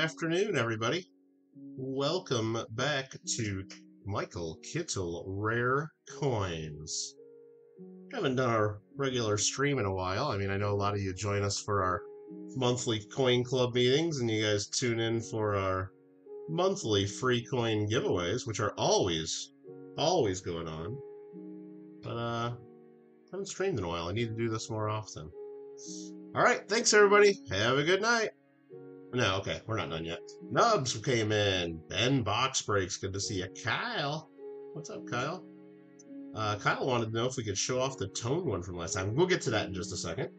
Afternoon, everybody. Welcome back to Michael Kittle Rare Coins. Haven't done our regular stream in a while. I mean, I know a lot of you join us for our monthly coin club meetings, and you guys tune in for our monthly free coin giveaways, which are always, always going on. But uh, haven't streamed in a while. I need to do this more often. All right, thanks everybody. Have a good night. No, okay, we're not done yet. Nubs came in. Ben Box Breaks. Good to see you. Kyle. What's up, Kyle? Uh, Kyle wanted to know if we could show off the tone one from last time. We'll get to that in just a second.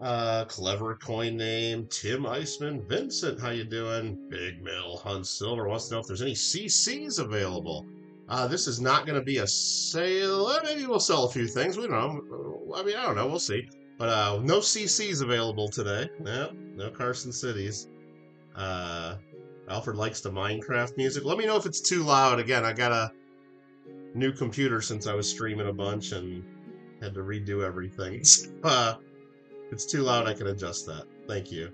Uh, clever coin name, Tim Iceman, Vincent, how you doing? Big Mill, Hunt Silver wants to know if there's any CCs available. Uh, this is not going to be a sale. Uh, Maybe we'll sell a few things. We don't know. I mean, I don't know. We'll see. But uh, no CCs available today. No, no Carson Cities. Uh, Alfred likes the Minecraft music. Let me know if it's too loud. Again, I got a new computer since I was streaming a bunch and had to redo everything. uh, if it's too loud, I can adjust that. Thank you.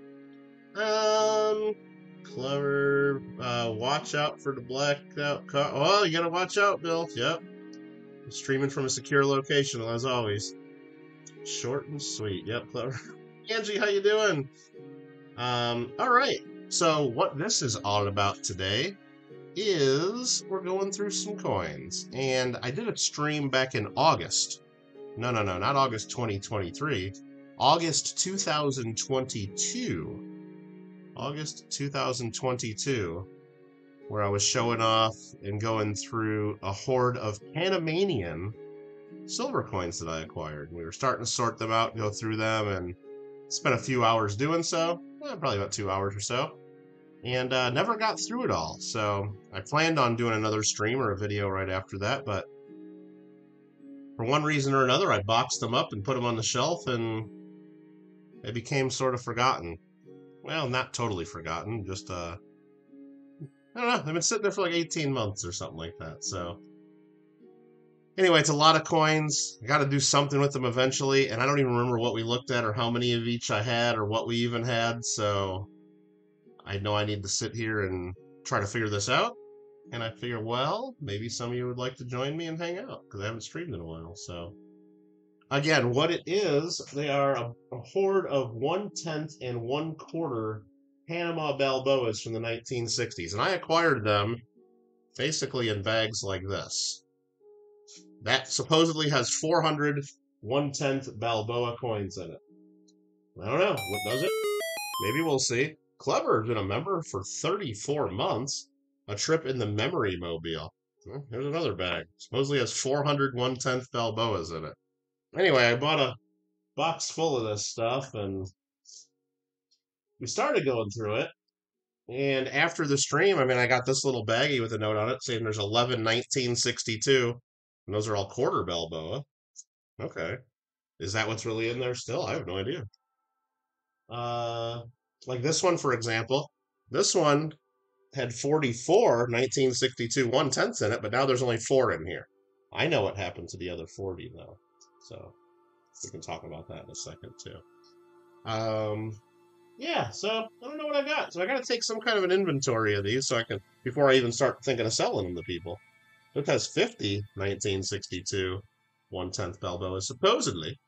Um, clever. Uh, watch out for the blacked out car. Oh, you gotta watch out, Bill. Yep. Streaming from a secure location, as always. Short and sweet. Yep, clever. Angie, how you doing? Um, all right. So what this is all about today is we're going through some coins. And I did a stream back in August. No, no, no, not August 2023. August 2022. August 2022, where I was showing off and going through a hoard of Panamanian silver coins that I acquired. We were starting to sort them out, go through them, and spent a few hours doing so. Eh, probably about two hours or so. And uh, never got through it all. So I planned on doing another stream or a video right after that, but for one reason or another, I boxed them up and put them on the shelf, and they became sort of forgotten. Well, not totally forgotten, just uh I don't know, they've been sitting there for like 18 months or something like that. So anyway, it's a lot of coins. I got to do something with them eventually, and I don't even remember what we looked at or how many of each I had or what we even had. So I know I need to sit here and try to figure this out. And I figure, well, maybe some of you would like to join me and hang out because I haven't streamed in a while. So again, what it is, they are a, a hoard of one tenth and one quarter Panama Balboas from the 1960s, and I acquired them basically in bags like this. That supposedly has 400 one tenth Balboa coins in it. I don't know. What does it? Maybe we'll see. Clever has been a member for 34 months. A trip in the memory mobile. Here's another bag. Supposedly has 400 one tenth Balboas in it. Anyway, I bought a box full of this stuff and we started going through it. And after the stream, I mean, I got this little baggie with a note on it saying there's 11 1962. And those are all quarter Balboa. Okay. Is that what's really in there still? I have no idea. Uh, like this one, for example. This one had 44 1962 one tenths in it, but now there's only four in here. I know what happened to the other 40, though. So we can talk about that in a second, too. Um, yeah, so I don't know what I got. So I got to take some kind of an inventory of these so I can, before I even start thinking of selling them to people. Has 50 1962 one tenth Balboa, supposedly.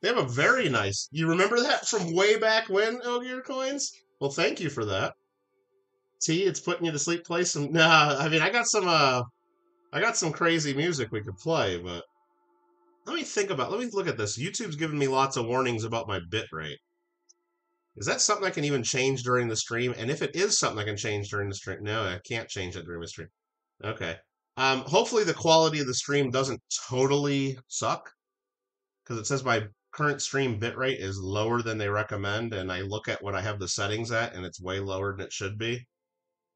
They have a very nice. You remember that from way back when, Ogier coins? Well, thank you for that. T, it's putting you to sleep. Play some. Nah, I mean, I got some. uh I got some crazy music we could play, but let me think about. Let me look at this. YouTube's giving me lots of warnings about my bit rate. Is that something I can even change during the stream? And if it is something I can change during the stream, no, I can't change it during the stream. Okay. Um, hopefully the quality of the stream doesn't totally suck because it says my current stream bitrate is lower than they recommend, and I look at what I have the settings at, and it's way lower than it should be.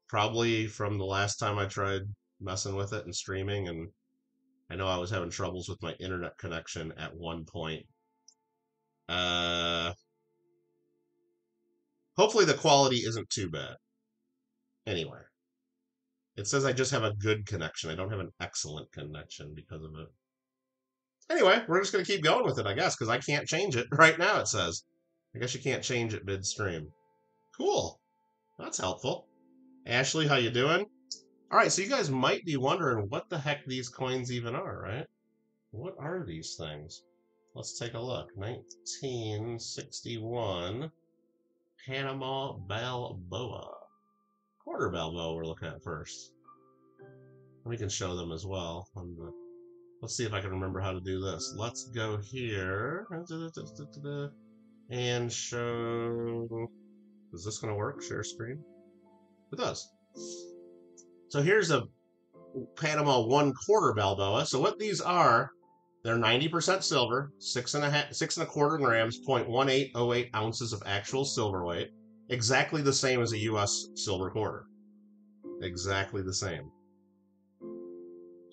Probably from the last time I tried messing with it and streaming, and I know I was having troubles with my internet connection at one point. Uh, hopefully the quality isn't too bad. Anyway, it says I just have a good connection. I don't have an excellent connection because of it. Anyway, we're just going to keep going with it, I guess, because I can't change it right now, it says. I guess you can't change it midstream. Cool. That's helpful. Ashley, how you doing? All right, so you guys might be wondering what the heck these coins even are, right? What are these things? Let's take a look. 1961 Panama Balboa. Quarter Balboa we're looking at first. We can show them as well. The, let's see if I can remember how to do this. Let's go here and show. Is this going to work? Share screen? It does. So here's a Panama one quarter Balboa. So what these are, they're 90% silver, six and a half, six and a quarter grams, 0.1808 ounces of actual silver weight. Exactly the same as a U.S. silver quarter. Exactly the same.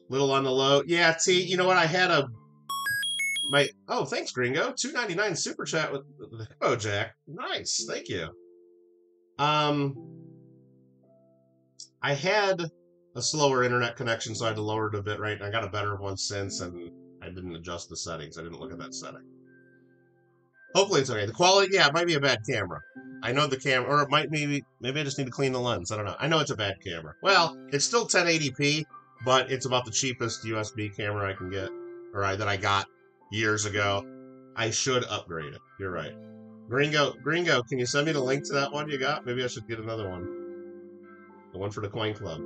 Little on the low. Yeah, T, you know what? I had a my oh thanks gringo 299 super chat with the oh jack nice thank you um i had a slower internet connection so i had to lower it a bit right and i got a better one since and i didn't adjust the settings i didn't look at that setting hopefully it's okay the quality yeah it might be a bad camera i know the camera or it might maybe maybe i just need to clean the lens i don't know i know it's a bad camera well it's still 1080p but it's about the cheapest usb camera i can get or I, that i got years ago. I should upgrade it. You're right. Gringo, Gringo, can you send me the link to that one you got? Maybe I should get another one. The one for the Coin Club.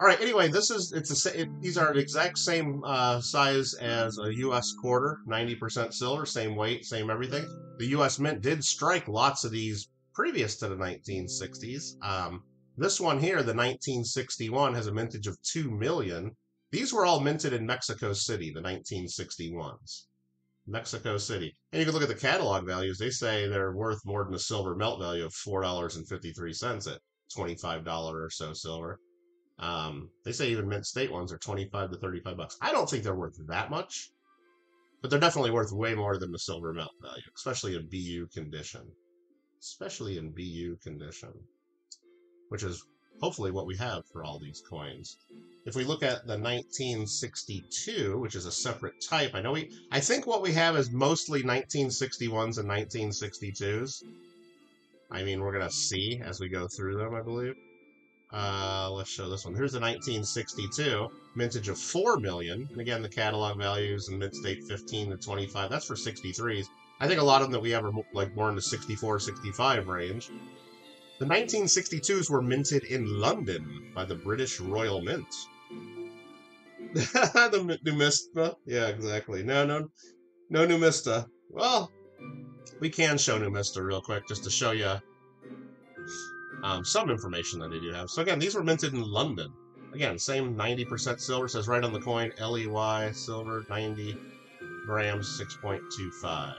All right. Anyway, this is it's a it, these are the exact same uh, size as a U.S. quarter, 90% silver, same weight, same everything. The U.S. Mint did strike lots of these previous to the 1960s. Um, this one here, the 1961, has a mintage of two million. These were all minted in Mexico City, the 1961s. Mexico City. And you can look at the catalog values. They say they're worth more than a silver melt value of $4.53 at $25 or so silver. Um, they say even mint state ones are 25 to 35 bucks. I don't think they're worth that much, but they're definitely worth way more than the silver melt value, especially in BU condition. Especially in BU condition, which is hopefully what we have for all these coins. If we look at the 1962, which is a separate type, I know we, I think what we have is mostly 1961s and 1962s. I mean, we're to see as we go through them, I believe. Uh, let's show this one. Here's the 1962 mintage of 4 million. And again, the catalog values in mint state 15 to 25. That's for 63s. I think a lot of them that we have are like more in the 64, 65 range. The 1962s were minted in London by the British Royal Mint. the Numista? Yeah, exactly. No, no, no Numista. Well, we can show Numista real quick just to show you um, some information that they do have. So again, these were minted in London. Again, same 90% silver, says right on the coin, LEY, silver, 90 grams, 6.25.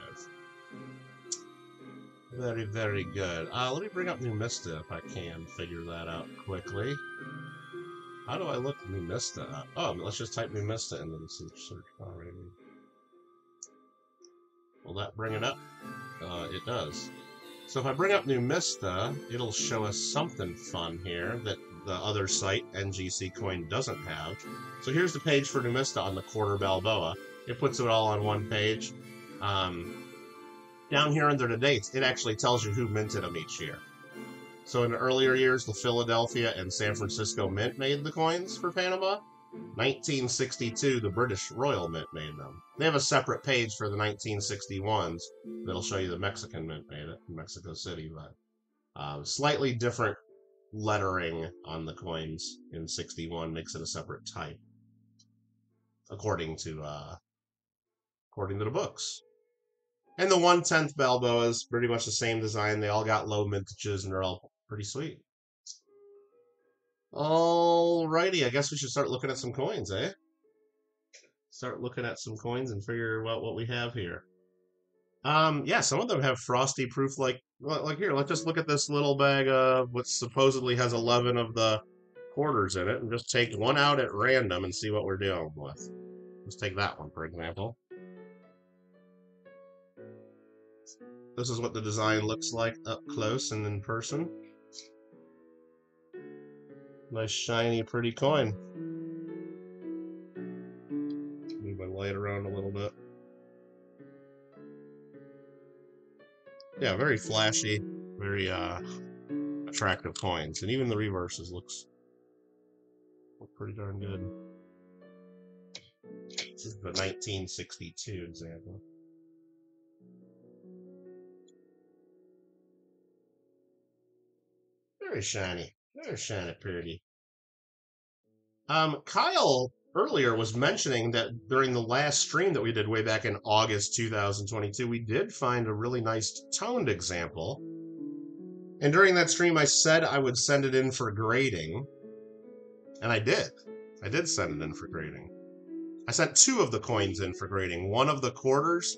Very, very good. Uh, let me bring up Numista if I can figure that out quickly. How do I look Numista up? Oh, let's just type Numista into the search bar. Will that bring it up? Uh, it does. So if I bring up Numista, it'll show us something fun here that the other site, NGC Coin, doesn't have. So here's the page for Numista on the quarter Balboa. It puts it all on one page. Um, down here under the dates, it actually tells you who minted them each year. So in the earlier years, the Philadelphia and San Francisco Mint made the coins for Panama. 1962, the British Royal Mint made them. They have a separate page for the 1961s that'll show you the Mexican Mint made it in Mexico City, but uh, slightly different lettering on the coins in 61 makes it a separate type, according to uh, according to the books. And the 110th Balboa is pretty much the same design. They all got low mintages and they're all pretty sweet. Alrighty, I guess we should start looking at some coins, eh? Start looking at some coins and figure out what we have here. Um, yeah, some of them have frosty proof like like here, let's just look at this little bag of what supposedly has 11 of the quarters in it and just take one out at random and see what we're dealing with. Let's take that one, for example. This is what the design looks like up close and in person. Nice shiny pretty coin. Move my light around a little bit. Yeah, very flashy, very uh attractive coins, and even the reverses looks look pretty darn good. This is the 1962 example. Very shiny. Very shiny pretty. Um, Kyle earlier was mentioning that during the last stream that we did way back in August 2022, we did find a really nice toned example. And during that stream, I said I would send it in for grading. And I did. I did send it in for grading. I sent two of the coins in for grading one of the quarters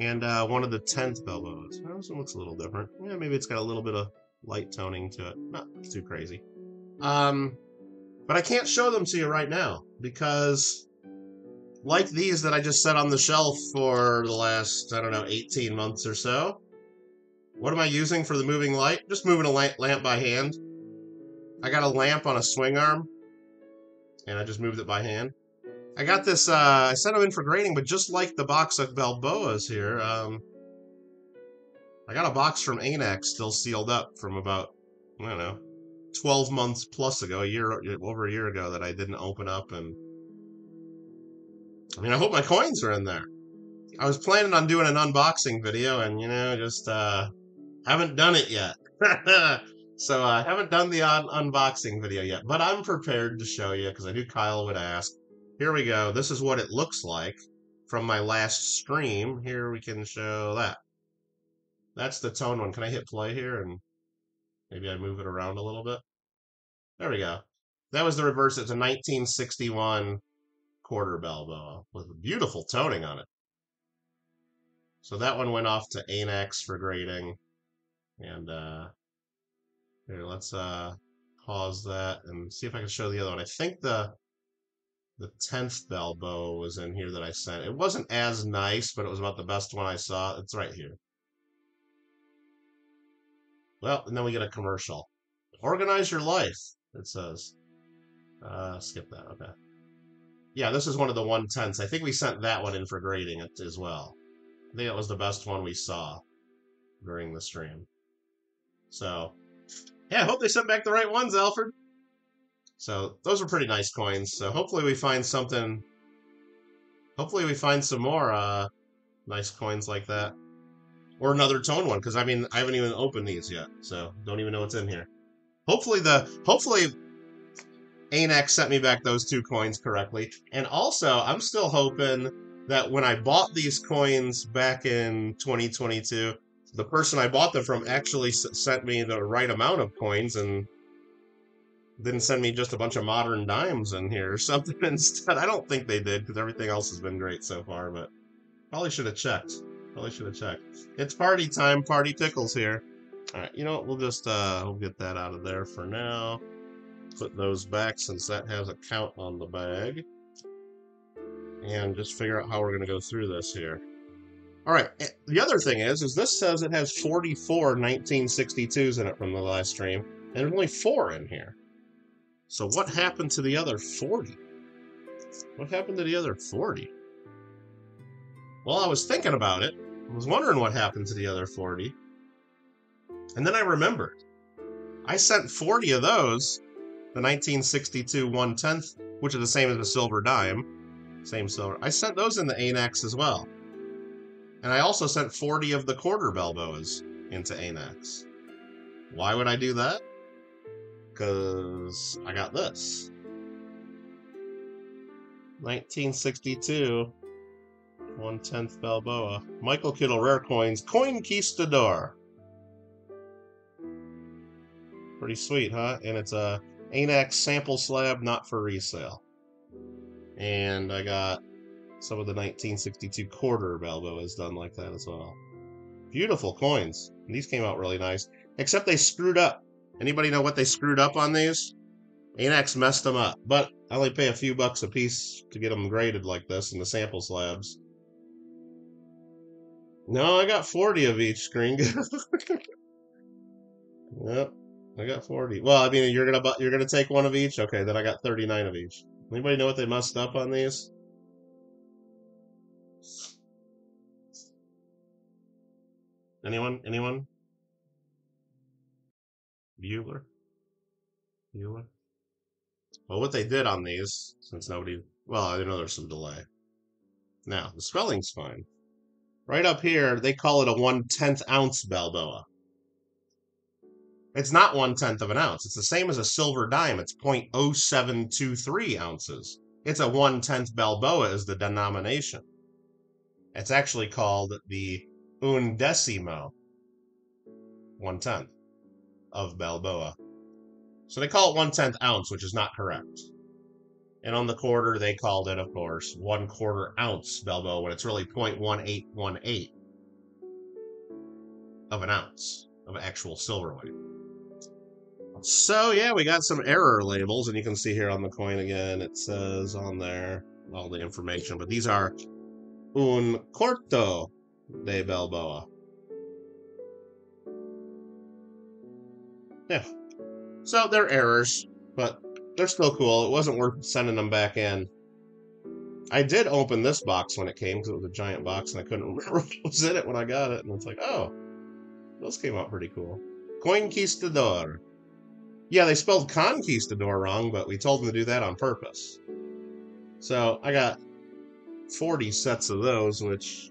and uh, one of the 10th Balboas. This one looks a little different. Yeah, maybe it's got a little bit of light toning to it. Not too crazy. Um, but I can't show them to you right now because, like these that I just set on the shelf for the last, I don't know, 18 months or so, what am I using for the moving light? Just moving a lamp by hand. I got a lamp on a swing arm, and I just moved it by hand. I got this, uh, I sent them in for grading, but just like the box of Balboas here, um, I got a box from ANACS still sealed up from about, I don't know, 12 months plus ago, a year, over a year ago that I didn't open up. And I mean, I hope my coins are in there. I was planning on doing an unboxing video and, you know, just, uh, haven't done it yet. so I uh, haven't done the un- unboxing video yet, but I'm prepared to show you because I knew Kyle would ask. Here we go. This is what it looks like from my last stream. Here we can show that. That's the tone one. Can I hit play here and maybe I move it around a little bit? There we go. That was the reverse. It's a 1961 quarter bell Balboa with beautiful toning on it. So that one went off to ANACS for grading. And uh, here, let's uh, pause that and see if I can show the other one. I think the the 10th Balboa was in here that I sent. It wasn't as nice, but it was about the best one I saw. It's right here. Well, and then we get a commercial. Organize your life, it says. Uh, skip that, okay. Yeah, this is one of the 110s. I think we sent that one in for grading it as well. I think it was the best one we saw during the stream. So, yeah, I hope they sent back the right ones, Alfred. So, those are pretty nice coins. So, hopefully we find something... Hopefully we find some more uh, nice coins like that. Or another tone one, because I mean, I haven't even opened these yet, so don't even know what's in here. Hopefully the hopefully ANACS sent me back those two coins correctly. And also, I'm still hoping that when I bought these coins back in 2022, the person I bought them from actually sent me the right amount of coins and didn't send me just a bunch of modern dimes in here or something instead. I don't think they did because everything else has been great so far, but probably should have checked. Probably should have checked. It's party time. Party pickles here. All right, you know what? We'll just uh, we'll get that out of there for now. Put those back since that has a count on the bag, and just figure out how we're going to go through this here. All right. Eh, the other thing is, is this says it has 44 1962s in it from the last stream, and there's only four in here. So what happened to the other 40? What happened to the other 40? Well, I was thinking about it. I was wondering what happened to the other 40. And then I remembered. I sent 40 of those, the 1962 110th, which are the same as the silver dime, same silver. I sent those in the ANACS as well. And I also sent 40 of the quarter Balboas into ANACS. Why would I do that? Because I got this. 1962 one tenth Balboa. Michael Kittle rare coins. Coin Conquistador. Pretty sweet, huh? And it's a ANACS sample slab, not for resale. And I got some of the 1962 quarter Balboas done like that as well. Beautiful coins. These came out really nice. Except they screwed up. Anybody know what they screwed up on these? ANACS messed them up. But I only pay a few bucks a piece to get them graded like this in the sample slabs. No, I got 40 of each screen. yep, I got 40. Well, I mean, you're gonna you're gonna take one of each. Okay, then I got 39 of each. Anybody know what they messed up on these? Anyone? Anyone? Bueller. Bueller. Well, what they did on these, since nobody, well, I know there's some delay. Now, the spelling's fine. Right up here, they call it a one tenth ounce Balboa. It's not one tenth of an ounce. It's the same as a silver dime. It's 0.0723 ounces. It's a one tenth Balboa is the denomination. It's actually called the undecimo, one tenth of Balboa. So they call it one tenth ounce, which is not correct. And on the quarter, they called it, of course, one quarter ounce Balboa when it's really 0.1818 of an ounce of actual silver weight. So yeah, we got some error labels, and you can see here on the coin again, it says on there all the information, but these are un corto de Balboa. Yeah. So they're errors, but they're still cool. It wasn't worth sending them back in. I did open this box when it came because it was a giant box and I couldn't remember what was in it when I got it. And it's like, oh, those came out pretty cool. Conquistador. Yeah, they spelled conquistador wrong, but we told them to do that on purpose. So I got 40 sets of those, which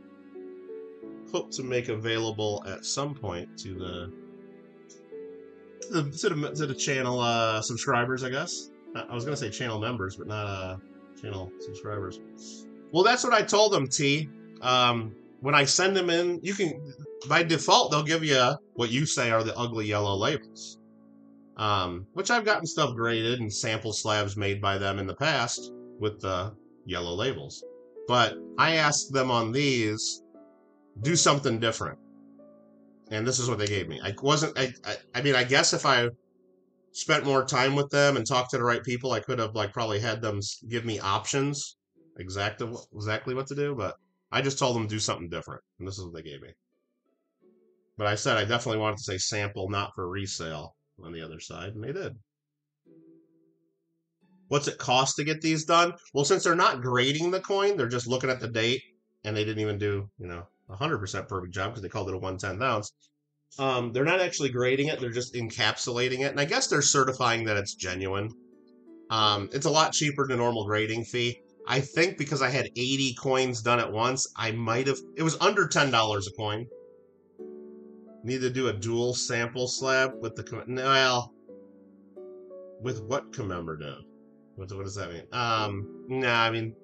hope to make available at some point to the to the, to the, to the channel uh, subscribers, I guess. I was gonna say channel members, but not uh, channel subscribers. Well, that's what I told them, T. Um, when I send them in, you can by default they'll give you what you say are the ugly yellow labels. Um, which I've gotten stuff graded and sample slabs made by them in the past with the yellow labels. But I asked them on these, do something different. And this is what they gave me. I wasn't, I, I, I mean, I guess if I spent more time with them and talked to the right people, I could have like probably had them give me options exactly exactly what to do. But I just told them to do something different, and this is what they gave me. But I said I definitely wanted to say sample, not for resale on the other side, and they did. What's it cost to get these done? Well, since they're not grading the coin, they're just looking at the date, and they didn't even do, you know, a 100% perfect job because they called it a 110th ounce. Um, they're not actually grading it; they're just encapsulating it, and I guess they're certifying that it's genuine. Um, it's a lot cheaper than a normal grading fee. I think because I had 80 coins done at once, I might have. It was under ten dollars a coin. Need to do a dual sample slab with the well, with what commemorative? What, what does that mean? Um, nah, I mean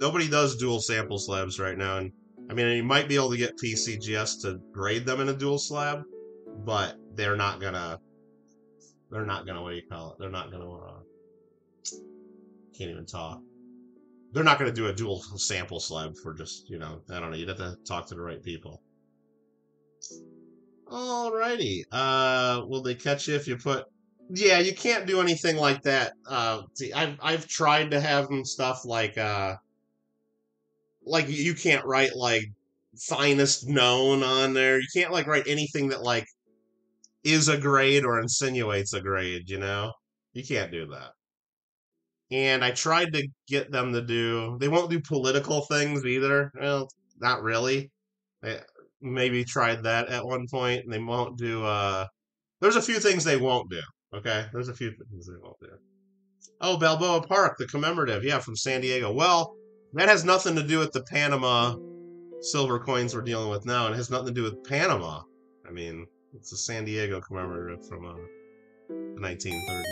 nobody does dual sample slabs right now, and I mean you might be able to get PCGS to grade them in a dual slab, but they're not gonna. They're not gonna. What do you call it? They're not gonna. Uh, can't even talk. They're not gonna do a dual sample slab for just you know. I don't know. You'd have to talk to the right people. Alrighty. Uh, will they catch you if you put? Yeah, you can't do anything like that. Uh, see, I've I've tried to have them stuff like uh, like you can't write like finest known on there. You can't like write anything that like is a grade or insinuates a grade. You know, you can't do that. And I tried to get them to do. They won't do political things either. Well, not really. They, maybe tried that at one point, and they won't do. uh There's a few things they won't do. Okay, there's a few things they won't do. Oh, Balboa Park, the commemorative, yeah, from San Diego. Well, that has nothing to do with the Panama silver coins we're dealing with now. It has nothing to do with Panama. I mean, it's a San Diego commemorative from uh, the 1930s.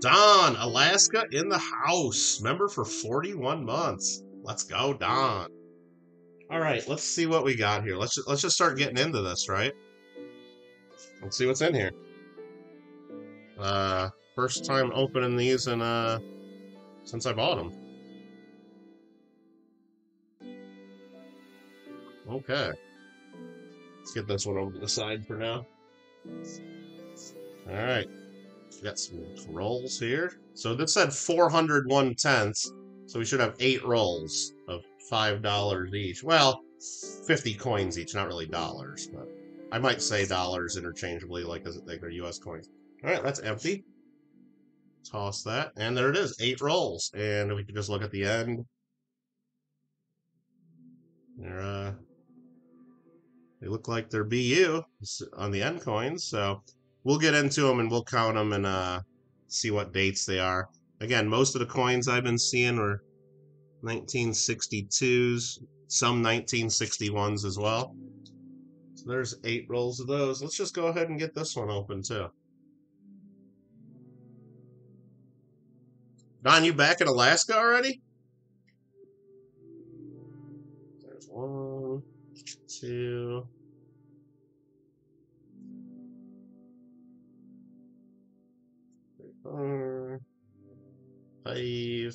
Don, Alaska in the house. Member for 41 months. Let's go, Don. All right, let's see what we got here. Let's just, let's just start getting into this, right? Let's see what's in here. Uh, first time opening these and uh since I bought them. Okay. Let's get this one over to the side for now. All right. Got some rolls here. So this said 401 tenths, so we should have eight rolls of five dollars each. Well, fifty coins each, not really dollars, but I might say dollars interchangeably, like as like they're U.S. coins. All right, that's empty. Toss that, and there it is, eight rolls. And we can just look at the end. They're uh, they look like they're BU on the end coins, so we'll get into them and we'll count them and uh, see what dates they are. Again, most of the coins I've been seeing are 1962s, some 1961s as well. So there's eight rolls of those. Let's just go ahead and get this one open too. Don, you back in Alaska already? Four, five,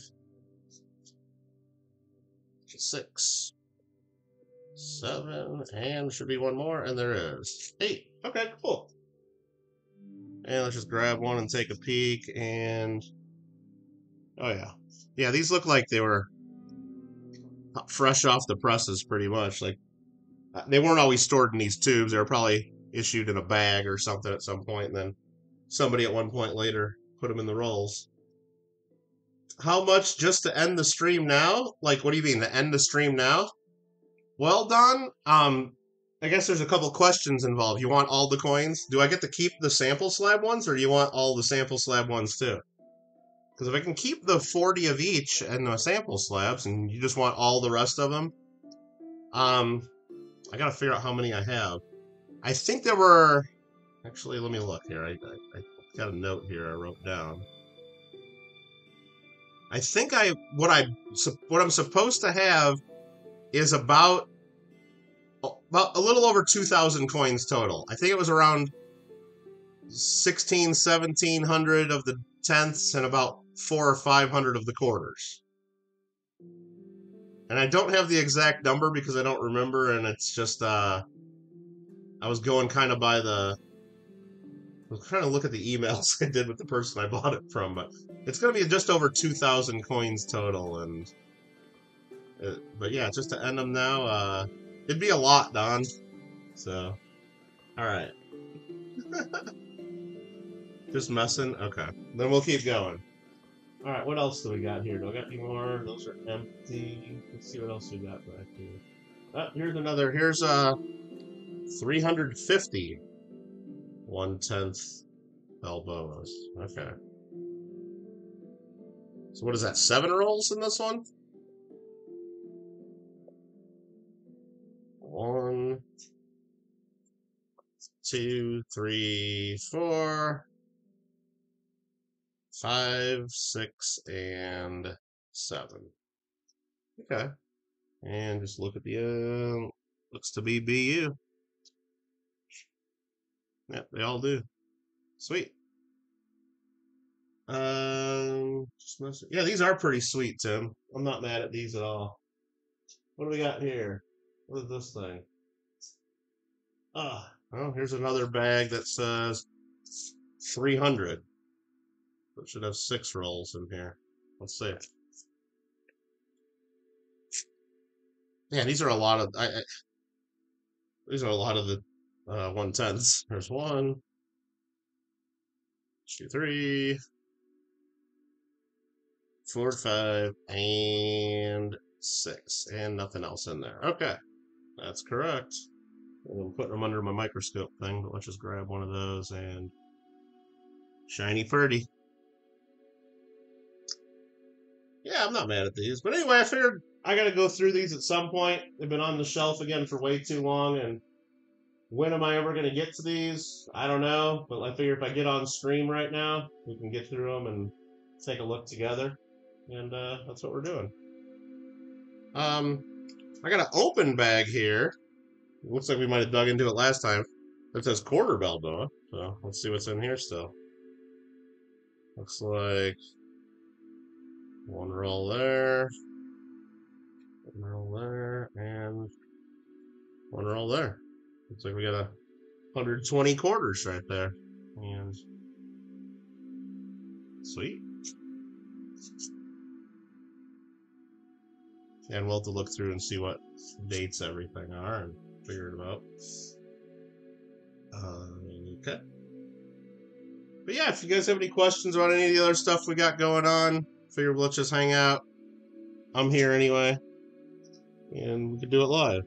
six, seven, and should be one more, and there is eight. Okay, cool. And let's just grab one and take a peek, and oh yeah, yeah, these look like they were fresh off the presses, pretty much. Like they weren't always stored in these tubes; they were probably issued in a bag or something at some point, and then somebody at one point later put them in the rolls. How much just to end the stream now? Like, what do you mean to end the stream now? Well, Don, um, I guess there's a couple questions involved. You want all the coins? Do I get to keep the sample slab ones, or do you want all the sample slab ones too? Because if I can keep the 40 of each and the sample slabs, and you just want all the rest of them, um, I gotta figure out how many I have. I think there were. Actually, let me look here. I, I, I got a note here I wrote down. I think I what I what I'm supposed to have is about about a little over 2000 coins total. I think it was around 16 1700 of the tenths and about 4 or 500 of the quarters. And I don't have the exact number because I don't remember and it's just uh I was going kind of by the I was trying to look at the emails I did with the person I bought it from, but it's going to be just over 2,000 coins total. And uh, But yeah, just to end them now, uh, it'd be a lot, Don. So, all right. just messing? Okay. Then we'll keep going. All right, what else do we got here? Do I got any more? Those are empty. Let's see what else we got back here. Oh, here's another. Here's uh 350 one tenth Balboas. Okay. So what is that? Seven rolls in this one? One, two, three, four, five, six, and seven. Okay. And just look at the, uh, looks to be BU. Yeah, they all do. Sweet. Um, yeah, these are pretty sweet, Tim. I'm not mad at these at all. What do we got here? What is this thing? Ah, oh, here's another bag that says 300. It should have six rolls in here. Let's see. Yeah, these are a lot of. I, I, these are a lot of the uh, one tenths. There's one, two, three, four, five, and six, and nothing else in there. Okay, that's correct. I'm putting them under my microscope thing, but let's just grab one of those and shiny purdy. Yeah, I'm not mad at these. But anyway, I figured I got to go through these at some point. They've been on the shelf again for way too long, and when am I ever going to get to these? I don't know, but I figure if I get on stream right now, we can get through them and take a look together. And uh, that's what we're doing. Um, I got an open bag here. Looks like we might have dug into it last time. It says quarter Balboa, so let's see what's in here still. Looks like one roll there, one roll there, and one roll there. Looks like we got a 120 quarters right there. And sweet. And we'll have to look through and see what dates everything are and figure it out. Okay. But yeah, if you guys have any questions about any of the other stuff we got going on, figure let's just hang out. I'm here anyway. And we could do it live.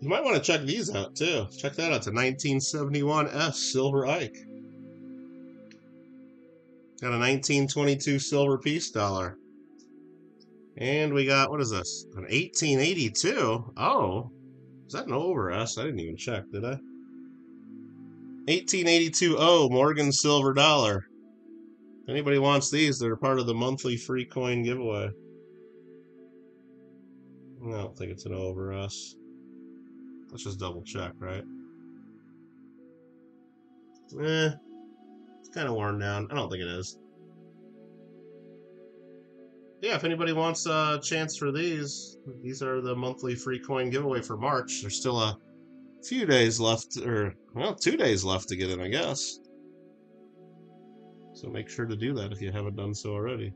You might want to check these out too. Check that out. It's a 1971 S Silver Ike. Got a 1922 silver Peace dollar. And we got, what is this? An 1882? Oh, is that an O or S? I didn't even check, did I? 1882 O Morgan silver dollar. Anybody wants these, they're part of the monthly free coin giveaway. I don't think it's an over S. Let's just double check, right? Eh, it's kind of worn down. I don't think it is. Yeah, if anybody wants a chance for these, these are the monthly free coin giveaway for March. There's still a few days left, or, well, two days left to get in, I guess. So make sure to do that if you haven't done so already.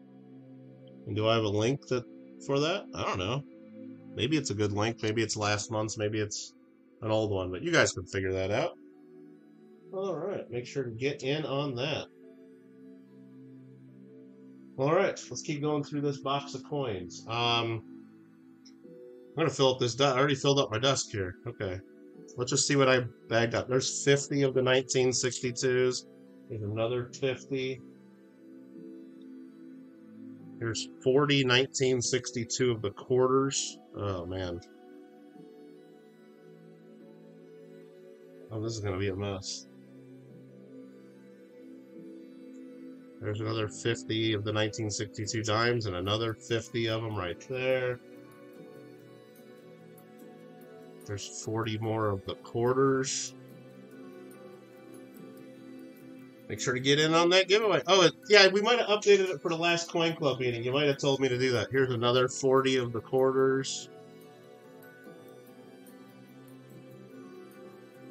And do I have a link that for that? I don't know. Maybe it's a good link. Maybe it's last month's. Maybe it's an old one. But you guys can figure that out. All right. Make sure to get in on that. All right. Let's keep going through this box of coins. Um, I'm going to fill up this. I already filled up my desk here. Okay. Let's just see what I bagged up. There's 50 of the 1962s. There's another 50. Here's 40 1962 of the quarters. Oh, man. Oh, this is going to be a mess. There's another 50 of the 1962 dimes and another 50 of them right there. There's 40 more of the quarters. Make sure to get in on that giveaway. Oh, it, yeah, we might have updated it for the last Coin Club meeting. You might have told me to do that. Here's another 40 of the quarters.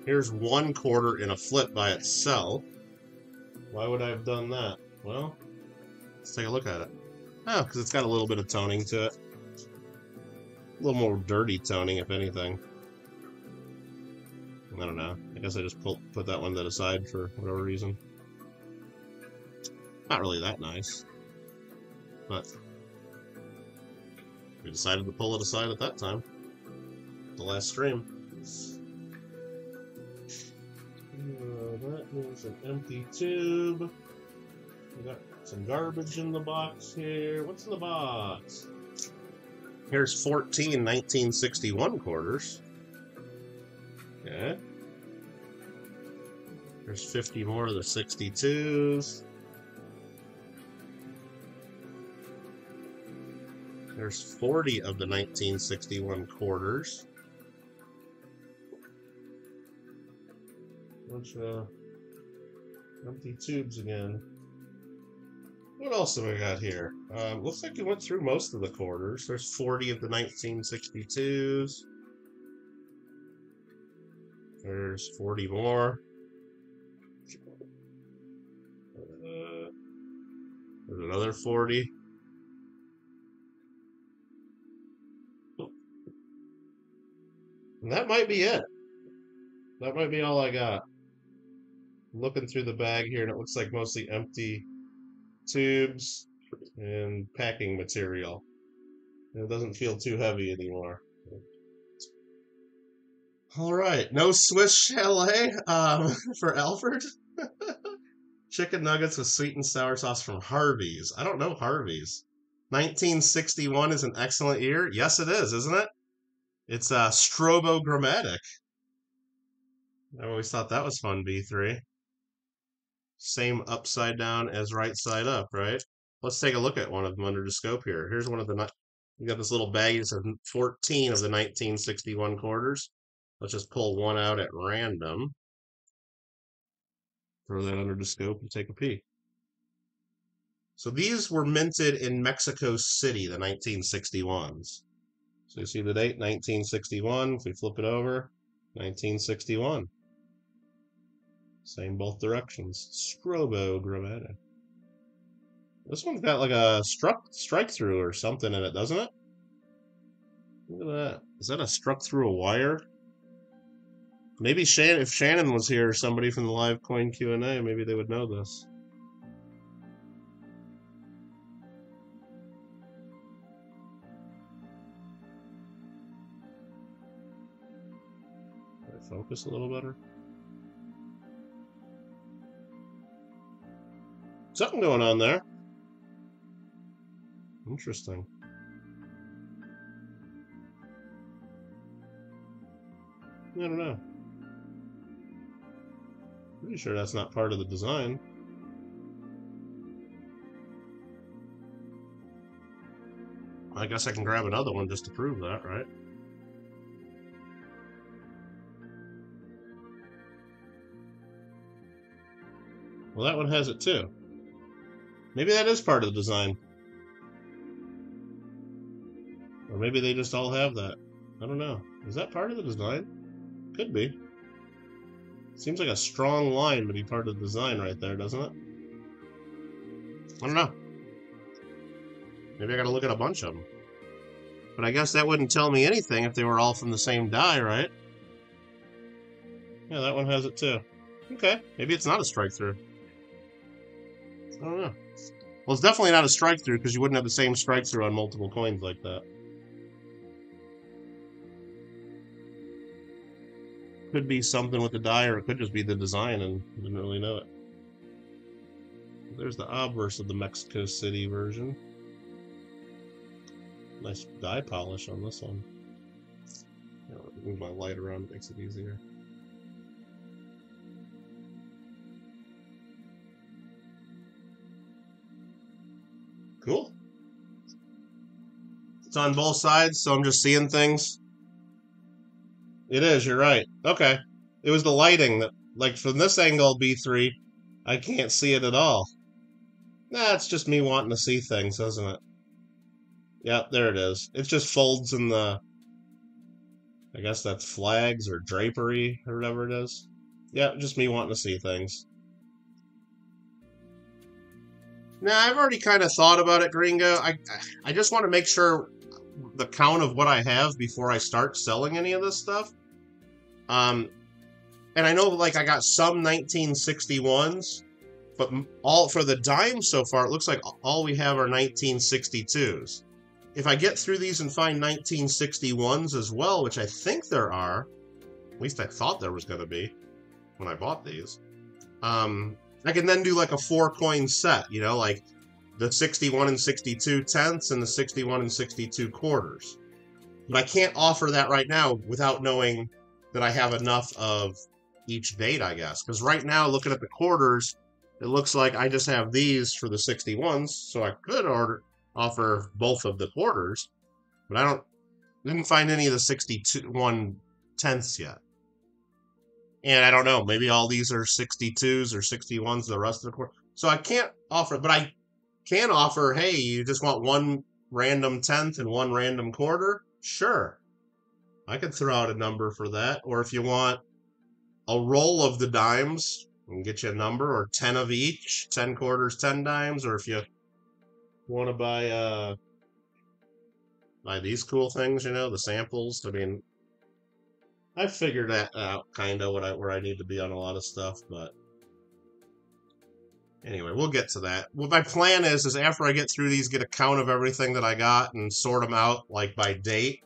Here's one quarter in a flip by itself. Why would I have done that? Well, let's take a look at it. Oh, because it's got a little bit of toning to it. A little more dirty toning, if anything. I don't know. I guess I just put, put that one to the side for whatever reason. Not really that nice. But we decided to pull it aside at that time. The last stream. Uh, that is an empty tube. We got some garbage in the box here. What's in the box? Here's 14 1961 quarters. Okay. There's 50 more of the 62s. There's 40 of the 1961 quarters. Bunch of empty tubes again. What else have we got here? Um, looks like we went through most of the quarters. There's 40 of the 1962s. There's 40 more. Uh, there's another 40. That might be it. That might be all I got. looking through the bag here, and it looks like mostly empty tubes and packing material. It doesn't feel too heavy anymore. All right, no Swiss Chalet um, for Alfred. Chicken nuggets with sweet and sour sauce from Harvey's. I don't know Harvey's. 1961 is an excellent year. Yes, it is, isn't it? It's uh, Strobogrammatic. I always thought that was fun, B3. Same upside down as right side up, right? Let's take a look at one of them under the scope here. Here's one of the, you got this little baggie that says 14 of the 1961 quarters. Let's just pull one out at random. Throw that under the scope and take a peek. So these were minted in Mexico City, the 1961s. So you see the date, 1961. If we flip it over, 1961. Same both directions. Strobogrammatic. This one's got like a struck strike through or something in it, doesn't it? Look at that. Is that a struck through a wire? Maybe Shannon, if Shannon was here, somebody from the live coin Q and A, maybe they would know this. Focus a little better? Something going on there. Interesting. I don't know. Pretty sure that's not part of the design. I guess I can grab another one just to prove that, right? Well, that one has it too. Maybe that is part of the design. Or maybe they just all have that. I don't know. Is that part of the design? Could be. Seems like a strong line to be part of the design right there, doesn't it? I don't know. Maybe I gotta look at a bunch of them. But I guess that wouldn't tell me anything if they were all from the same die, right? Yeah, that one has it too. Okay, maybe it's not a strike through. I don't know. Well, it's definitely not a strike through because you wouldn't have the same strike through on multiple coins like that. Could be something with the die, or it could just be the design and didn't really know it. There's the obverse of the Mexico City version. Nice die polish on this one. move my light around, makes it easier. It's on both sides, so I'm just seeing things. It is, you're right. Okay. It was the lighting that, like, from this angle, B3, I can't see it at all. Nah, it's just me wanting to see things, isn't it? Yeah, there it is. It just folds in the, I guess that's flags or drapery or whatever it is. Yeah, just me wanting to see things. Now, I've already kind of thought about it, Gringo. I, I just want to make sure the count of what I have before I start selling any of this stuff. Um, and I know, like, I got some 1961s, but all for the dime so far, it looks like all we have are 1962s. If I get through these and find 1961s as well, which I think there are, at least I thought there was going to be when I bought these, um, I can then do like a four coin set, you know, like the 61 and 62 tenths and the 61 and 62 quarters. But I can't offer that right now without knowing that I have enough of each date, I guess. Because right now, looking at the quarters, it looks like I just have these for the 61s, so I could order offer both of the quarters, but I don't didn't find any of the 61 tenths yet. And I don't know, maybe all these are 62s or 61s, the rest of the quarter. So I can't offer, but I can offer, hey, you just want one random tenth and one random quarter? Sure. I could throw out a number for that. Or if you want a roll of the dimes, and get you a number, or 10 of each, 10 quarters, 10 dimes, or if you want to buy uh buy these cool things, you know, the samples. I mean, I figured that out kind of what I where I need to be on a lot of stuff, but anyway, we'll get to that. What my plan is is after I get through these, get a count of everything that I got and sort them out like by date.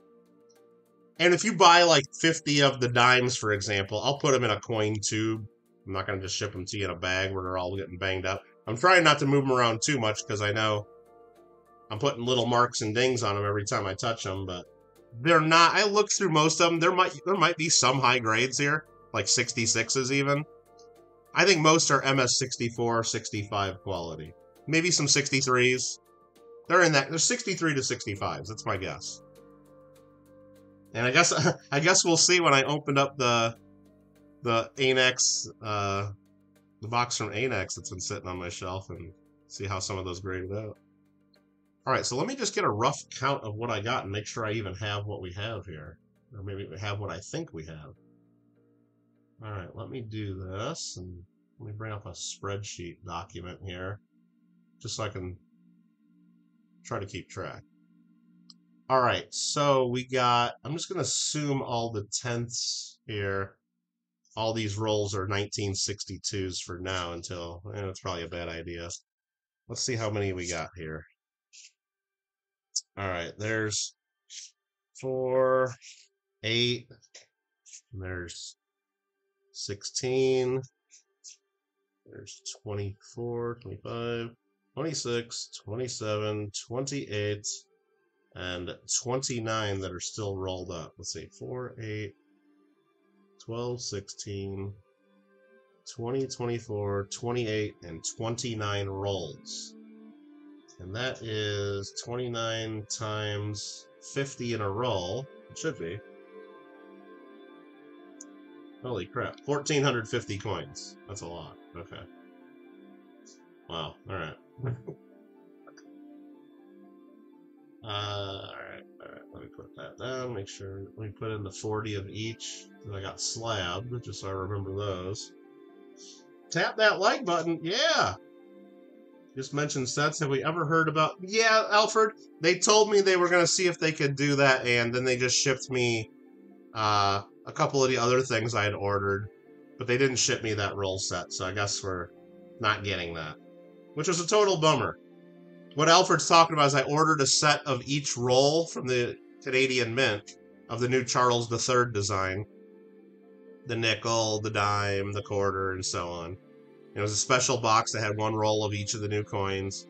And if you buy like 50 of the dimes, for example, I'll put them in a coin tube. I'm not going to just ship them to you in a bag where they're all getting banged up. I'm trying not to move them around too much because I know I'm putting little marks and dings on them every time I touch them, but they're not. I look through most of them. There might there might be some high grades here, like 66s even. I think most are MS64, 65 quality. Maybe some 63s. They're in that. They're 63 to 65s. That's my guess. And I guess I guess we'll see when I open up the the ANACS uh, the box from ANACS that's been sitting on my shelf and see how some of those graded out. All right, so let me just get a rough count of what I got and make sure I even have what we have here. Or maybe we have what I think we have. All right, let me do this and let me bring up a spreadsheet document here just so I can try to keep track. All right, so we got, I'm just going to assume all the tenths here. All these rolls are 1962s for now until, eh, it's probably a bad idea. Let's see how many we got here. All right, there's four, eight, there's 16. There's 24, 25, 26, 27, 28, and 29 that are still rolled up. Let's see, 4, 8, 12, 16, 20, 24, 28, and 29 rolls. And that is 29 times 50 in a roll. It should be. Holy crap. 1,450 coins. That's a lot. Okay. Wow. Alright. uh, alright. Alright. Let me put that down. Make sure. Me put in the 40 of each. I got slabbed, just so I remember those. Tap that like button. Yeah. Just mentioned sets. Have we ever heard about? Yeah, Alfred. They told me they were going to see if they could do that, and then they just shipped me uh, a couple of the other things I had ordered, but they didn't ship me that roll set. So I guess we're not getting that, which was a total bummer. What Alfred's talking about is I ordered a set of each roll from the Canadian Mint of the new Charles III design the nickel, the dime, the quarter, and so on. It was a special box that had one roll of each of the new coins.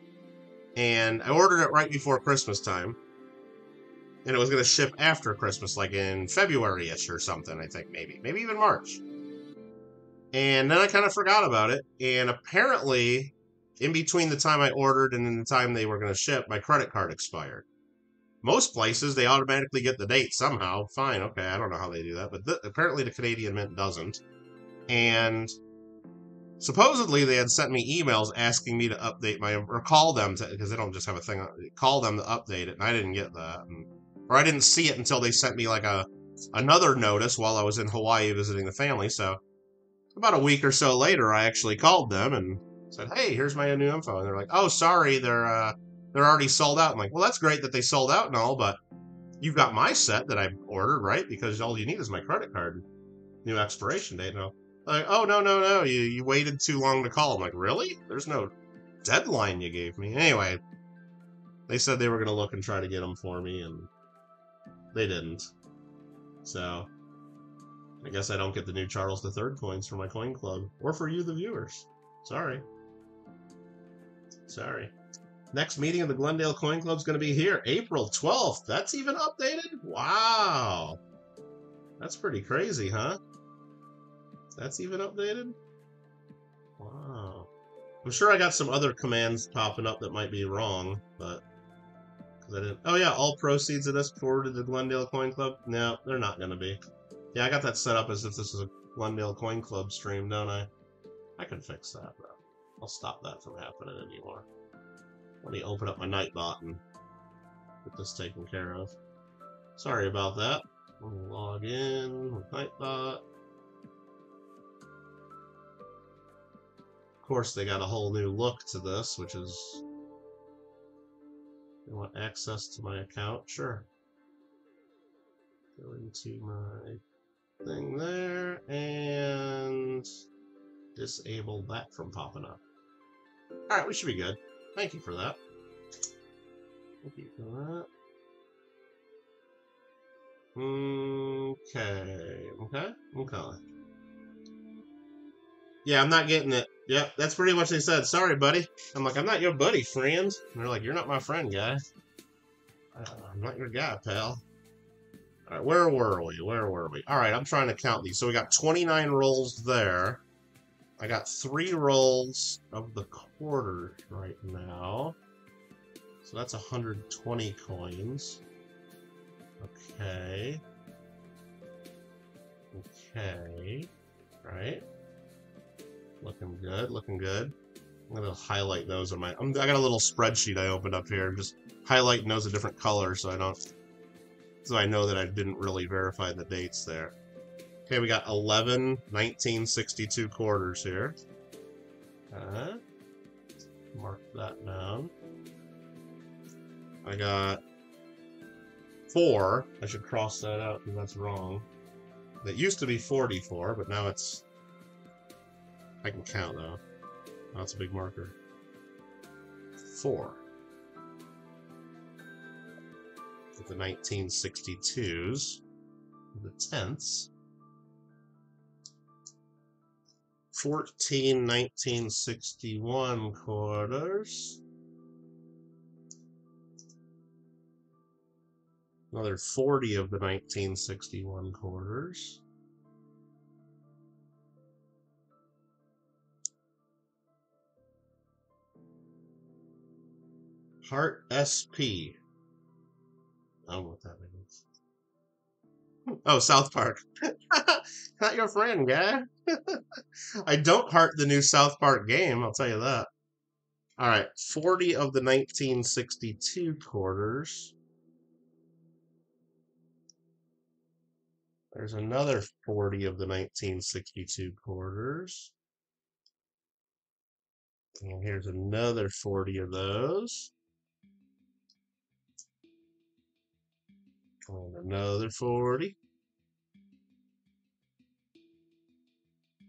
And I ordered it right before Christmas time. And it was going to ship after Christmas, like in February ish or something, I think, maybe. Maybe even March. And then I kind of forgot about it. And apparently, in between the time I ordered and the time they were going to ship, my credit card expired. Most places, they automatically get the date somehow. Fine, okay, I don't know how they do that. But th- apparently, the Canadian Mint doesn't. And supposedly they had sent me emails asking me to update my or call them because they don't just have a thing call them to update it and i didn't get that and, or i didn't see it until they sent me like a another notice while i was in hawaii visiting the family so about a week or so later i actually called them and said hey here's my new info and they're like oh sorry they're uh they're already sold out i'm like well that's great that they sold out and all but you've got my set that i ordered right because all you need is my credit card new expiration date and like, oh no no no, you you waited too long to call. I'm like, really? There's no deadline you gave me. Anyway, they said they were gonna look and try to get them for me, and they didn't. So I guess I don't get the new Charles III coins for my coin club, or for you, the viewers. Sorry. Sorry. Next meeting of the Glendale Coin Club is going to be here, April 12th. That's even updated? Wow. That's pretty crazy, huh? That's even updated? Wow. I'm sure I got some other commands popping up that might be wrong, but because I didn't. Oh yeah, all proceeds of this forwarded to Glendale Coin Club. No, they're not to be. Yeah, I got that set up as if this is a Glendale Coin Club stream, don't I? I can fix that though. I'll stop that from happening anymore. Let me open up my Nightbot and get this taken care of. Sorry about that. log in with Nightbot. Of course, they got a whole new look to this, which is... You want access to my account? Sure. Go into my thing there, and disable that from popping up. Alright, we should be good. Thank you for that. Thank you for that. Okay. Okay. Okay. Yeah, I'm not getting it. Yep, that's pretty much they said. Sorry, buddy. I'm like, I'm not your buddy, friend. And they're like, you're not my friend, guy. Uh, I'm not your guy, pal. All right, where were we? Where were we? All right, I'm trying to count these. So we got 29 rolls there. I got three rolls of the quarter right now. So that's 120 coins. Okay. Okay. Right. Looking good, looking good. I'm gonna highlight those on my. I'm, I got a little spreadsheet I opened up here. Just highlighting those a different color so I don't. So I know that I didn't really verify the dates there. Okay, we got 11 1962 quarters here. Uh, mark that down. I got four. I should cross that out because that's wrong. That used to be 44, but now it's I can count though. That's a big marker. Four. The 1962s, the tenths. 14 1961 quarters. Another 40 of the 1961 quarters. Heart SP. I don't know what that means. Oh, South Park. Not your friend, guy. I don't heart the new South Park game, I'll tell you that. All right, 40 of the 1962 quarters. There's another 40 of the 1962 quarters. And here's another 40 of those. And another 40.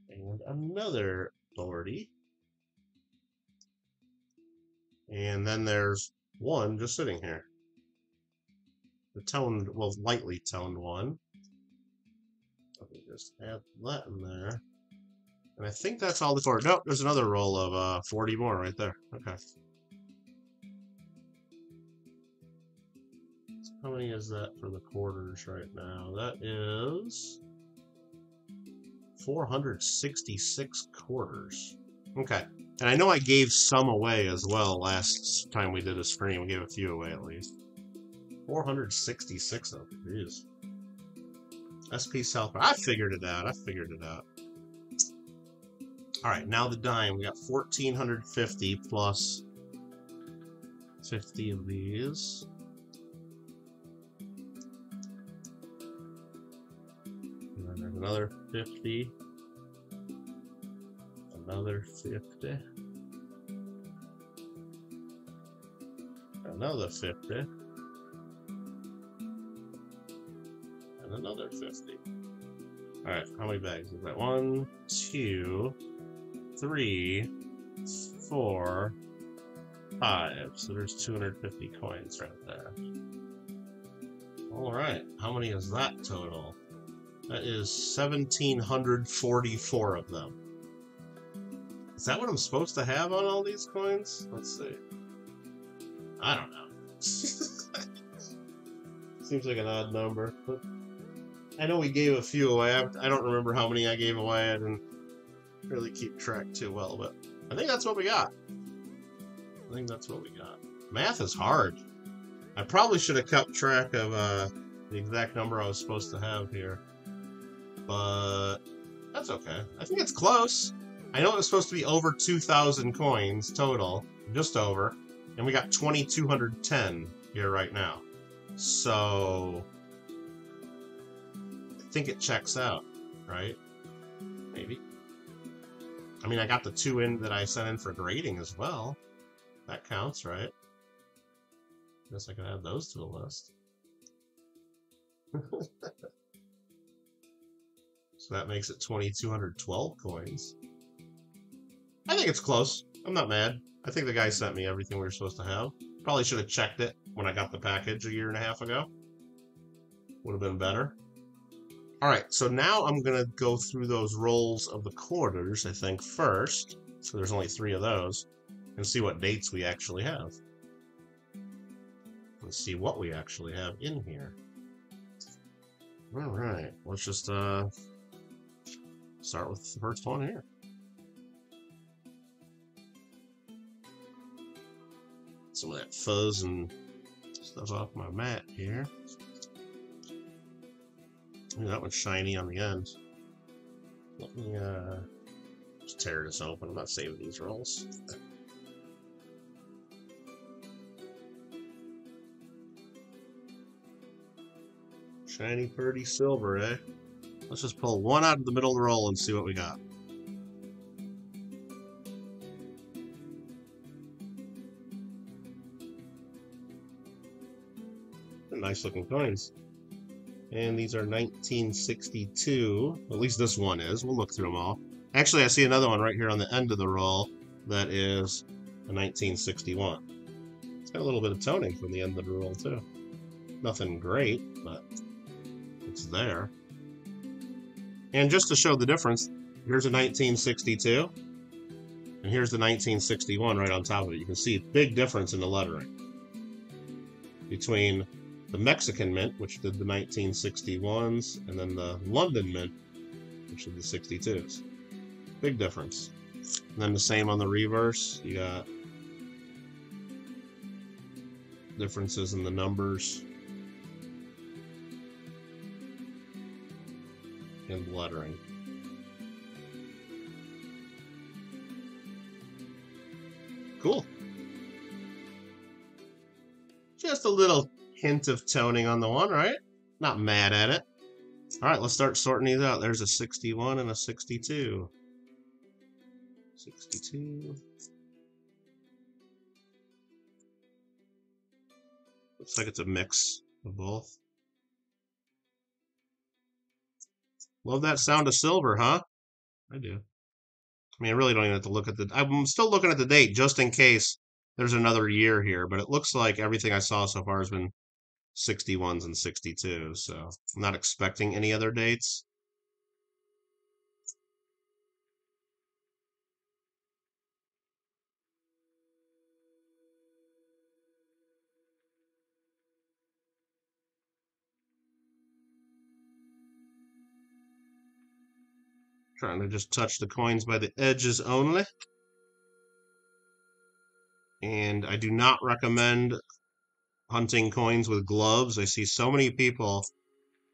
And another 40. And then there's one just sitting here. The toned, well, lightly toned one. Let me just add that in there. And I think that's all the quarter. Nope, there's another roll of uh, 40 more right there. Okay. How many is that for the quarters right now? That is 466 quarters. Okay. And I know I gave some away as well last time we did a stream. We gave a few away at least. 466 of them. Jeez. SP South. I figured it out. I figured it out. All right, now the dime. We got 1,450 plus 50 of these. Another 50. Another 50. Another 50. And another 50. Alright, how many bags is that? One, two, three, four, five. So there's 250 coins right there. Alright, how many is that total? That is 1,744 of them. Is that what I'm supposed to have on all these coins? Let's see. I don't know. Seems like an odd number, I know we gave a few away. I, I don't remember how many I gave away. I didn't really keep track too well, but I think that's what we got. I think that's what we got. Math is hard. I probably should have kept track of uh, the exact number I was supposed to have here. But that's okay. I think it's close. I know it was supposed to be over 2,000 coins total, just over, and we got 2,210 here right now. So, I think it checks out, right? Maybe. I mean, I got the two in that I sent in for grading as well. That counts, right? Guess I can add those to the list. so that makes it 2,212 coins. I think it's close. I'm not mad. I think the guy sent me everything we were supposed to have. Probably should have checked it when I got the package a year and a half ago. Would have been better. All right, so now I'm going to go through those rolls of the quarters, I think, first. So there's only three of those. And see what dates we actually have. Let's see what we actually have in here. All right, let's just uh, start with the first one here. some of that fuzz and stuff off my mat here. Ooh, that one's shiny on the end. Let me uh, just tear this open. I'm not saving these rolls. Shiny, pretty silver, eh? Let's just pull one out of the middle of the roll and see what we got. nice looking coins. And these are 1962. At least this one is. We'll look through them all. Actually, I see another one right here on the end of the roll that is a 1961. It's got a little bit of toning from the end of the roll, too. Nothing great, but it's there. And just to show the difference, here's a 1962, and here's the 1961 right on top of it. You can see a big difference in the lettering between the Mexican Mint, which did the 1961s, and then the London Mint, which did the 62s. Big difference. And then the same on the reverse. You got differences in the numbers and lettering. Cool. Just a little hint of toning on the one, right? Not mad at it. All right, let's start sorting these out. There's a 61 and a 62. 62. Looks like it's a mix of both. Love that sound of silver, huh? I do. I mean, I really don't even have to look at the. I'm still looking at the date just in case there's another year here, but it looks like everything I saw so far has been 61s and 62s, so I'm not expecting any other dates. Trying to just touch the coins by the edges only. And I do not recommend hunting coins with gloves. I see so many people,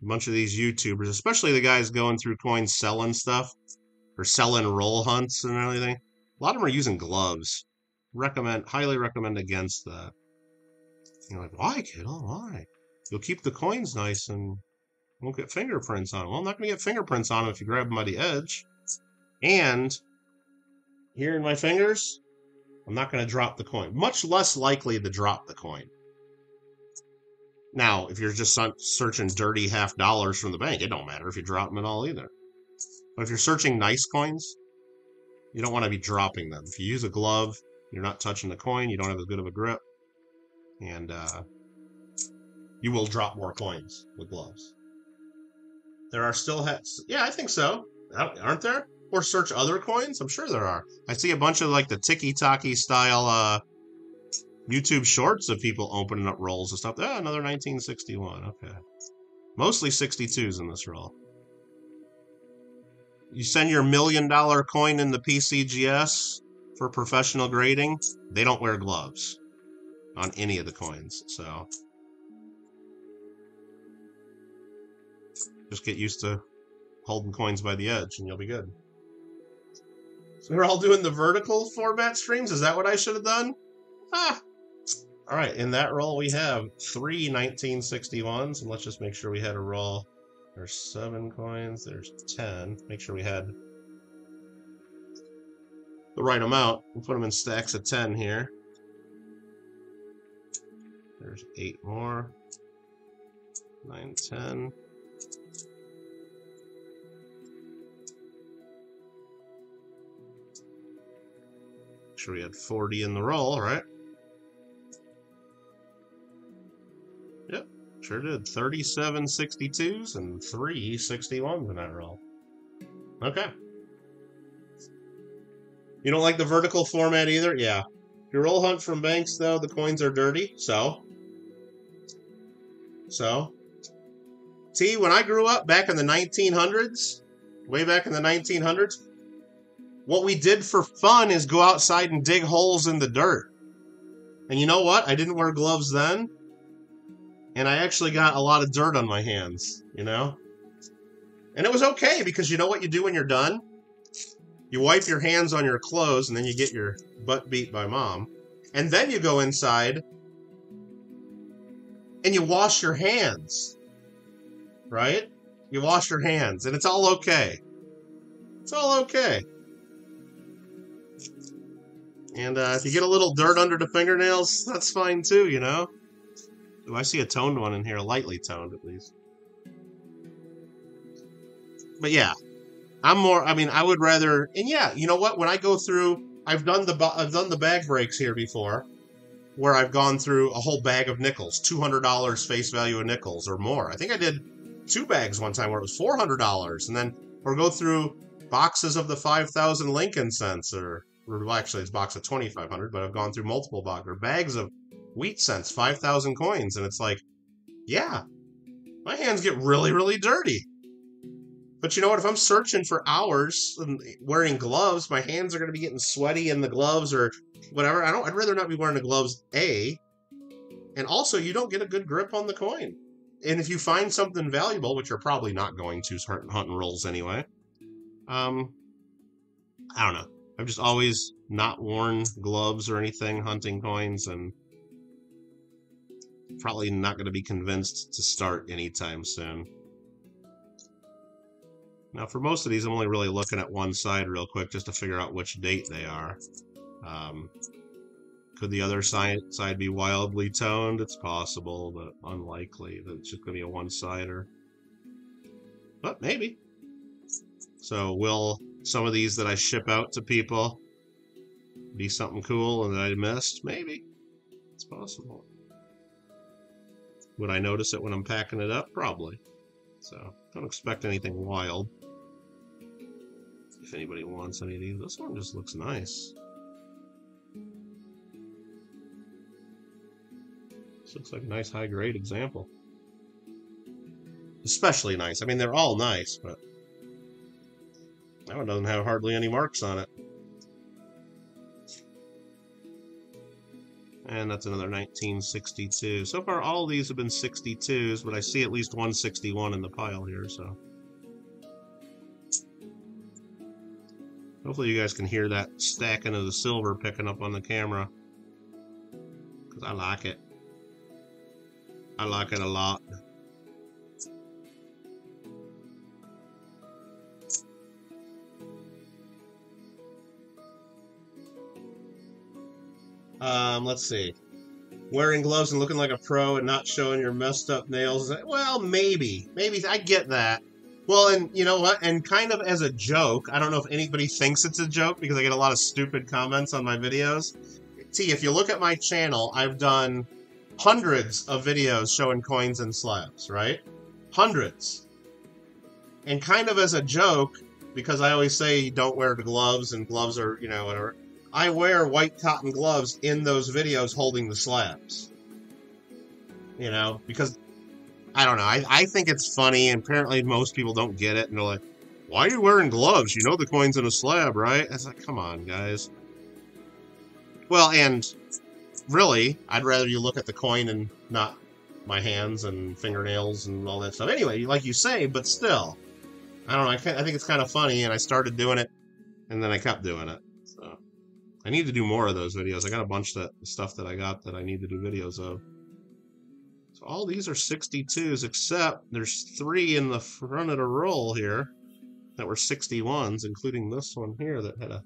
a bunch of these YouTubers, especially the guys going through coins selling stuff or selling roll hunts and everything. A lot of them are using gloves. Recommend, highly recommend against that. You're like, why, kid? Oh, why? You'll keep the coins nice and won't get fingerprints on them. Well, I'm not going to get fingerprints on them if you grab them by the edge. And here in my fingers, I'm not going to drop the coin. Much less likely to drop the coin. Now, if you're just searching dirty half dollars from the bank, it don't matter if you drop them at all either. But if you're searching nice coins, you don't want to be dropping them. If you use a glove, you're not touching the coin, you don't have as good of a grip, and uh, you will drop more coins with gloves. There are still hats. Yeah, I think so. Aren't there? Or search other coins? I'm sure there are. I see a bunch of like the tiki-taki style uh, YouTube shorts of people opening up rolls and stuff. Ah, another 1961. Okay. Mostly 62s in this roll. You send your million dollar coin in the PCGS for professional grading, they don't wear gloves on any of the coins. So just get used to holding coins by the edge and you'll be good. So we're all doing the vertical format streams? Is that what I should have done? Ah, all right, in that roll we have three 1961s, and let's just make sure we had a roll. There's seven coins, there's 10. Make sure we had the right amount. We'll put them in stacks of 10 here. There's eight more. Nine, ten. Sure we had 40 in the roll, right? Yep, Sure did. 37 62s and 3 61s in that roll. Okay. You don't like the vertical format either? Yeah. If you roll hunt from banks, though, the coins are dirty. So. So. See, when I grew up back in the 1900s, way back in the 1900s, what we did for fun is go outside and dig holes in the dirt. And you know what? I didn't wear gloves then and I actually got a lot of dirt on my hands, you know? And it was okay because you know what you do when you're done? You wipe your hands on your clothes and then you get your butt beat by mom. And then you go inside and you wash your hands. Right? You wash your hands and it's all okay. It's all okay. And uh, if you get a little dirt under the fingernails, that's fine too, you know? Do I see a toned one in here? Lightly toned, at least. But yeah, I'm more. I mean, I would rather. And yeah, you know what? When I go through, I've done the I've done the bag breaks here before, where I've gone through a whole bag of nickels, two hundred dollars face value of nickels or more. I think I did two bags one time where it was four hundred dollars, and then or go through boxes of the 5,000 Lincoln cents, or well, actually, it's box of 2,500, but I've gone through multiple boxes, or bags of wheat cents, 5,000 coins. And it's like, yeah, my hands get really, really dirty. But you know what? If I'm searching for hours and wearing gloves, my hands are going to be getting sweaty in the gloves or whatever. I don't. I'd rather not be wearing the gloves. A, and also you don't get a good grip on the coin. And if you find something valuable, which you're probably not going to hunting rolls anyway, um, I don't know. I've just always not worn gloves or anything hunting coins, and probably not going to be convinced to start anytime soon. Now, for most of these, I'm only really looking at one side real quick just to figure out which date they are. Um, could the other side, side be wildly toned? It's possible, but unlikely that it's just going to be a one-sider. But maybe. So will some of these that I ship out to people be something cool and that I missed? Maybe. It's possible. Would I notice it when I'm packing it up? Probably. So, don't expect anything wild if anybody wants any of these. This one just looks nice. This looks like a nice high grade example. Especially nice. I mean, they're all nice, but that one doesn't have hardly any marks on it. And that's another 1962. So far, all these have been 62s, but I see at least 161 in the pile here, so... Hopefully you guys can hear that stacking of the silver picking up on the camera. Because I like it. I like it a lot. Um, let's see. Wearing gloves and looking like a pro and not showing your messed up nails. Well, maybe. Maybe. I get that. Well, and you know what? And kind of as a joke, I don't know if anybody thinks it's a joke because I get a lot of stupid comments on my videos. T, if you look at my channel, I've done hundreds of videos showing coins and slabs, right? Hundreds. And kind of as a joke, because I always say don't wear the gloves and gloves are, you know, whatever. I wear white cotton gloves in those videos holding the slabs. You know, because I don't know. I, I think it's funny, and apparently most people don't get it, and they're like, why are you wearing gloves? You know the coin's in a slab, right? It's like, come on, guys. Well, and really, I'd rather you look at the coin and not my hands and fingernails and all that stuff. Anyway, like you say, but still, I don't know. I, I think it's kind of funny, and I started doing it, and then I kept doing it. I need to do more of those videos. I got a bunch of stuff that I got that I need to do videos of So all these are 62s, except there's three in the front of the roll here that were 61s, including this one here that had a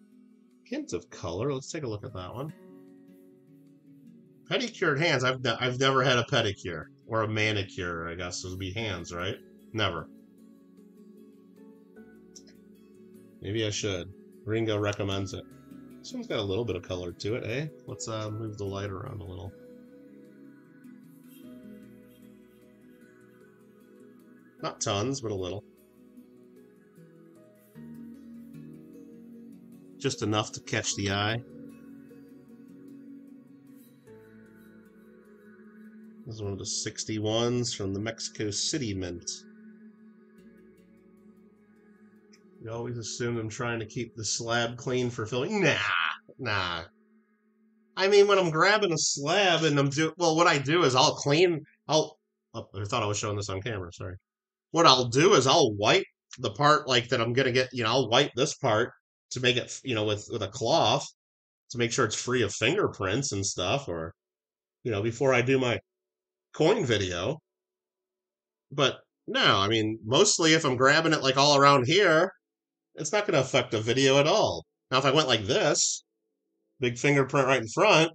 hint of color. Let's take a look at that one. Pedicured hands. I've, ne I've never had a pedicure. Or a manicure, I guess. Those would be hands, right? Never. Maybe I should. Ringo recommends it. This one's got a little bit of color to it, eh? Let's uh, move the light around a little. Not tons, but a little. Just enough to catch the eye. This is one of the 61s from the Mexico City Mint. You always assume I'm trying to keep the slab clean for filling. Nah, nah. I mean, when I'm grabbing a slab and I'm doing well, what I do is I'll clean. I'll. Oh, I thought I was showing this on camera. Sorry what I'll do is I'll wipe the part like that I'm gonna get, you know, I'll wipe this part to make it, you know, with with a cloth to make sure it's free of fingerprints and stuff, or you know, before I do my coin video. But no, I mean, mostly if I'm grabbing it like all around here, it's not gonna affect the video at all. Now, if I went like this, big fingerprint right in front,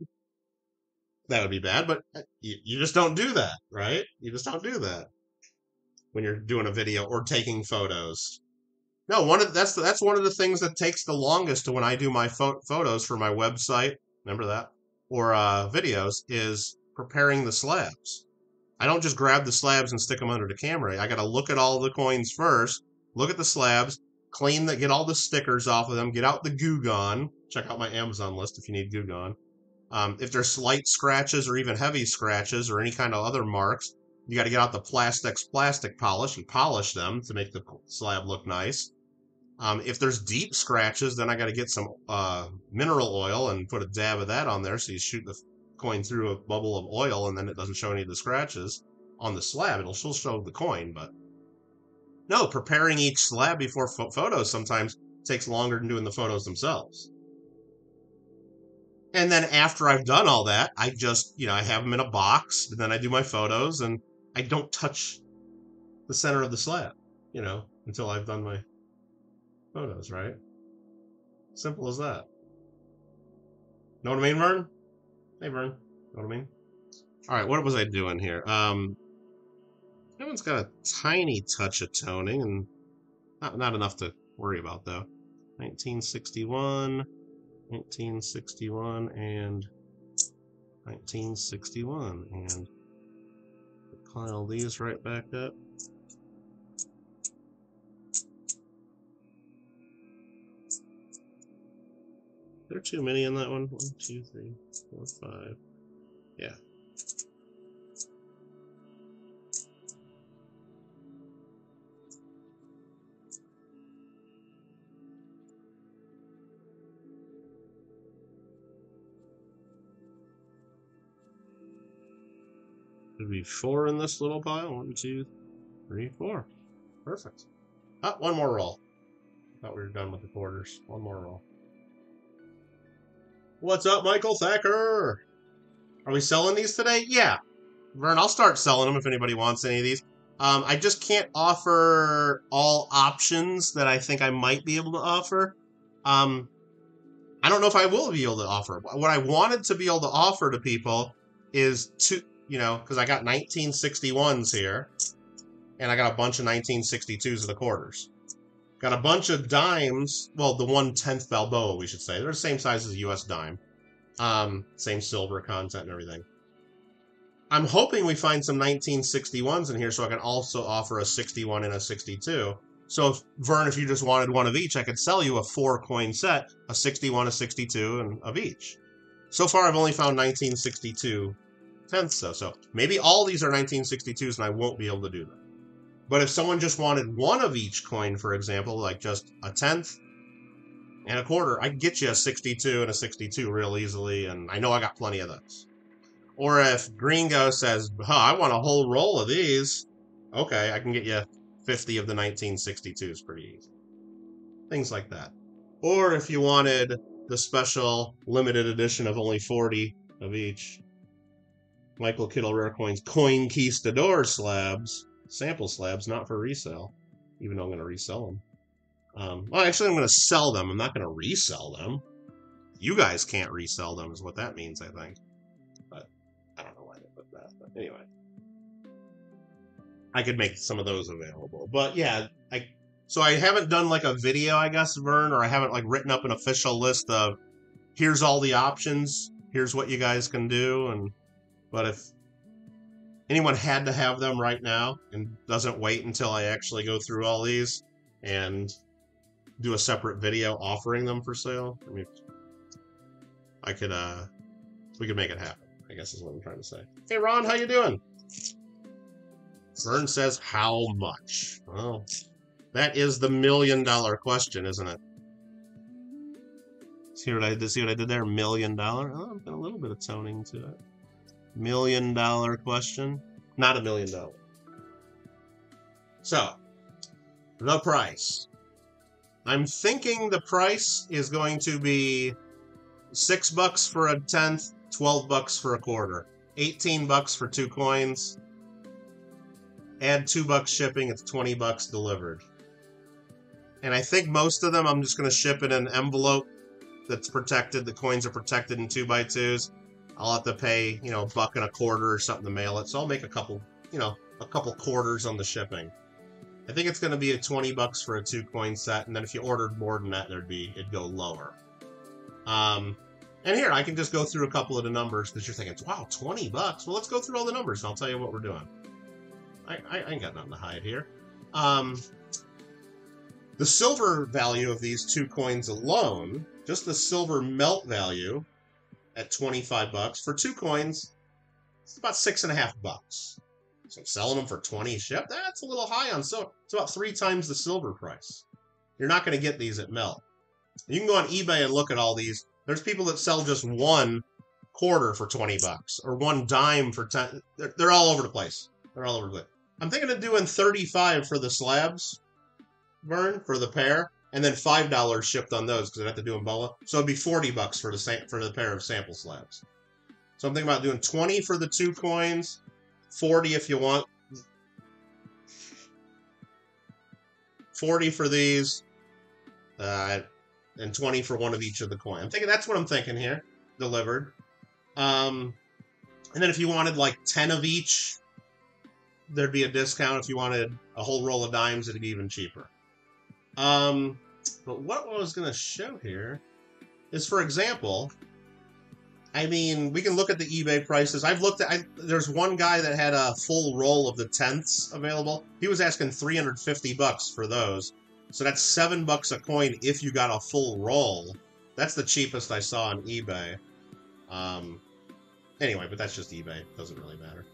that would be bad. But uh, you, you just don't do that, right? You just don't do that when you're doing a video or taking photos. No, one of that's that's one of the things that takes the longest to when I do my fo- photos for my website. Remember that or uh, videos is preparing the slabs. I don't just grab the slabs and stick them under the camera. I got to look at all the coins first, look at the slabs, clean the, get all the stickers off of them, get out the Goo Gone. Check out my Amazon list if you need Goo Gone. Um, if there's slight scratches or even heavy scratches or any kind of other marks, you got to get out the Plastix plastic polish and polish them to make the slab look nice. Um, if there's deep scratches, then I got to get some uh, mineral oil and put a dab of that on there so you shoot the coin through a bubble of oil and then it doesn't show any of the scratches on the slab. It'll still show the coin, but no, preparing each slab before ph- photos sometimes takes longer than doing the photos themselves. And then after I've done all that, I just, you know, I have them in a box, and then I do my photos, and I don't touch the center of the slab, you know, until I've done my photos, right? Simple as that. Know what I mean, Vern? Hey, Vern. Know what I mean? All right, what was I doing here? Um, that one's got a tiny touch of toning, and not not enough to worry about though. 1961. 1961 and 1961 and pile these right back up. There are too many in that one. One, two, three, four, five. Yeah. Should be four in this little pile. One, two, three, four. Perfect. Ah, one more roll. Thought we were done with the quarters. One more roll. What's up, Michael Thacker? Are we selling these today? Yeah. Vern, I'll start selling them if anybody wants any of these. Um, I just can't offer all options that I think I might be able to offer. Um, I don't know if I will be able to offer. What I wanted to be able to offer to people is two, you know, because I got 1961s here, and I got a bunch of 1962s of the quarters. Got a bunch of dimes. Well, the one tenth Balboa, we should say. They're the same size as a U.S. dime. Um, same silver content and everything. I'm hoping we find some 1961s in here so I can also offer a 61 and a 62. So, if, Vern, if you just wanted one of each, I could sell you a four coin set, a 61, a 62, and of each. So far, I've only found 1962 So maybe all these are 1962s and I won't be able to do them. But if someone just wanted one of each coin, for example, like just a tenth and a quarter, I would get you a 62 and a 62 real easily, and I know I got plenty of those. Or if Gringo says, huh, I want a whole roll of these, okay, I can get you 50 of the 1962s pretty easy. Things like that. Or if you wanted the special limited edition of only 40 of each, Michael Kittle Rare Coins Coin Conquistador slabs, sample slabs, not for resale, even though I'm going to resell them. Um, well, actually, I'm going to sell them. I'm not going to resell them. You guys can't resell them, is what that means, I think. But I don't know why they put that. But anyway, I could make some of those available. But yeah, I so I haven't done like a video, I guess, Vern, or I haven't like written up an official list of here's all the options, here's what you guys can do, and but if anyone had to have them right now and doesn't wait until I actually go through all these and do a separate video offering them for sale, I mean, I could, uh, we could make it happen. I guess is what I'm trying to say. Hey, Ron, how you doing? Vern says, how much? Well, that is the million dollar question, isn't it? See what I did? See what I did there? Million dollar. Oh, I've got a little bit of toning to it million dollar question. Not a million dollar. So, the price. I'm thinking the price is going to be six bucks for a tenth, 12 bucks for a quarter, 18 bucks for two coins. Add two bucks shipping, it's 20 bucks delivered. And I think most of them I'm just going to ship in an envelope that's protected. The coins are protected in two by twos. I'll have to pay, you know, a buck and a quarter or something to mail it. So I'll make a couple, you know, a couple quarters on the shipping. I think it's going to be a 20 bucks for a two coin set. And then if you ordered more than that, there'd be, it'd go lower. Um, and here, I can just go through a couple of the numbers because you're thinking, wow, 20 bucks. Well, let's go through all the numbers and I'll tell you what we're doing. I, I, I ain't got nothing to hide here. Um, The silver value of these two coins alone, just the silver melt value at 25 bucks for two coins, it's about six and a half bucks. So selling them for 20 ship, that's a little high on silver. It's about three times the silver price. You're not going to get these at melt. You can go on eBay and look at all these. There's people that sell just one quarter for 20 bucks or one dime for 10. They're, they're all over the place. They're all over the place. I'm thinking of doing 35 for the slabs, Vern, for the pair, and then $5 shipped on those because I'd have to do Ebola. So it'd be 40 bucks for the for the pair of sample slabs. So I'm thinking about doing 20 for the two coins, 40 if you want. 40 for these, uh, and 20 for one of each of the coin. I'm thinking that's what I'm thinking here, delivered. Um, and then if you wanted like 10 of each, there'd be a discount. If you wanted a whole roll of dimes, it'd be even cheaper. Um, but what I was going to show here is, for example, I mean, we can look at the eBay prices. I've looked at. I, there's one guy that had a full roll of the tenths available. He was asking 350 bucks for those. So that's seven bucks a coin if you got a full roll. That's the cheapest I saw on eBay. Um, anyway, but that's just eBay. Doesn't really matter.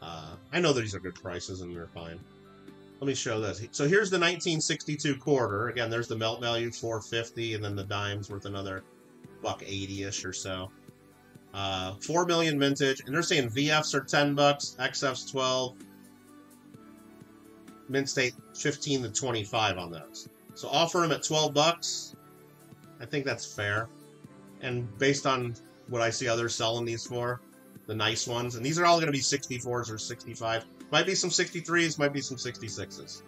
Uh, I know that these are good prices and they're fine. Let me show this. So here's the 1962 quarter. Again, there's the melt value 450, and then the dimes worth another buck 80ish or so. Uh, 4 million mintage, and they're saying VFs are 10 bucks, XFs 12, mint state 15 to 25 on those. So offer them at 12 bucks. I think that's fair. And based on what I see others selling these for, the nice ones, and these are all going to be 64s or 65. Might be some 63s, might be some 66s.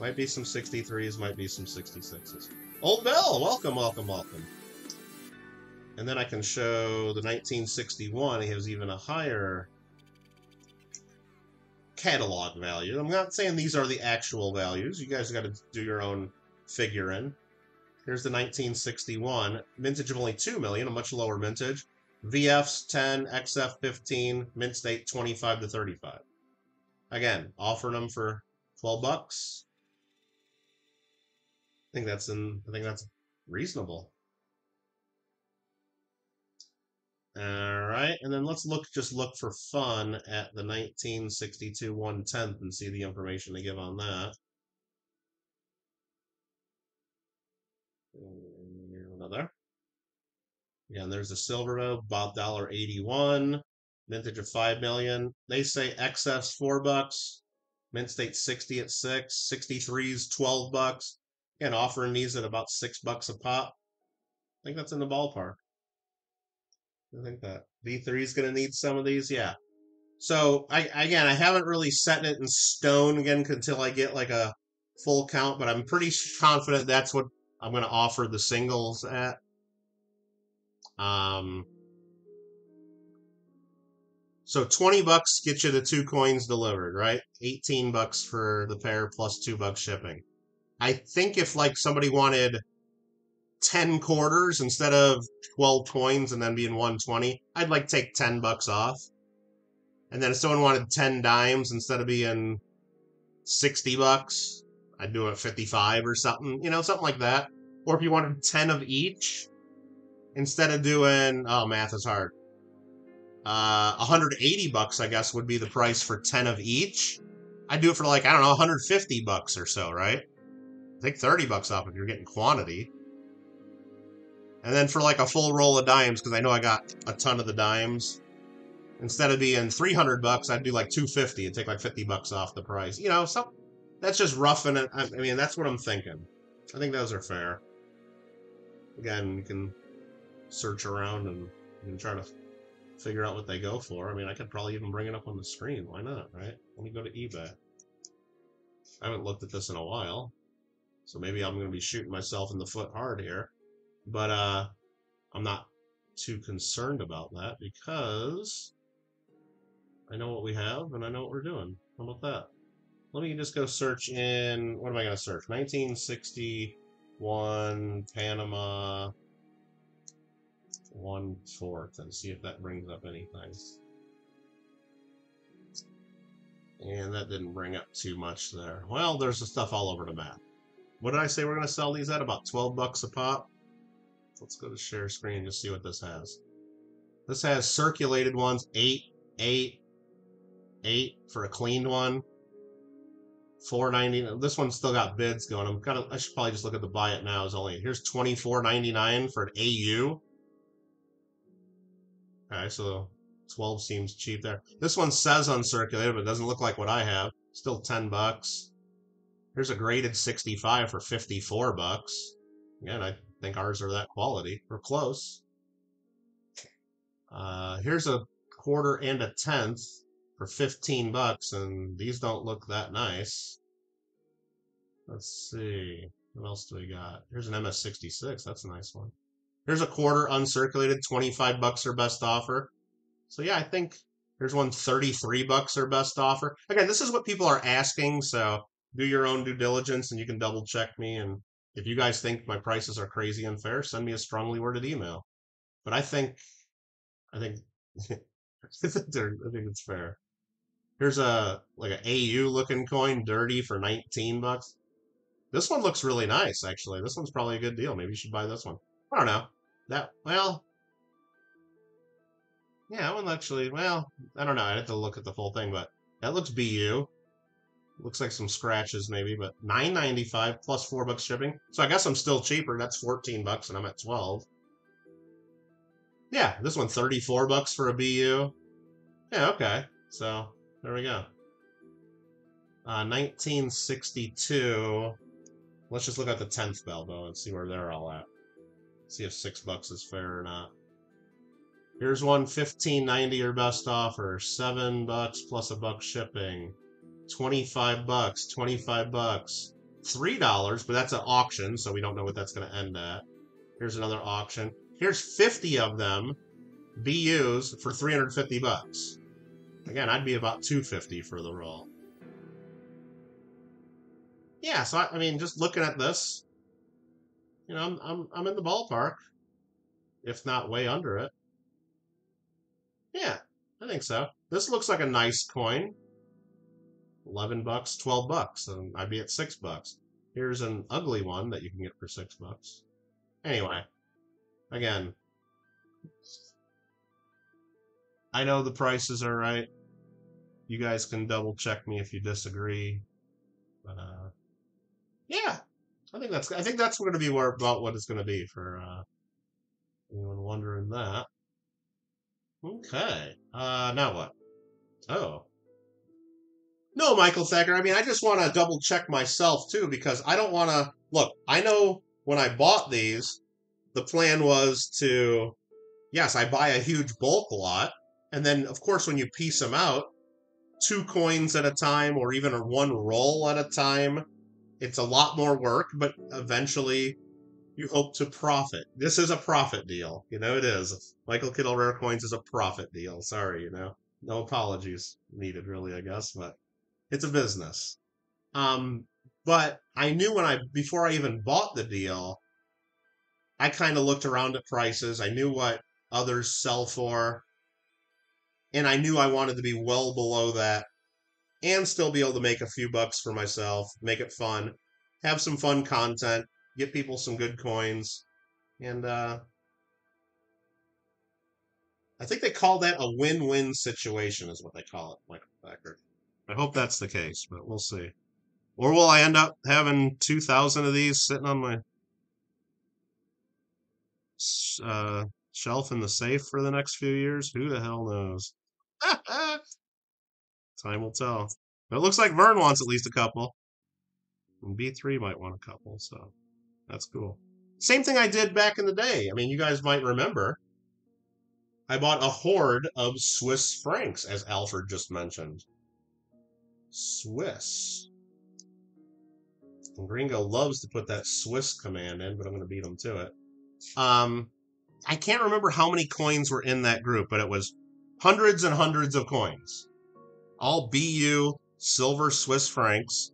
Might be some 63s, might be some 66s. Old Bill, welcome, welcome, welcome. And then I can show the 1961. He has even a higher catalog value. I'm not saying these are the actual values. You guys got to do your own figuring. Here's the 1961. Mintage of only 2 million, a much lower mintage. VFs 10, XF 15, mint state 25 to 35. Again, offering them for 12 bucks. I think that's in I think that's reasonable. All right, and then let's look just look for fun at the 1962 110th and see the information they give on that. Another. Again, there's the silver about dollar eighty-one, mintage of five million. They say XFs four bucks, mint state sixty at six, 63s 12 bucks, and offering these at about six bucks a pop. I think that's in the ballpark. I think that V3 is going to need some of these. Yeah. So I again, I haven't really set it in stone again until I get like a full count, but I'm pretty confident that's what I'm going to offer the singles at. Um. So 20 bucks gets you the two coins delivered, right? 18 bucks for the pair plus 2 bucks shipping. I think if like somebody wanted 10 quarters instead of 12 coins and then being 120, I'd like take 10 bucks off. And then if someone wanted 10 dimes instead of being 60 bucks, I'd do it 55 or something, you know, something like that. Or if you wanted 10 of each, instead of doing, oh, math is hard. Uh, 180 bucks, I guess, would be the price for 10 of each. I'd do it for like, I don't know, 150 bucks or so, right? Take 30 bucks off if you're getting quantity. And then for like a full roll of dimes, because I know I got a ton of the dimes, instead of being 300 bucks, I'd do like 250 and take like 50 bucks off the price. You know, so that's just roughing it. I mean, that's what I'm thinking. I think those are fair. Again, you can search around and, and try to figure out what they go for. I mean, I could probably even bring it up on the screen. Why not, right? Let me go to eBay. I haven't looked at this in a while, so maybe I'm going to be shooting myself in the foot hard here. But uh, I'm not too concerned about that because I know what we have and I know what we're doing. How about that? Let me just go search in, what am I going to search? 1961 Panama one fourth and see if that brings up anything. And that didn't bring up too much there. Well, there's the stuff all over the map. what did I say we're going to sell these at? About 12 bucks a pop. Let's go to share screen and just see what this has. This has circulated ones, 8, 8, 8 for a cleaned one. 490 this one's still got bids going i'm kind of i should probably just look at the buy it now is only here's 24.99 for an au okay so 12 seems cheap there this one says uncirculated but doesn't look like what i have still 10 bucks here's a graded 65 for 54 bucks again i think ours are that quality we're close uh here's a quarter and a tenth for 15 bucks, and these don't look that nice. Let's see. What else do we got? Here's an MS66. That's a nice one. Here's a quarter uncirculated, 25 bucks or best offer. So yeah, I think here's one 33 bucks or best offer. Again, this is what people are asking, so do your own due diligence and you can double check me. And if you guys think my prices are crazy unfair, send me a strongly worded email. But I think, I think, I think it's fair. Here's a like an AU looking coin, dirty for 19 bucks. This one looks really nice, actually. This one's probably a good deal. Maybe you should buy this one. I don't know. That well, yeah, that one actually. Well, I don't know. I have to look at the full thing, but that looks BU. Looks like some scratches maybe, but 9.95 plus four bucks shipping. So I guess I'm still cheaper. That's 14 bucks, and I'm at 12. Yeah, this one 34 bucks for a BU. Yeah, okay. So there we go. Uh, 1962. Let's just look at the 10th Balboa and see where they're all at. See if six bucks is fair or not. Here's one 1590 or best offer. Seven bucks plus a buck shipping. 25 bucks, 25 bucks. Three dollars, but that's an auction, so we don't know what that's going to end at. Here's another auction. Here's 50 of them, BUs, for 350 bucks. Again, I'd be about 250 for the roll. Yeah, so I, I mean, just looking at this, you know, I'm I'm I'm in the ballpark, if not way under it. Yeah, I think so. This looks like a nice coin. 11 bucks, 12 bucks, and I'd be at 6 bucks. Here's an ugly one that you can get for 6 bucks. Anyway, again, I know the prices are right. You guys can double check me if you disagree. But uh, yeah, I think that's I think that's going to be where, about what it's going to be for uh, anyone wondering that. Okay, uh, now what? Oh, no, Michael Thacker. I mean, I just want to double check myself too because I don't want to look. I know when I bought these, the plan was to, yes, I buy a huge bulk lot, and then of course when you piece them out, two coins at a time or even a one roll at a time. It's a lot more work, but eventually you hope to profit. This is a profit deal. You know, it is. Michael Kittle Rare Coins is a profit deal. Sorry, you know. No apologies needed, really, I guess, but it's a business. Um, but I knew when I, before I even bought the deal, I kind of looked around at prices. I knew what others sell for and I knew I wanted to be well below that and still be able to make a few bucks for myself, make it fun, have some fun content, get people some good coins, and uh, I think they call that a win-win situation, is what they call it, Michael Thacker. I hope that's the case, but we'll see. Or will I end up having 2,000 of these sitting on my uh, shelf in the safe for the next few years? Who the hell knows? Time will tell. But it looks like Vern wants at least a couple. And B3 might want a couple, so that's cool. Same thing I did back in the day. I mean, you guys might remember. I bought a horde of Swiss francs, as Alfred just mentioned. Swiss. And Gringo loves to put that Swiss command in, but I'm going to beat him to it. Um, I can't remember how many coins were in that group, but it was hundreds and hundreds of coins, all BU silver Swiss francs.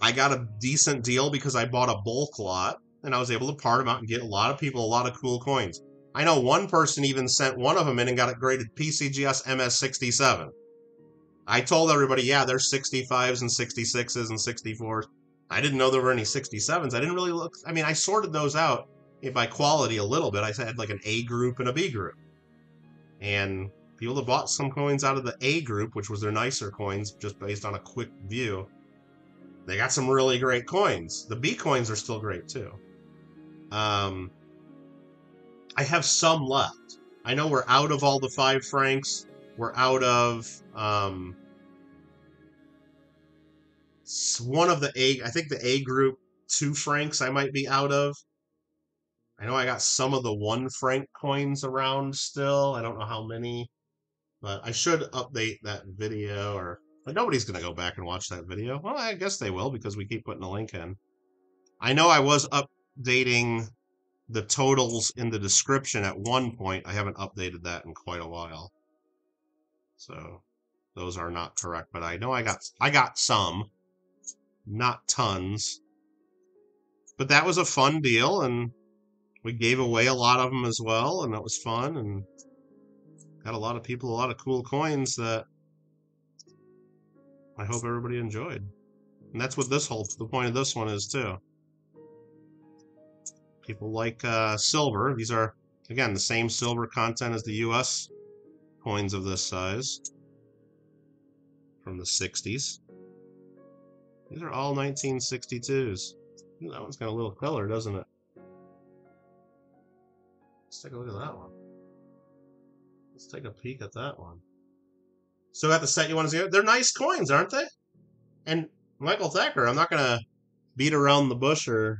I got a decent deal because I bought a bulk lot and I was able to part them out and get a lot of people a lot of cool coins. I know one person even sent one of them in and got it graded PCGS MS67. I told everybody, yeah, there's 65s and 66s and 64s. I didn't know there were any 67s. I didn't really look. I mean, I sorted those out by quality a little bit. I had like an A group and a B group. And people have bought some coins out of the A group, which was their nicer coins, just based on a quick view, they got some really great coins. The B coins are still great too. Um, I have some left. I know we're out of all the five francs. We're out of um, one of the A. I think the A group two francs. I might be out of. I know I got some of the one franc coins around still. I don't know how many, but I should update that video. Or but nobody's gonna go back and watch that video. Well, I guess they will because we keep putting a link in. I know I was updating the totals in the description at one point. I haven't updated that in quite a while. So those are not correct, but I know I got I got some, not tons. But that was a fun deal and we gave away a lot of them as well and that was fun and got a lot of people a lot of cool coins that I hope everybody enjoyed. And that's what this whole the point of this one is too. People like uh, silver. These are, again, the same silver content as the U.S. coins of this size from the 60s. These are all 1962s. That one's got a little color, doesn't it? Let's take a look at that one. Let's take a peek at that one. So got the set you want to see? They're nice coins, aren't they? And Michael Thacker, I'm not going to beat around the bush or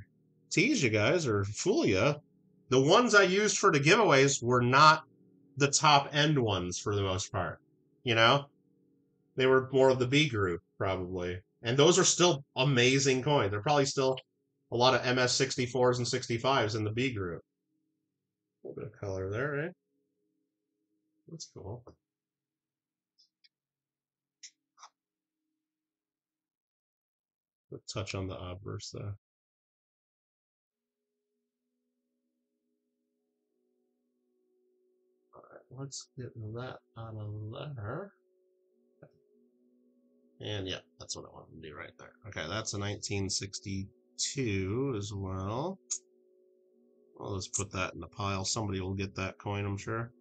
tease you guys or fool you. The ones I used for the giveaways were not the top end ones for the most part. You know, they were more of the B group probably, and those are still amazing coins. They're probably still a lot of MS 64s and 65s in the B group. A little bit of color there, right? That's cool. A touch on the obverse there. let's get that out of there. And yeah, that's what I want to do right there. Okay, that's a 1962 as well. I'll just put that in the pile. Somebody will get that coin, I'm sure.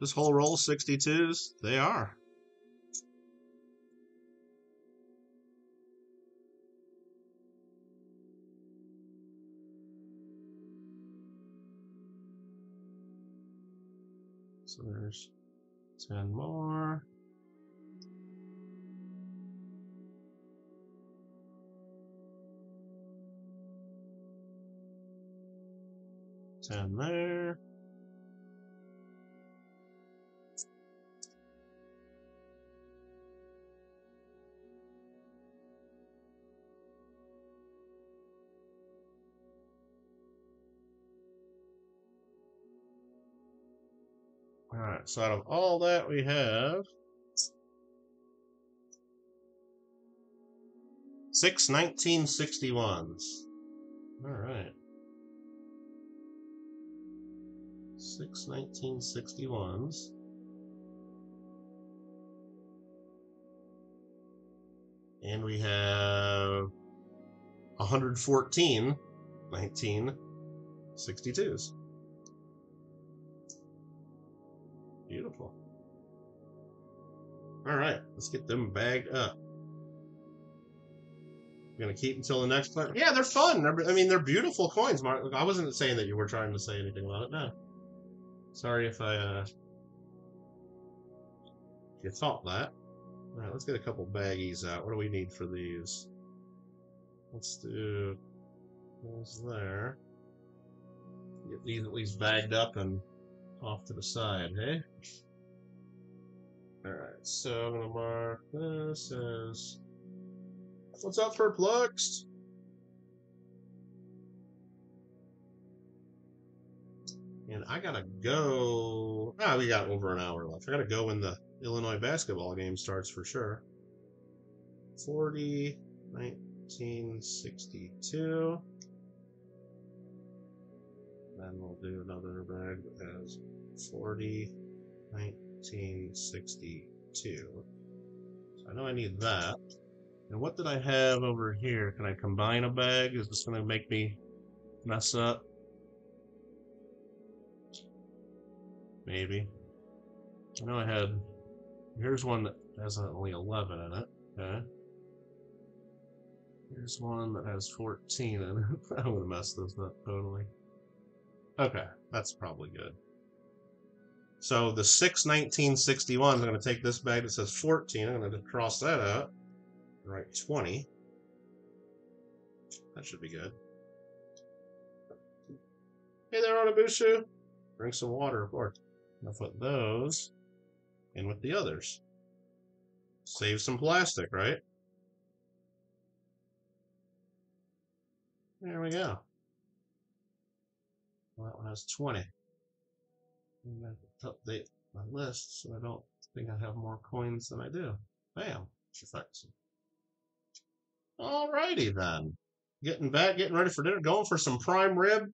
This whole roll 62s, they are. So there's 10 more. Ten there. So out of all that we have six 1961s. Alright. Six 1961s. And we have 114 1962s. Beautiful. All right, let's get them bagged up. We're gonna keep until the next one. Yeah, they're fun. I mean, they're beautiful coins. Mark. I wasn't saying that you were trying to say anything about it. No. Sorry if I uh, if you thought that. All right, let's get a couple baggies out. What do we need for these? Let's do those there. Get these at least bagged up and off to the side, hey? Alright, so I'm gonna mark this as what's up perplexed? And I gotta go. Ah, we got over an hour left. I gotta go when the Illinois basketball game starts for sure. 40, 1962. Then we'll do another bag that has 40, 1962. So I know I need that. And what did I have over here? Can I combine a bag? Is this going to make me mess up? Maybe. I know I had. Here's one that has only 11 in it. Okay. Here's one that has 14 in it. I'm going to mess this up totally. Okay, that's probably good. So the 6 1961 I'm going to take this bag that says 14. I'm going to cross that out. Write 20. That should be good. Hey there, Onabushu. Drink some water, of course. I'll put those in with the others. Save some plastic, right? There we go. 20. And I have to update my list so I don't think I have more coins than I do. Bam. Perfect. Alrighty then. Getting back, getting ready for dinner, going for some prime rib.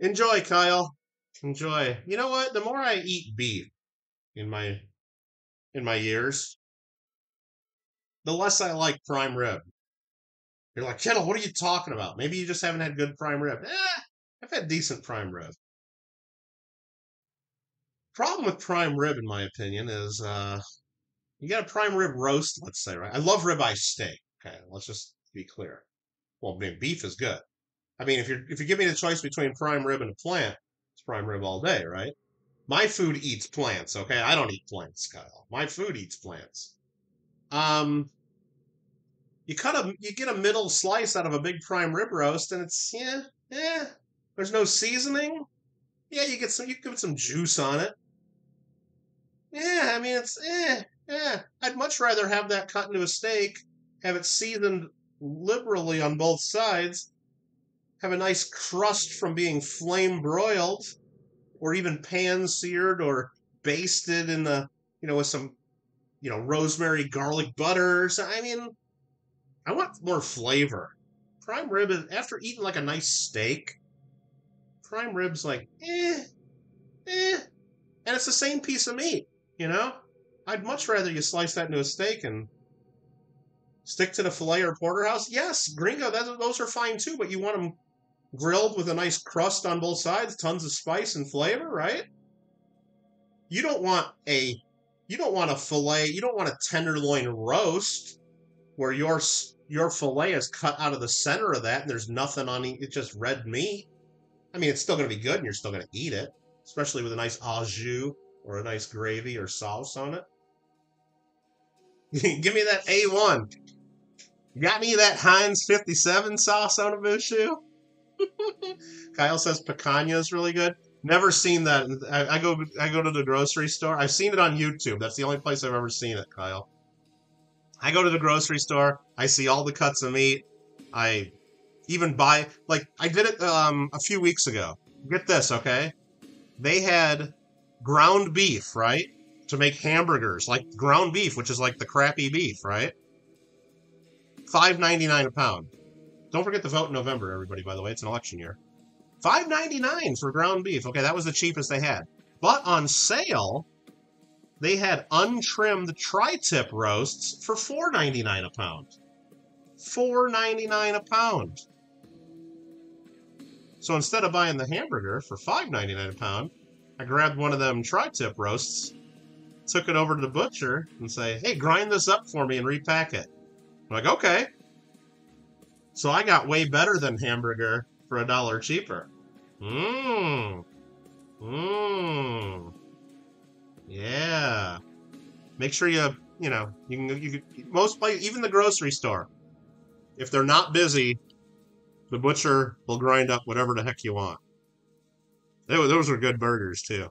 Enjoy, Kyle. Enjoy. You know what? The more I eat beef in my in my years, the less I like prime rib. You're like, Kendall, what are you talking about? Maybe you just haven't had good prime rib. Eh, I've had decent prime rib. Problem with prime rib, in my opinion, is uh, you got a prime rib roast, let's say, right? I love ribeye steak. Okay, let's just be clear. Well, I mean, beef is good. I mean, if you're if you give me the choice between prime rib and a plant, it's prime rib all day, right? My food eats plants. Okay, I don't eat plants, Kyle. My food eats plants. Um, you cut a you get a middle slice out of a big prime rib roast, and it's yeah, yeah. There's no seasoning. Yeah, you get some you get some juice on it. Yeah, I mean it's eh, yeah. I'd much rather have that cut into a steak, have it seasoned liberally on both sides, have a nice crust from being flame broiled, or even pan seared or basted in the you know with some you know rosemary garlic butter. So I mean, I want more flavor. Prime rib is after eating like a nice steak. Prime rib's like eh, eh, and it's the same piece of meat. You know, I'd much rather you slice that into a steak and stick to the filet or porterhouse. Yes, gringo, that, those are fine too, but you want them grilled with a nice crust on both sides, tons of spice and flavor, right? You don't want a you don't want a fillet, you don't want a tenderloin roast where your your fillet is cut out of the center of that and there's nothing on it, it's just red meat. I mean, it's still going to be good and you're still going to eat it, especially with a nice au jus or a nice gravy or sauce on it. Give me that A1. got me that Heinz 57 sauce on a Mushu? Kyle says picanha is really good. Never seen that. I, I, go I go to the grocery store. I've seen it on YouTube. That's the only place I've ever seen it, Kyle. I go to the grocery store. I see all the cuts of meat. I even buy like I did it um, a few weeks ago. Get this, okay? They had ground beef, right? To make hamburgers, like ground beef, which is like the crappy beef, right? Five ninety nine a pound. Don't forget to vote in November, everybody. By the way, it's an election year. Five ninety nine for ground beef. Okay, that was the cheapest they had. But on sale, they had untrimmed tri-tip roasts for four ninety nine a pound. Four ninety nine a pound. So instead of buying the hamburger for five ninety nine a pound, I grabbed one of them tri-tip roasts, took it over to the butcher, and say, "Hey, grind this up for me and repack it." I'm like, "Okay." So I got way better than hamburger for a dollar cheaper. Mmm. Mmm. Yeah. Make sure you, you know, you can, you can, most places, even the grocery store, if they're not busy, the butcher will grind up whatever the heck you want. They, those were good burgers too.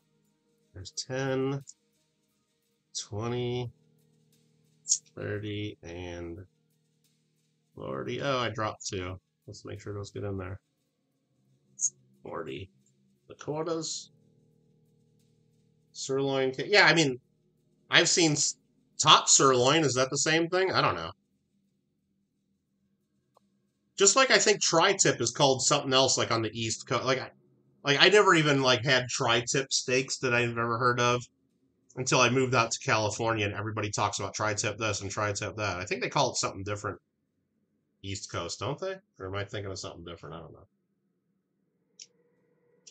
There's 10, 20, 30, and 40. Oh, I dropped two. Let's make sure those get in there. 40. The quotas. Sirloin. Yeah, I mean, I've seen top sirloin. Is that the same thing? I don't know. Just like I think tri-tip is called something else, like on the East Coast. Like, I, like I never even like had tri-tip steaks that I've ever heard of. until I moved out to California and everybody talks about tri-tip this and tri-tip that. I think they call it something different East Coast, don't they? Or am I thinking of something different? I don't know.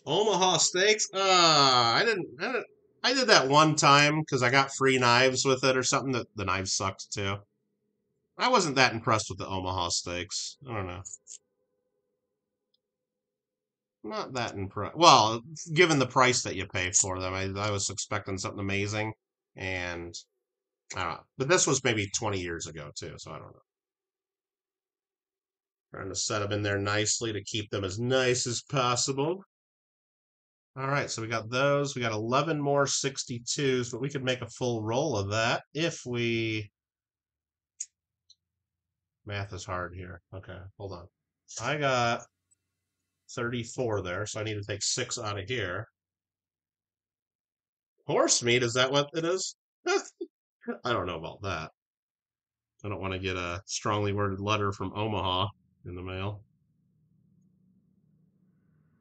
Omaha steaks? Uh, I didn't, I didn't I did that one time because I got free knives with it or something. That the knives sucked too. I wasn't that impressed with the Omaha steaks. I don't know. Not that impressed. Well, given the price that you pay for them, I, I was expecting something amazing, and I don't know. But this was maybe 20 years ago too, so I don't know. Trying to set them in there nicely to keep them as nice as possible. All right, so we got those. We got 11 more 62s, but we could make a full roll of that if we... Math is hard here. Okay, hold on. I got 34 there, so I need to take 6 out of here. Horse meat, is that what it is? I don't know about that. I don't want to get a strongly worded letter from Omaha in the mail.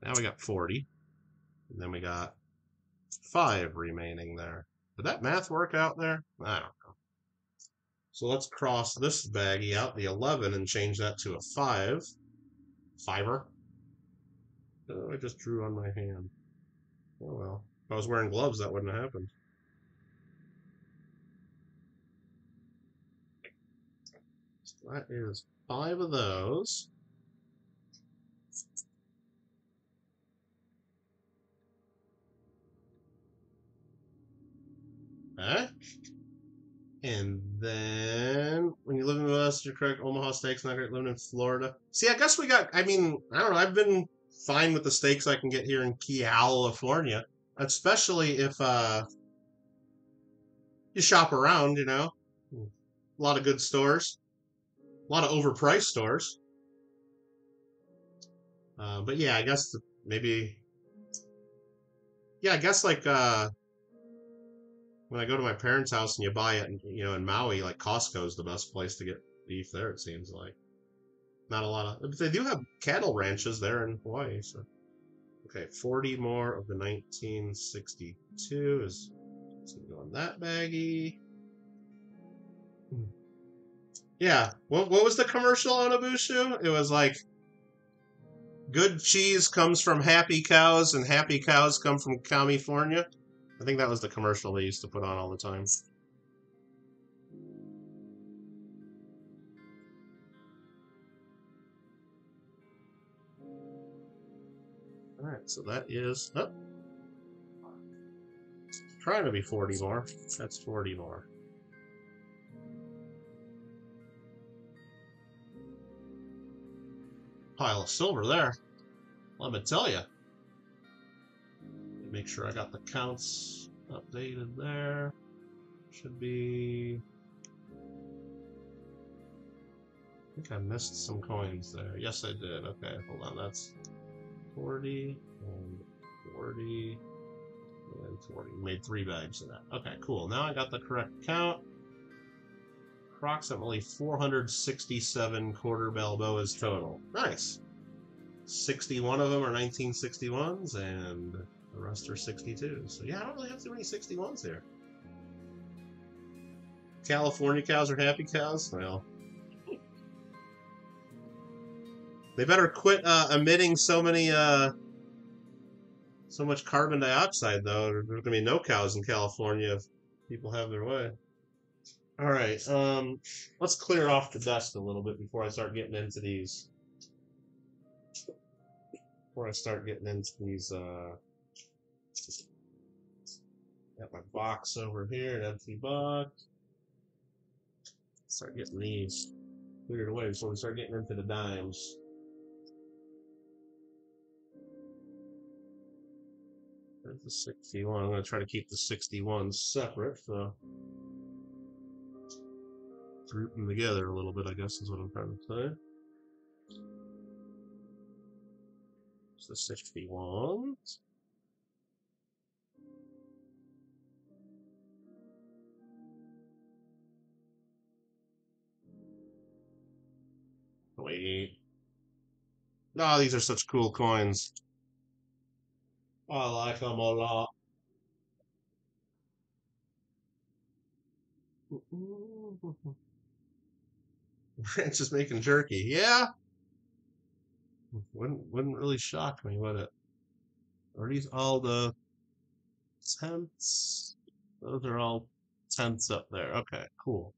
Now we got 40. And then we got five remaining there. Did that math work out there? I don't know. So let's cross this baggie out, the 11, and change that to a 5. Fiber. Oh, I just drew on my hand. Oh well. If I was wearing gloves, that wouldn't have happened. So that is five of those. Huh? And then when you live in the West, you're correct. Omaha steaks, not great living in Florida. See, I guess we got. I mean, I don't know. I've been fine with the steaks I can get here in Key, California, especially if uh, you shop around. You know, a lot of good stores, a lot of overpriced stores. Uh, but yeah, I guess maybe. Yeah, I guess like uh, when I go to my parents' house and you buy it, you know, in Maui, like Costco is the best place to get beef there. It seems like not a lot of, but they do have cattle ranches there in Hawaii. So okay, forty more of the 1962 is going that baggie. Hmm. Yeah, what what was the commercial on Abushu? It was like good cheese comes from happy cows and happy cows come from California. I think that was the commercial they used to put on all the time. Alright, so that is... Oh, trying to be 40 more. That's 40 more. Pile of silver there. Let me tell you. Make sure I got the counts updated there. Should be... I think I missed some coins there. Yes, I did. Okay, hold on. That's 40 and 40 and 40. made three bags of that. Okay, cool. Now I got the correct count. Approximately 467 quarter Balboas total. Nice. 61 of them are 1961s, and the rest are 62. So yeah, I don't really have too many 61s here. California cows are happy cows? Well, they better quit uh, emitting so many, uh, so much carbon dioxide, though. There's going to be no cows in California if people have their way. All right, um, let's clear off the dust a little bit before I start getting into these. Before I start getting into these, uh, Got my box over here, an empty box. Start getting these cleared away so we start getting into the dimes. There's the 61. I'm going to try to keep the 61 separate, so group them together a little bit, I guess is what I'm trying to say. It's the 61. Oh, these are such cool coins. I like them a lot. Ranch is making jerky. Yeah. Wouldn't wouldn't really shock me, would it? Are these all the tents? Those are all tents up there. Okay, cool.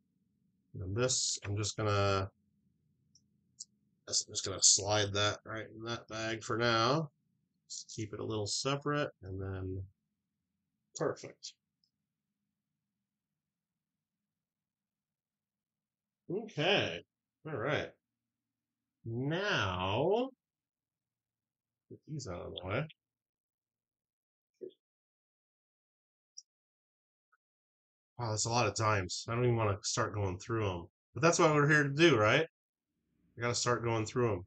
And this, I'm just gonna, I'm just gonna slide that right in that bag for now. Just keep it a little separate, and then perfect. Okay. All right. Now, get these out of the way. Wow, that's a lot of times. I don't even want to start going through them. But that's what we're here to do, right? I got to start going through them.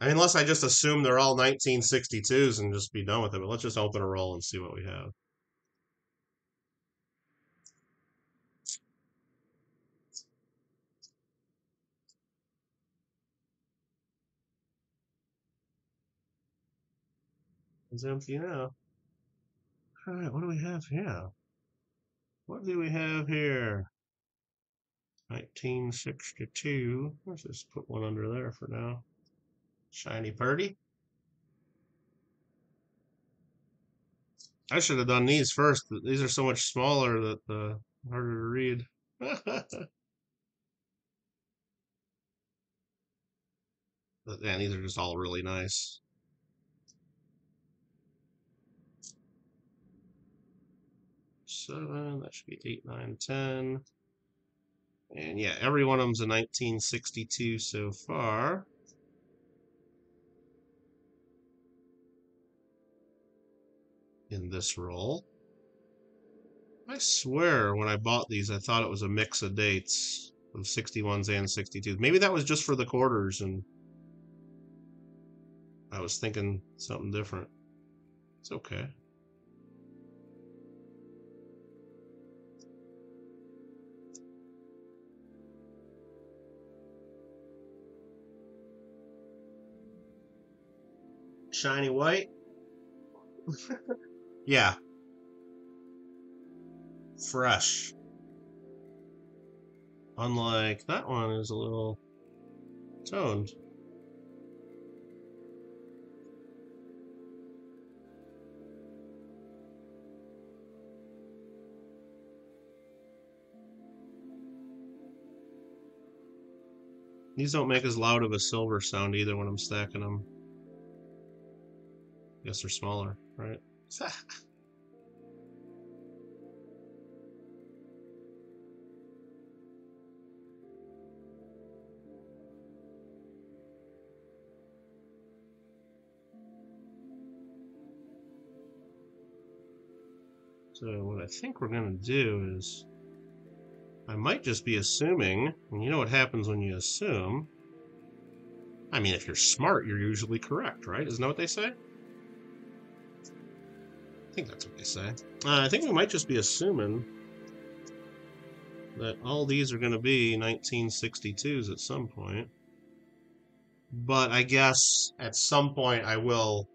I mean, unless I just assume they're all 1962s and just be done with it. But let's just open a roll and see what we have. It's empty now. All right, what do we have here? What do we have here? 1962. Let's just put one under there for now. Shiny Purdy. I should have done these first. These are so much smaller that uh, harder to read. but yeah, these are just all really nice. Seven, that should be eight, nine, ten. And yeah, every one of them's a 1962 so far. In this roll. I swear when I bought these, I thought it was a mix of dates of 61s and 62s. Maybe that was just for the quarters and I was thinking something different. It's okay. Shiny white. yeah. Fresh. Unlike that one is a little toned. These don't make as loud of a silver sound either when I'm stacking them. Guess they're smaller, right? So what I think we're going to do is I might just be assuming, and you know what happens when you assume. I mean, if you're smart, you're usually correct, right? Isn't that what they say? Think that's what they say. Uh, I think we might just be assuming that all these are going to be 1962s at some point. But I guess at some point I will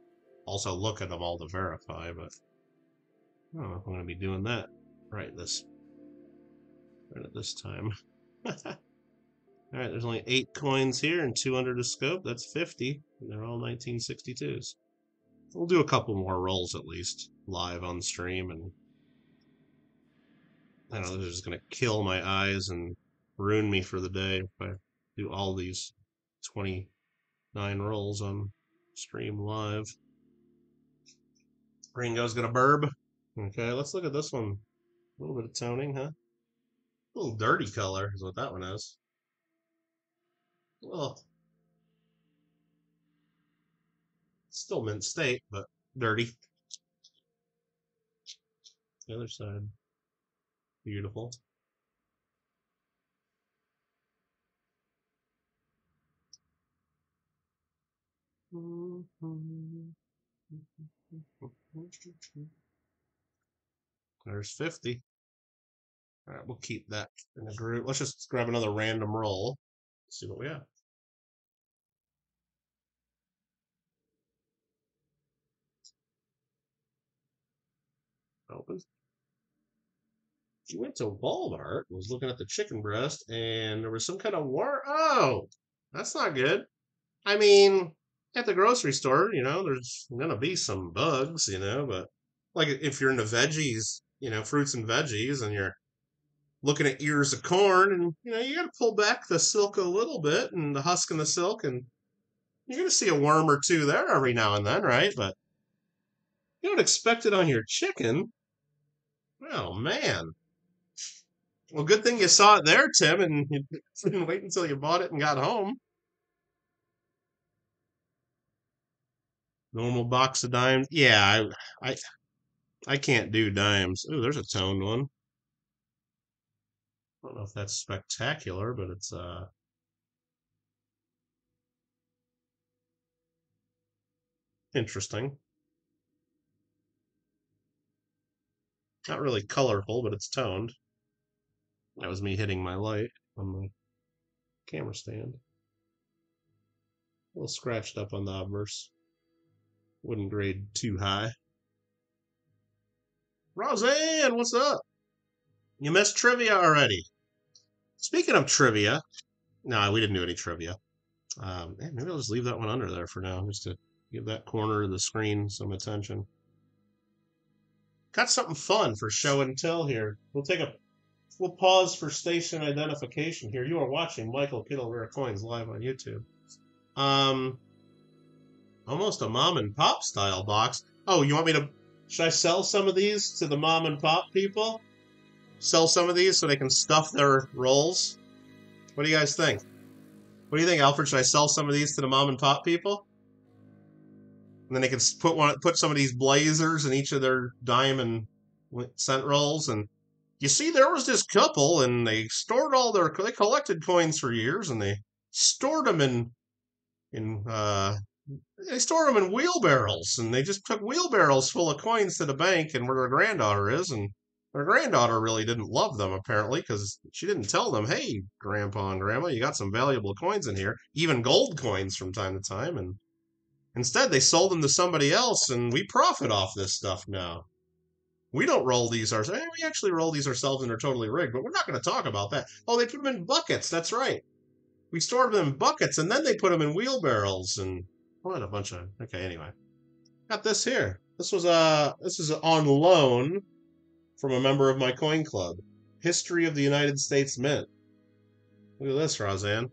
also look at them all to verify, but I don't know if I'm going to be doing that right this right at this time. all right, there's only eight coins here and two under the scope. That's 50, and they're all 1962s. We'll do a couple more rolls at least live on stream, and I don't know, they're just gonna kill my eyes and ruin me for the day if I do all these 29 rolls on stream live. Ringo's gonna burb. Okay, let's look at this one. A little bit of toning, huh? A little dirty color is what that one is. Well, still mint state, but dirty. The other side, beautiful. There's 50. All right, we'll keep that in the group. Let's just grab another random roll. See what we have. Open. She went to Walmart was looking at the chicken breast, and there was some kind of war. Oh, that's not good. I mean, at the grocery store, you know, there's gonna be some bugs, you know, but like if you're into veggies, you know, fruits and veggies, and you're looking at ears of corn, and you know, you got to pull back the silk a little bit and the husk and the silk, and you're gonna see a worm or two there every now and then, right? But you don't expect it on your chicken. Oh man. Well, good thing you saw it there, Tim, and you didn't wait until you bought it and got home. Normal box of dimes. Yeah, I, I, I can't do dimes. Oh, there's a toned one. I don't know if that's spectacular, but it's uh interesting. Not really colorful, but it's toned. That was me hitting my light on my camera stand. A little scratched up on the obverse. Wouldn't grade too high. Roseanne, what's up? You missed trivia already. Speaking of trivia, no, we didn't do any trivia. Um, maybe I'll just leave that one under there for now, just to give that corner of the screen some attention. Got something fun for show and tell here. We'll take a we'll pause for station identification here. You are watching Michael Kittle Rare Coins live on YouTube. Um, almost a mom and pop style box. Oh, you want me to? Should I sell some of these to the mom and pop people? Sell some of these so they can stuff their rolls. What do you guys think? What do you think, Alfred? Should I sell some of these to the mom and pop people? And then they can put one, put some of these blazers in each of their diamond cent rolls. And you see, there was this couple, and they stored all their they collected coins for years, and they stored them in in uh, they stored them in wheelbarrows, and they just took wheelbarrows full of coins to the bank and where their granddaughter is, and their granddaughter really didn't love them apparently because she didn't tell them, "Hey, grandpa and grandma, you got some valuable coins in here, even gold coins from time to time." And instead, they sold them to somebody else, and we profit off this stuff now. We don't roll these ourselves. We actually roll these ourselves, and they're totally rigged. But we're not going to talk about that. Oh, they put them in buckets. That's right. We stored them in buckets, and then they put them in wheelbarrows, and what a bunch of. Okay, anyway, got this here. This was uh this is on loan from a member of my coin club. History of the United States Mint. Look at this, Roseanne.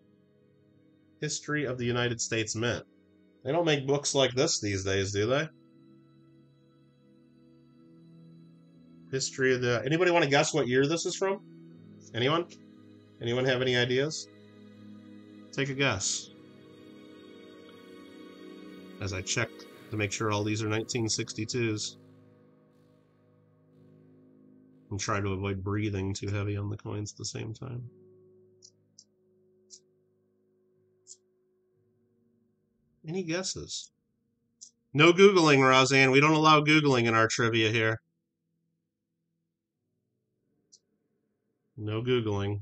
History of the United States Mint. They don't make books like this these days, do they? History of the. Anybody want to guess what year this is from? Anyone? Anyone have any ideas? Take a guess. As I check to make sure all these are 1962s. And try to avoid breathing too heavy on the coins at the same time. Any guesses? No Googling, Roseanne. We don't allow Googling in our trivia here. No Googling.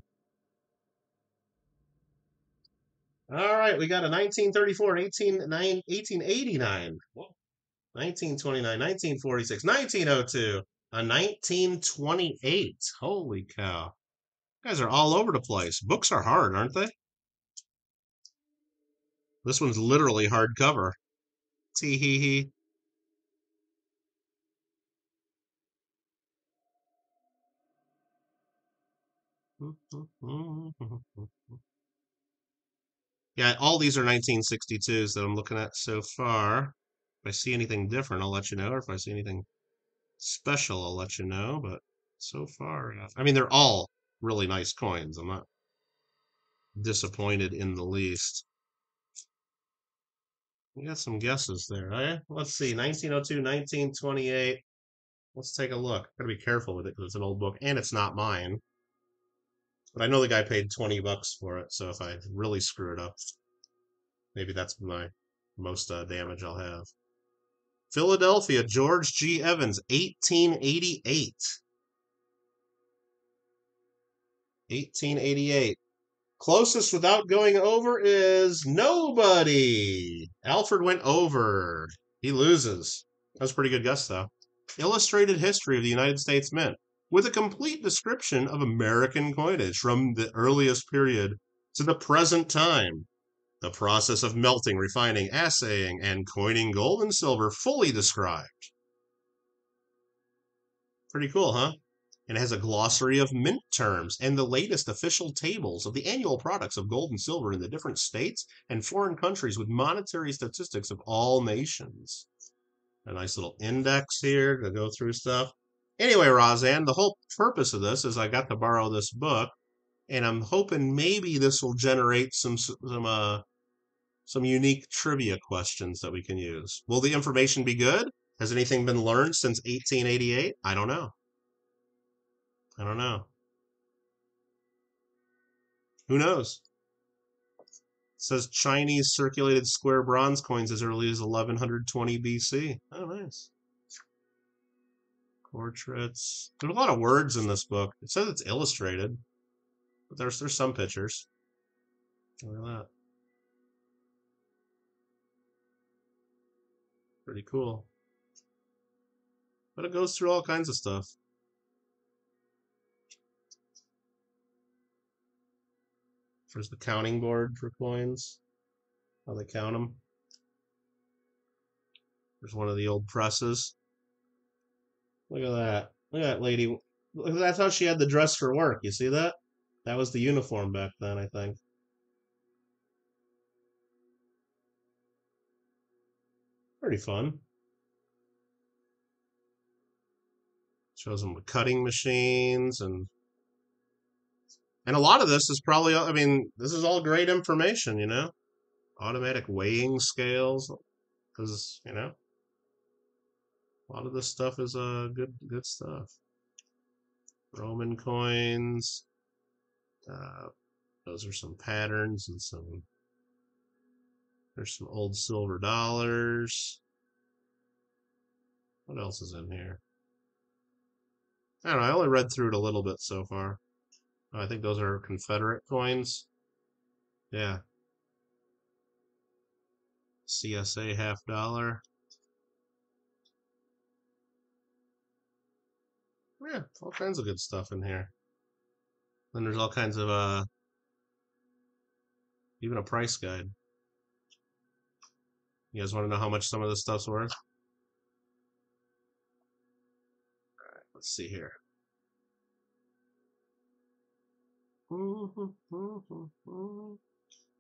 All right, we got a 1934 18, 1889, 1929, 1946, 1902, a 1928. Holy cow. You guys are all over the place. Books are hard, aren't they? This one's literally hardcover. Tee hee hee. Yeah, all these are 1962s that I'm looking at so far. If I see anything different, I'll let you know. Or if I see anything special, I'll let you know. But so far, I mean, they're all really nice coins. I'm not disappointed in the least. We got some guesses there. Eh? Let's see. 1902, 1928. Let's take a look. Gotta be careful with it because it's an old book and it's not mine. But I know the guy paid 20 bucks for it, so if I really screw it up, maybe that's my most uh, damage I'll have. Philadelphia, George G. Evans, 1888. 1888. Closest without going over is nobody. Alfred went over. He loses. That was a pretty good guess, though. Illustrated History of the United States Mint. with a complete description of American coinage from the earliest period to the present time. The process of melting, refining, assaying, and coining gold and silver fully described. Pretty cool, huh? And has a glossary of mint terms and the latest official tables of the annual products of gold and silver in the different states and foreign countries with monetary statistics of all nations. A nice little index here to go through stuff. Anyway, Roseanne, the whole purpose of this is I got to borrow this book, and I'm hoping maybe this will generate some some uh some unique trivia questions that we can use. Will the information be good? Has anything been learned since 1888? I don't know. I don't know. Who knows? It says Chinese circulated square bronze coins as early as 1120 BC. Oh, nice. Portraits. There's a lot of words in this book. It says it's illustrated, but there's there's some pictures. Look at that. Pretty cool. But it goes through all kinds of stuff. There's the counting board for coins, how they count them. There's one of the old presses. Look at that. Look at that lady. That's how she had the dress for work. You see that? That was the uniform back then, I think. Pretty fun. Shows them the cutting machines and and a lot of this is probably I mean, this is all great information, you know? Automatic weighing scales because, you know, a lot of this stuff is uh good good stuff. Roman coins. Uh, those are some patterns and some there's some old silver dollars. What else is in here? I don't know. I only read through it a little bit so far. Oh, I think those are Confederate coins. Yeah. CSA half dollar. Yeah, all kinds of good stuff in here. Then there's all kinds of uh even a price guide. You guys want to know how much some of this stuff's worth? All right, let's see here.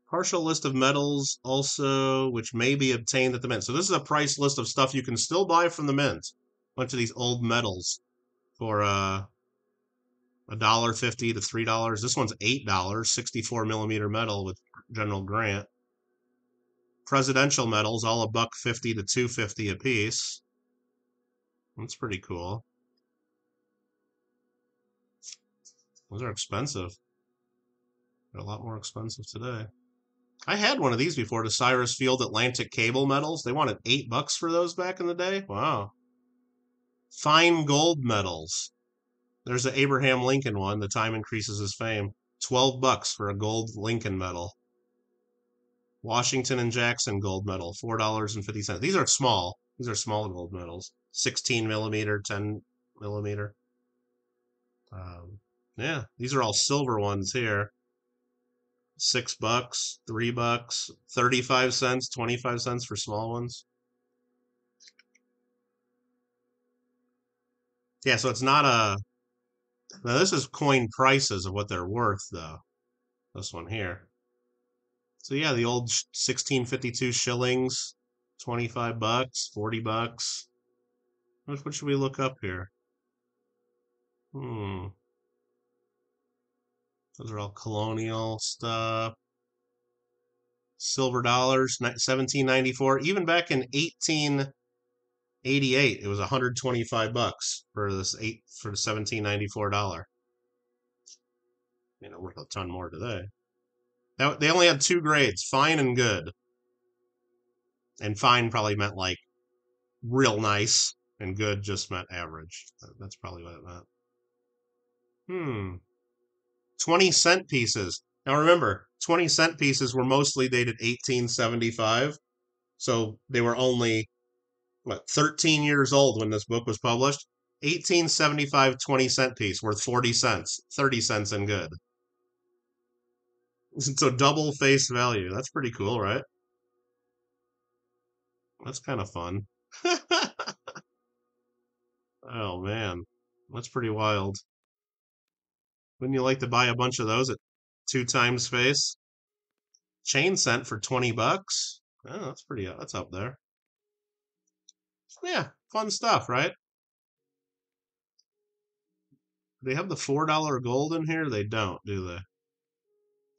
Partial list of medals also, which may be obtained at the mint. So this is a price list of stuff you can still buy from the mint. A bunch of these old medals for uh, a dollar fifty to three dollars. This one's eight dollars, sixty-four millimeter medal with General Grant presidential medals, all a buck fifty to two fifty a piece. That's pretty cool. Those are expensive. They're a lot more expensive today. I had one of these before, the Cyrus Field Atlantic Cable medals. They wanted eight bucks for those back in the day. Wow. Fine gold medals. There's the Abraham Lincoln one. The time increases his fame. Twelve bucks for a gold Lincoln medal. Washington and Jackson gold medal, four dollars and fifty cents. These are small. These are small gold medals, sixteen millimeter, ten millimeter. Um, yeah, these are all silver ones here. Six bucks, three bucks, thirty-five cents, twenty-five cents for small ones. Yeah, so it's not a. Now this is coin prices of what they're worth, though. This one here. So yeah, the old 1652 shillings, 25 bucks, 40 bucks. What, what should we look up here? Hmm. Those are all colonial stuff. Silver dollars, 1794. Even back in 1888, it was 125 bucks for this eight for the 1794 dollar. You know, worth a ton more today. They only had two grades, fine and good. And fine probably meant like real nice, and good just meant average. That's probably what it meant. Hmm. 20 cent pieces. Now remember, 20 cent pieces were mostly dated 1875. So they were only, what, 13 years old when this book was published. 1875 20 cent piece worth 40 cents, 30 cents in good. So double face value. That's pretty cool, right? That's kind of fun. oh man, that's pretty wild. Wouldn't you like to buy a bunch of those at two times face? Chain cent for 20 bucks. Oh, that's pretty, that's up there. Yeah, fun stuff, right? They have the $4 gold in here? They don't, do they?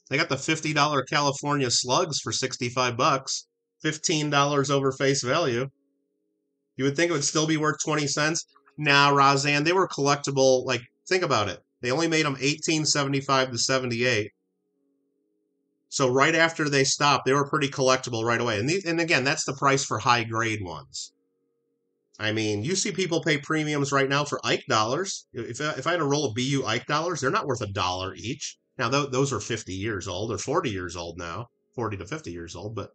They got the $50 California slugs for 65 bucks. $15 over face value. You would think it would still be worth 20 cents. Now, nah, Roseanne, they were collectible. Like, think about it. They only made them 1875 to 78. So right after they stopped, they were pretty collectible right away. And, these, and again, that's the price for high grade ones. I mean, you see people pay premiums right now for Ike dollars. If, if I had a roll of BU Ike dollars, they're not worth a dollar each. Now, th- those are 50 years old or 40 years old now, 40 to 50 years old. But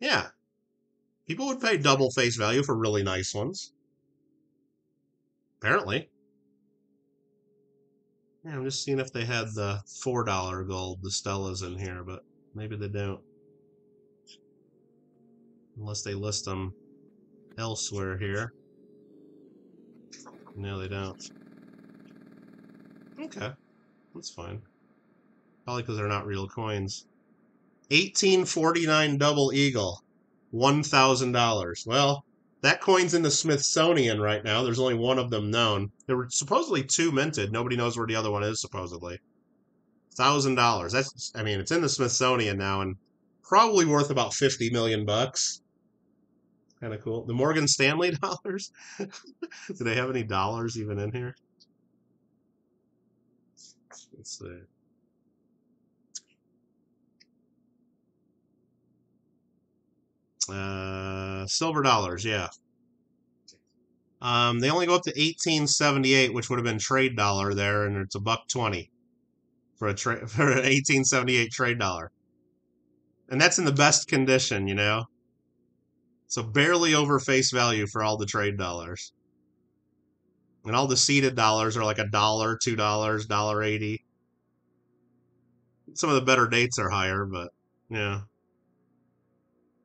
yeah, people would pay double face value for really nice ones. Apparently. Yeah, I'm just seeing if they had the $4 gold, the Stellas in here, but maybe they don't. Unless they list them elsewhere here. No, they don't. Okay, that's fine. Probably because they're not real coins. 1849 Double Eagle, $1,000. Well, that coin's in the Smithsonian right now. There's only one of them known. There were supposedly two minted. Nobody knows where the other one is, supposedly. Thousand dollars. That's I mean, it's in the Smithsonian now and probably worth about fifty million bucks. Kind of cool. The Morgan Stanley dollars. Do they have any dollars even in here? Let's see. Uh, silver dollars, yeah. Um, they only go up to 1878, which would have been trade dollar there, and it's a buck twenty for a tra- for an 1878 trade dollar, and that's in the best condition, you know. So barely over face value for all the trade dollars, and all the seated dollars are like a dollar, two dollars, dollar eighty. Some of the better dates are higher, but yeah.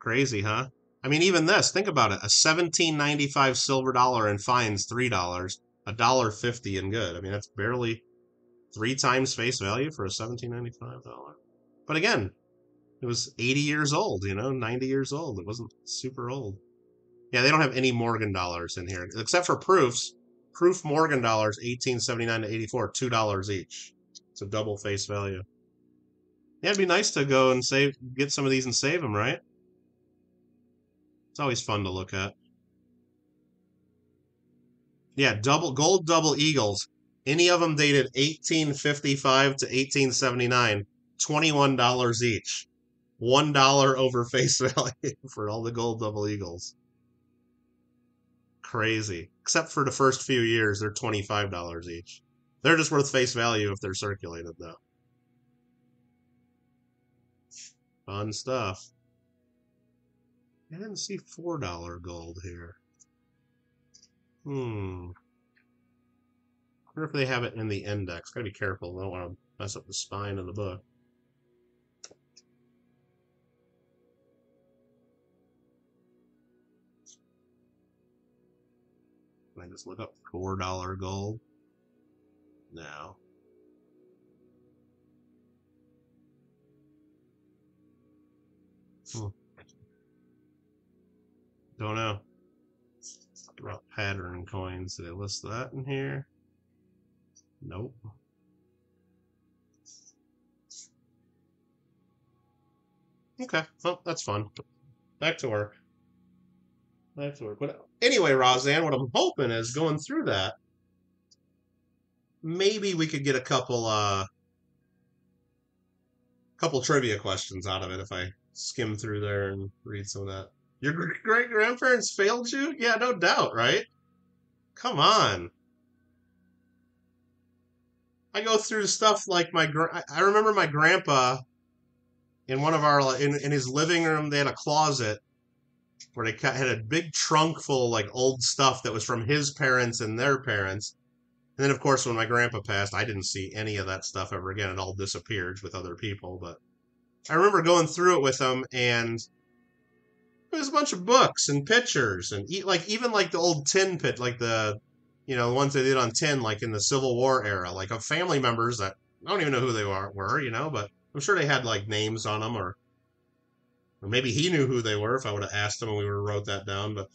Crazy, huh? I mean, even this, think about it. A 1795 silver dollar in fines $3, a dollar 50 in good. I mean, that's barely three times face value for a 1795 dollar. But again, it was 80 years old, you know, 90 years old. It wasn't super old. Yeah, they don't have any Morgan dollars in here, except for proofs. Proof Morgan dollars, 1879 to 84, $2 each. It's a double face value. Yeah, it'd be nice to go and save, get some of these and save them, right? It's always fun to look at. Yeah, double gold double eagles. Any of them dated 1855 to 1879. $21 each. $1 over face value for all the gold double eagles. Crazy. Except for the first few years, they're $25 each. They're just worth face value if they're circulated, though. Fun stuff. I didn't see $4 gold here. Hmm. I wonder if they have it in the index. Gotta be careful. I don't want to mess up the spine of the book. Can I just look up $4 gold? No. Hmm. Don't know. About pattern coins. Did I list that in here? Nope. Okay, well, that's fun. Back to work. Back to work. But anyway, Roseanne, what I'm hoping is going through that, maybe we could get a couple uh couple trivia questions out of it if I skim through there and read some of that. Your great grandparents failed you? Yeah, no doubt, right? Come on. I go through stuff like my. I remember my grandpa in one of our in in his living room. They had a closet, where they had a big trunk full of like old stuff that was from his parents and their parents. And then, of course, when my grandpa passed, I didn't see any of that stuff ever again. It all disappeared with other people. But I remember going through it with them, and it was a bunch of books and pictures, and e- like even like the old tin pit, like the you know the ones they did on tin, like in the Civil War era, like of family members that I don't even know who they were, were you know, but I'm sure they had like names on them, or or maybe he knew who they were if I would have asked him and we would have wrote that down. But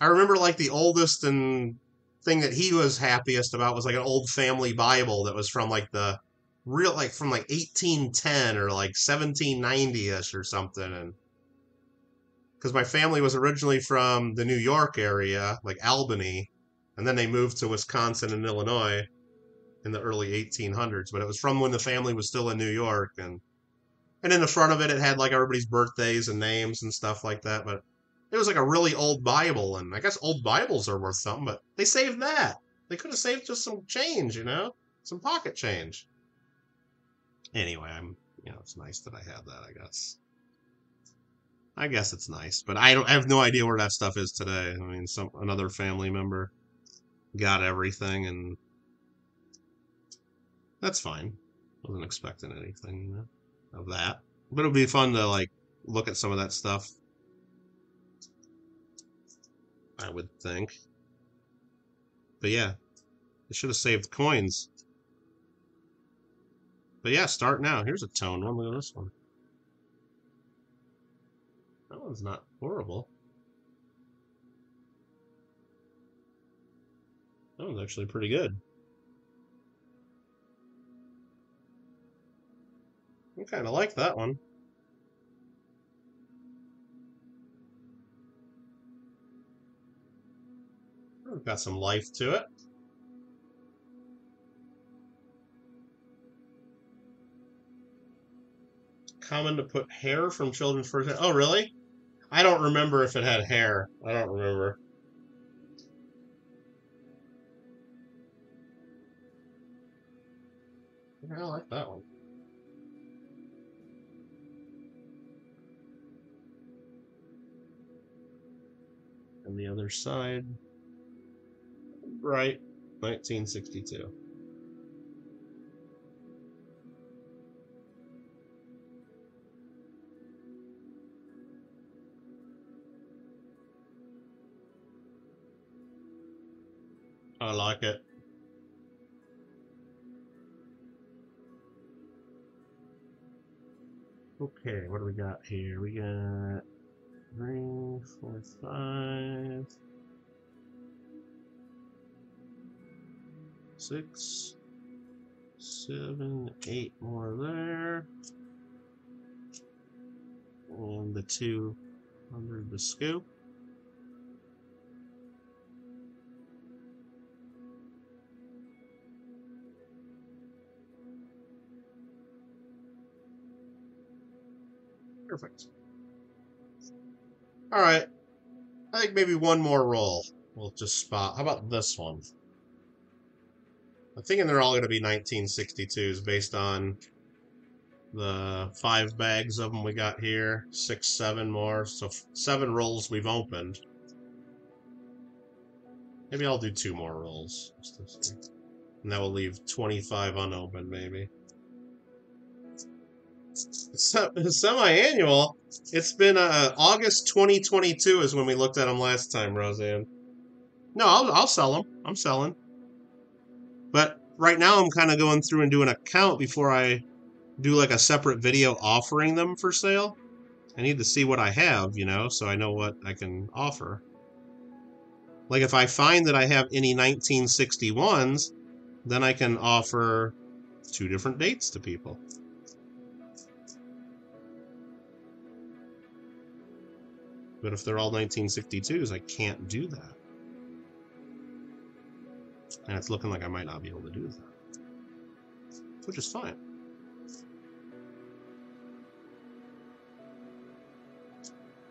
I remember like the oldest and thing that he was happiest about was like an old family Bible that was from like the real like from like 1810 or like 1790ish or something and because my family was originally from the New York area like Albany and then they moved to Wisconsin and Illinois in the early 1800s but it was from when the family was still in New York and and in the front of it it had like everybody's birthdays and names and stuff like that but it was like a really old Bible, and I guess old Bibles are worth something, but they saved that. They could have saved just some change, you know, some pocket change. Anyway, I'm, you know, it's nice that I had that. I guess. I guess it's nice, but I don't. I have no idea where that stuff is today. I mean, some another family member got everything, and that's fine. Wasn't expecting anything of that, but it'll be fun to like look at some of that stuff I would think. But yeah, they should have saved coins. But yeah, start now. Here's a tone one. Look at this one. That one's not horrible. That one's actually pretty good. I kind of like that one. We've Got some life to it. Common to put hair from children's first. Oh, really? I don't remember if it had hair. I don't remember. I like that one. And the other side. Right. 1962. I like it. Okay, what do we got here? We got three, four, five. six, seven, eight more there. And the two under the scoop. Perfect. All right. I think maybe one more roll. We'll just spot. How about this one? I'm thinking they're all going to be 1962s based on the five bags of them we got here, six, seven more. So seven rolls we've opened. Maybe I'll do two more rolls. And that will leave 25 unopened, maybe. Semi-annual. It's been uh, August 2022 is when we looked at them last time, Roseanne. No, I'll, I'll sell them. I'm selling. But right now I'm kind of going through and doing a count before I do like a separate video offering them for sale. I need to see what I have, you know, so I know what I can offer. Like if I find that I have any 1961s, then I can offer two different dates to people. But if they're all 1962s, I can't do that. And it's looking like I might not be able to do that. Which is fine.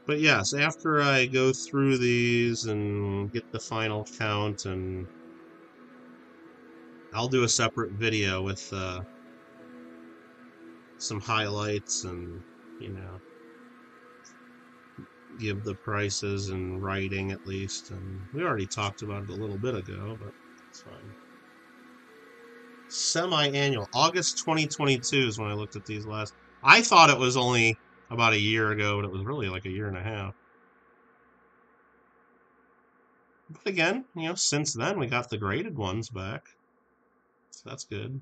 But yes, after I go through these and get the final count and I'll do a separate video with uh, some highlights and, you know, give the prices in writing at least. And we already talked about it a little bit ago, but it's fine. Semi-annual, August 2022 is when I looked at these last. I thought it was only about a year ago, but it was really like a year and a half. But again, you know, since then we got the graded ones back. So that's good.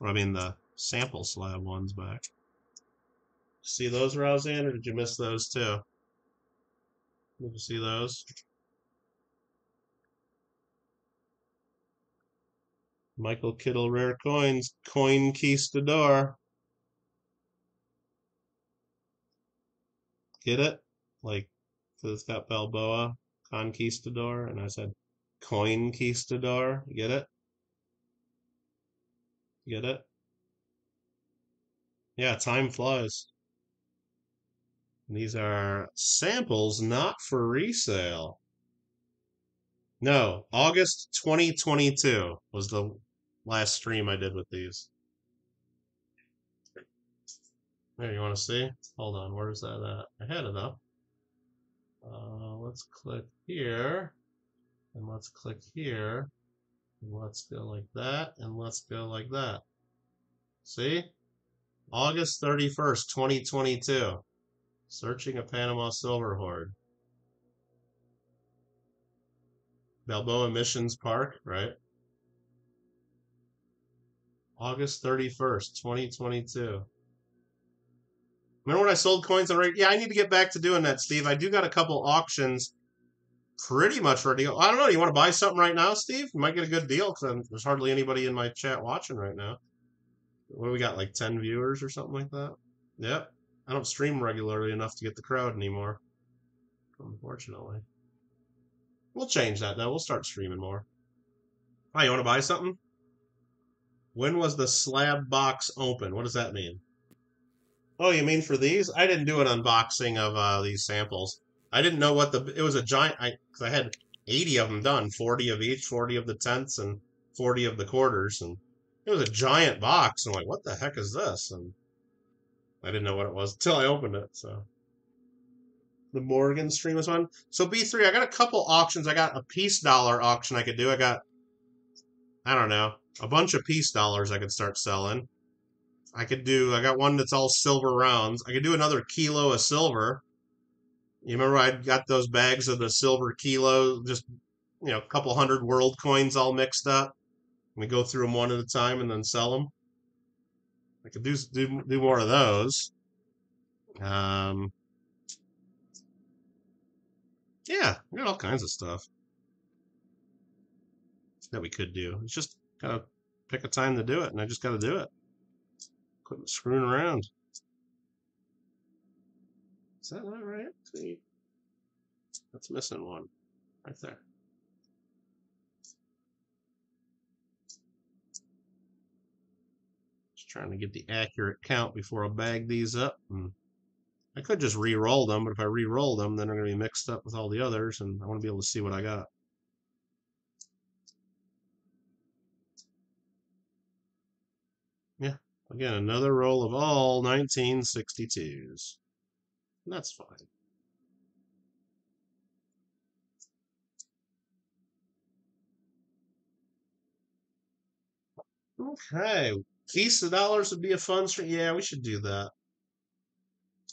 Or I mean the sample slab ones back. See those, Roseanne, or did you miss those too? Did you see those? Michael Kittle rare coins, coin Conquistador. Get it? Like, so it's got Balboa, Conquistador, and I said Coin Conquistador. Get it? Get it? Yeah, time flies. These are samples, not for resale. No, August 2022 was the last stream I did with these. There, you want to see? Hold on, where's that at? I had it up. Uh, let's click here, and let's click here, and let's go like that, and let's go like that. See? August 31st, 2022. Searching a Panama silver hoard. Balboa Missions Park, right? August 31st, 2022. Remember when I sold coins on Yeah, I need to get back to doing that, Steve. I do got a couple auctions pretty much ready. I don't know. You want to buy something right now, Steve? You might get a good deal because there's hardly anybody in my chat watching right now. What do we got, like 10 viewers or something like that? Yep. I don't stream regularly enough to get the crowd anymore. Unfortunately. We'll change that though. We'll start streaming more. Hi, you want to buy something? When was the slab box open? What does that mean? Oh, you mean for these? I didn't do an unboxing of uh, these samples. I didn't know what the it was a giant. I cause I had eighty of them done, forty of each, forty of the tenths, and forty of the quarters, and it was a giant box. I'm like, what the heck is this? And I didn't know what it was until I opened it. So the Morgan stream was one. So B3, I got a couple auctions. I got a peace dollar auction I could do. I got, I don't know, a bunch of peace dollars I could start selling. I could do, I got one that's all silver rounds. I could do another kilo of silver. You remember I got those bags of the silver kilo, just, you know, a couple hundred world coins all mixed up. We go through them one at a time and then sell them. I could do do do more of those. Um, yeah, we got all kinds of stuff that we could do. It's just gotta pick a time to do it, and I just gotta do it. Quit screwing around. Is that not right? See, that's missing one right there. Trying to get the accurate count before I bag these up. And I could just re-roll them, but if I re-roll them, then they're going to be mixed up with all the others, and I want to be able to see what I got. Yeah, again, another roll of all 1962s. And that's fine. Okay, Piece of dollars would be a fun stream. Yeah, we should do that.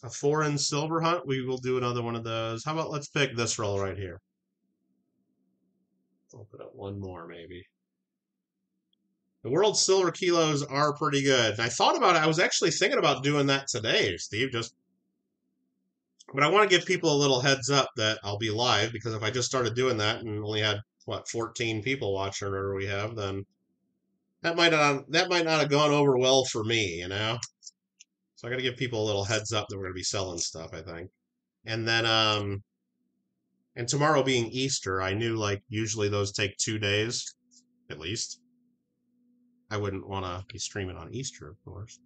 A foreign silver hunt. We will do another one of those. How about let's pick this roll right here. Open up one more maybe. The world silver kilos are pretty good. I thought about it. I was actually thinking about doing that today, Steve. Just, but I want to give people a little heads up that I'll be live because if I just started doing that and only had what 14 people watching or we have, then that might not that might not have gone over well for me, you know. So I got to give people a little heads up that we're going to be selling stuff. I think, and then um, and tomorrow being Easter, I knew like usually those take two days at least. I wouldn't want to be streaming on Easter, of course.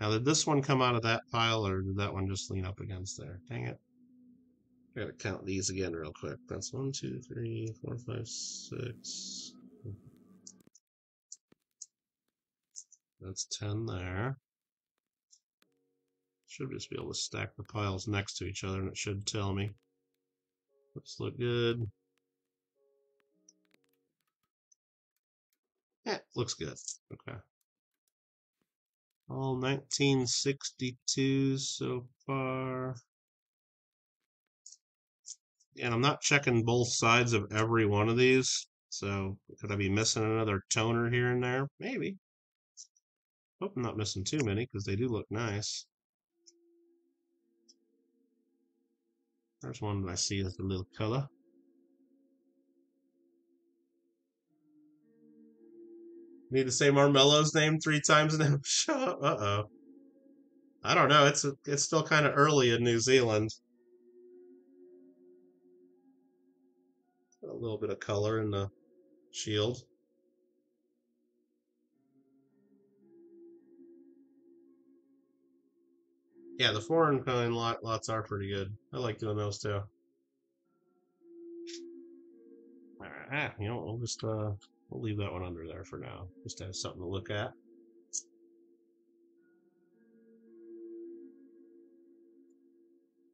Now, did this one come out of that pile, or did that one just lean up against there? Dang it. I gotta count these again real quick. That's one, two, three, four, five, six, That's 10 there. Should just be able to stack the piles next to each other and it should tell me. Looks look good. Yeah, looks good. Okay. All 1962 so far. And I'm not checking both sides of every one of these. So could I be missing another toner here and there? Maybe. Hope I'm not missing too many because they do look nice. There's one that I see as a little color. Need to say Marmelo's name three times up. Uh oh. I don't know. It's it's still kind of early in New Zealand. A little bit of color in the shield. Yeah, the foreign kind lot, lots are pretty good. I like doing those too. Ah, you know, we'll just uh, we'll leave that one under there for now, just to have something to look at.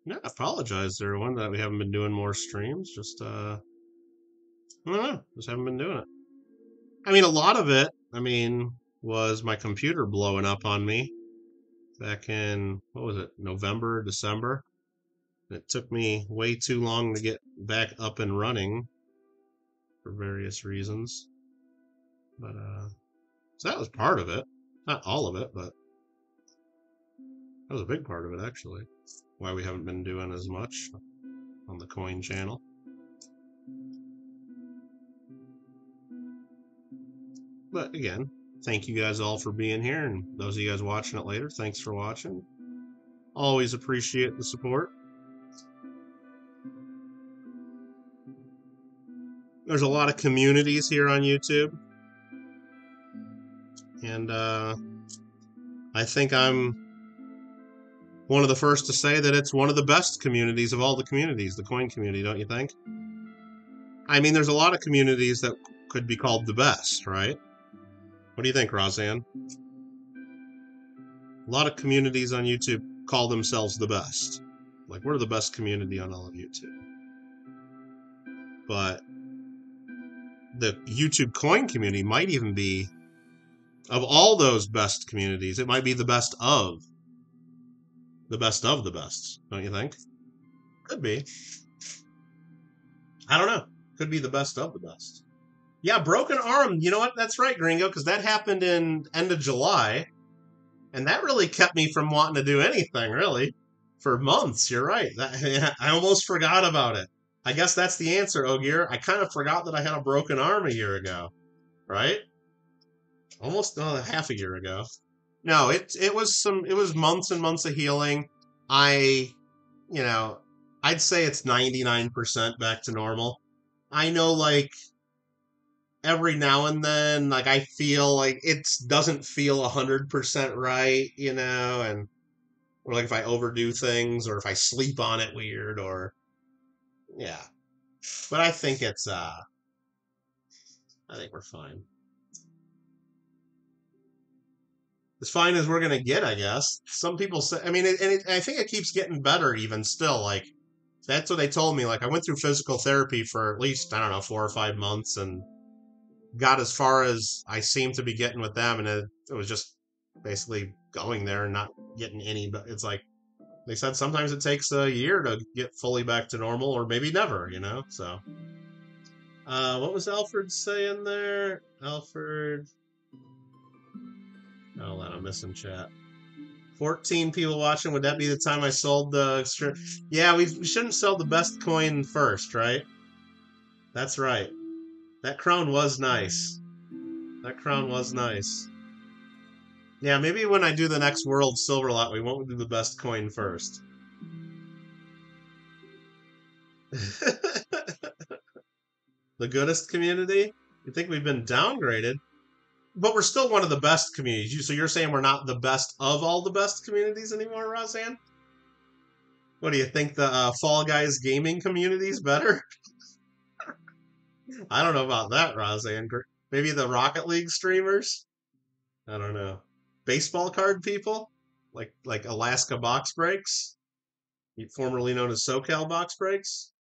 Yeah, I apologize everyone that we haven't been doing more streams. Just uh, I don't know, just haven't been doing it. I mean, a lot of it, I mean, was my computer blowing up on me back in what was it november december? It took me way too long to get back up and running for various reasons. But uh so that was part of it. Not all of it but that was a big part of it actually. Why we haven't been doing as much on the coin channel. But again thank you guys all for being here, and those of you guys watching it later, thanks for watching. Always appreciate the support. There's a lot of communities here on YouTube, and uh, I think I'm one of the first to say that it's one of the best communities of all the communities, the coin community, don't you think? I mean, there's a lot of communities that could be called the best, right? What do you think, Roseanne? A lot of communities on YouTube call themselves the best. Like, we're the best community on all of YouTube. But the YouTube coin community might even be, of all those best communities, it might be the best of the best of the best, don't you think? Could be. I don't know. Could be the best of the best. Yeah, broken arm. You know what? That's right, Gringo, because that happened in end of July, and that really kept me from wanting to do anything really for months. You're right. That, I almost forgot about it. I guess that's the answer, Ogier. I kind of forgot that I had a broken arm a year ago, right? Almost uh, half a year ago. No, it it was some. It was months and months of healing. I, you know, I'd say it's ninety nine percent back to normal. I know, like every now and then like i feel like it doesn't feel 100% right you know and or like if i overdo things or if i sleep on it weird or yeah. But i think it's uh i think we're fine. As fine as we're gonna get i guess. Some people say i mean it, and it, i think it keeps getting better even still like that's what they told me like i went through physical therapy for at least i don't know four or five months and got as far as I seemed to be getting with them, and it, it was just basically going there and not getting any. But it's like they said sometimes it takes a year to get fully back to normal, or maybe never. You know, so. Uh, what was Alfred saying there? Alfred. Oh, that I'm missing chat. 14 people watching. Would that be the time I sold the? Yeah, we shouldn't sell the best coin first, right? That's right. That crown was nice. That crown was nice. Yeah, maybe when I do the next World Silver Lot, we won't do the best coin first. the goodest community? You think we've been downgraded? But we're still one of the best communities. So you're saying we're not the best of all the best communities anymore, Roseanne? What do you think the uh, Fall Guys gaming community is better? I don't know about that, Roseanne. Maybe the Rocket League streamers? I don't know. Baseball card people? like like Alaska box breaks, formerly known as SoCal box breaks.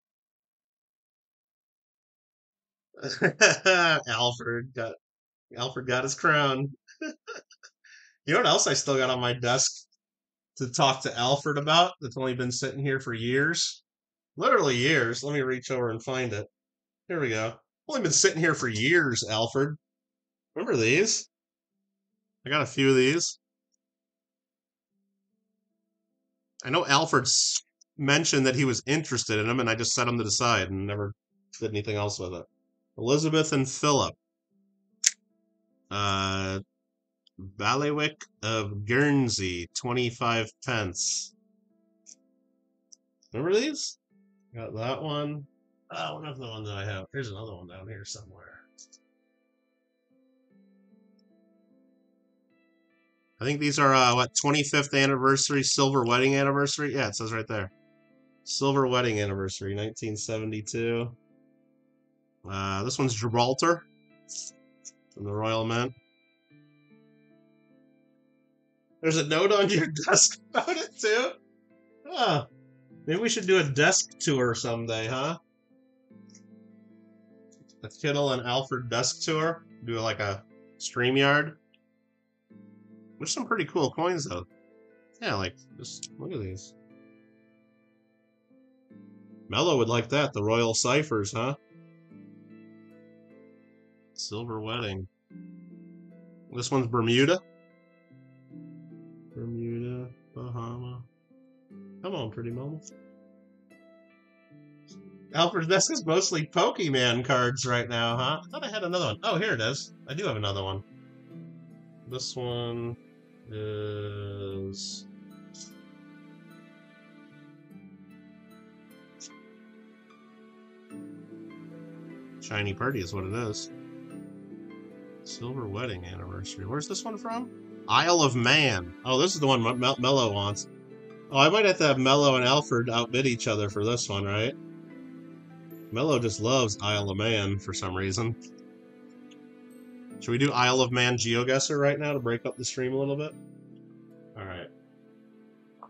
Alfred got Alfred got his crown. you know what else I still got on my desk to talk to Alfred about? That's only been sitting here for years, literally years. Let me reach over and find it. Here we go. Only been sitting here for years, Alfred. Remember these? I got a few of these. I know Alfred mentioned that he was interested in them, and I just set them to the side and never did anything else with it. Elizabeth and Philip. Uh, Bailiwick of Guernsey, 25 pence. Remember these? Got that one. Oh, what the one that I have? Here's another one down here somewhere. I think these are uh, what 25th anniversary, silver wedding anniversary. Yeah, it says right there, silver wedding anniversary, 1972. Uh, this one's Gibraltar from the Royal Mint. There's a note on your desk about it too. Huh. Maybe we should do a desk tour someday, huh? A Kittle and Alfred desk tour. Do like a StreamYard. There's some pretty cool coins though. Yeah, like just look at these. Mello would like that, the Royal Ciphers, huh? Silver Wedding. This one's Bermuda. Bermuda, Bahama. Come on, pretty mama. Alfred, this is mostly Pokemon cards right now, huh? I thought I had another one. Oh, here it is. I do have another one. This one is... Shiny Purdy is what it is. Silver Wedding Anniversary. Where's this one from? Isle of Man. Oh, this is the one Mel Mello wants. Oh, I might have to have Mello and Alfred outbid each other for this one, right? Mello just loves Isle of Man for some reason. Should we do Isle of Man GeoGuessr right now to break up the stream a little bit? All right.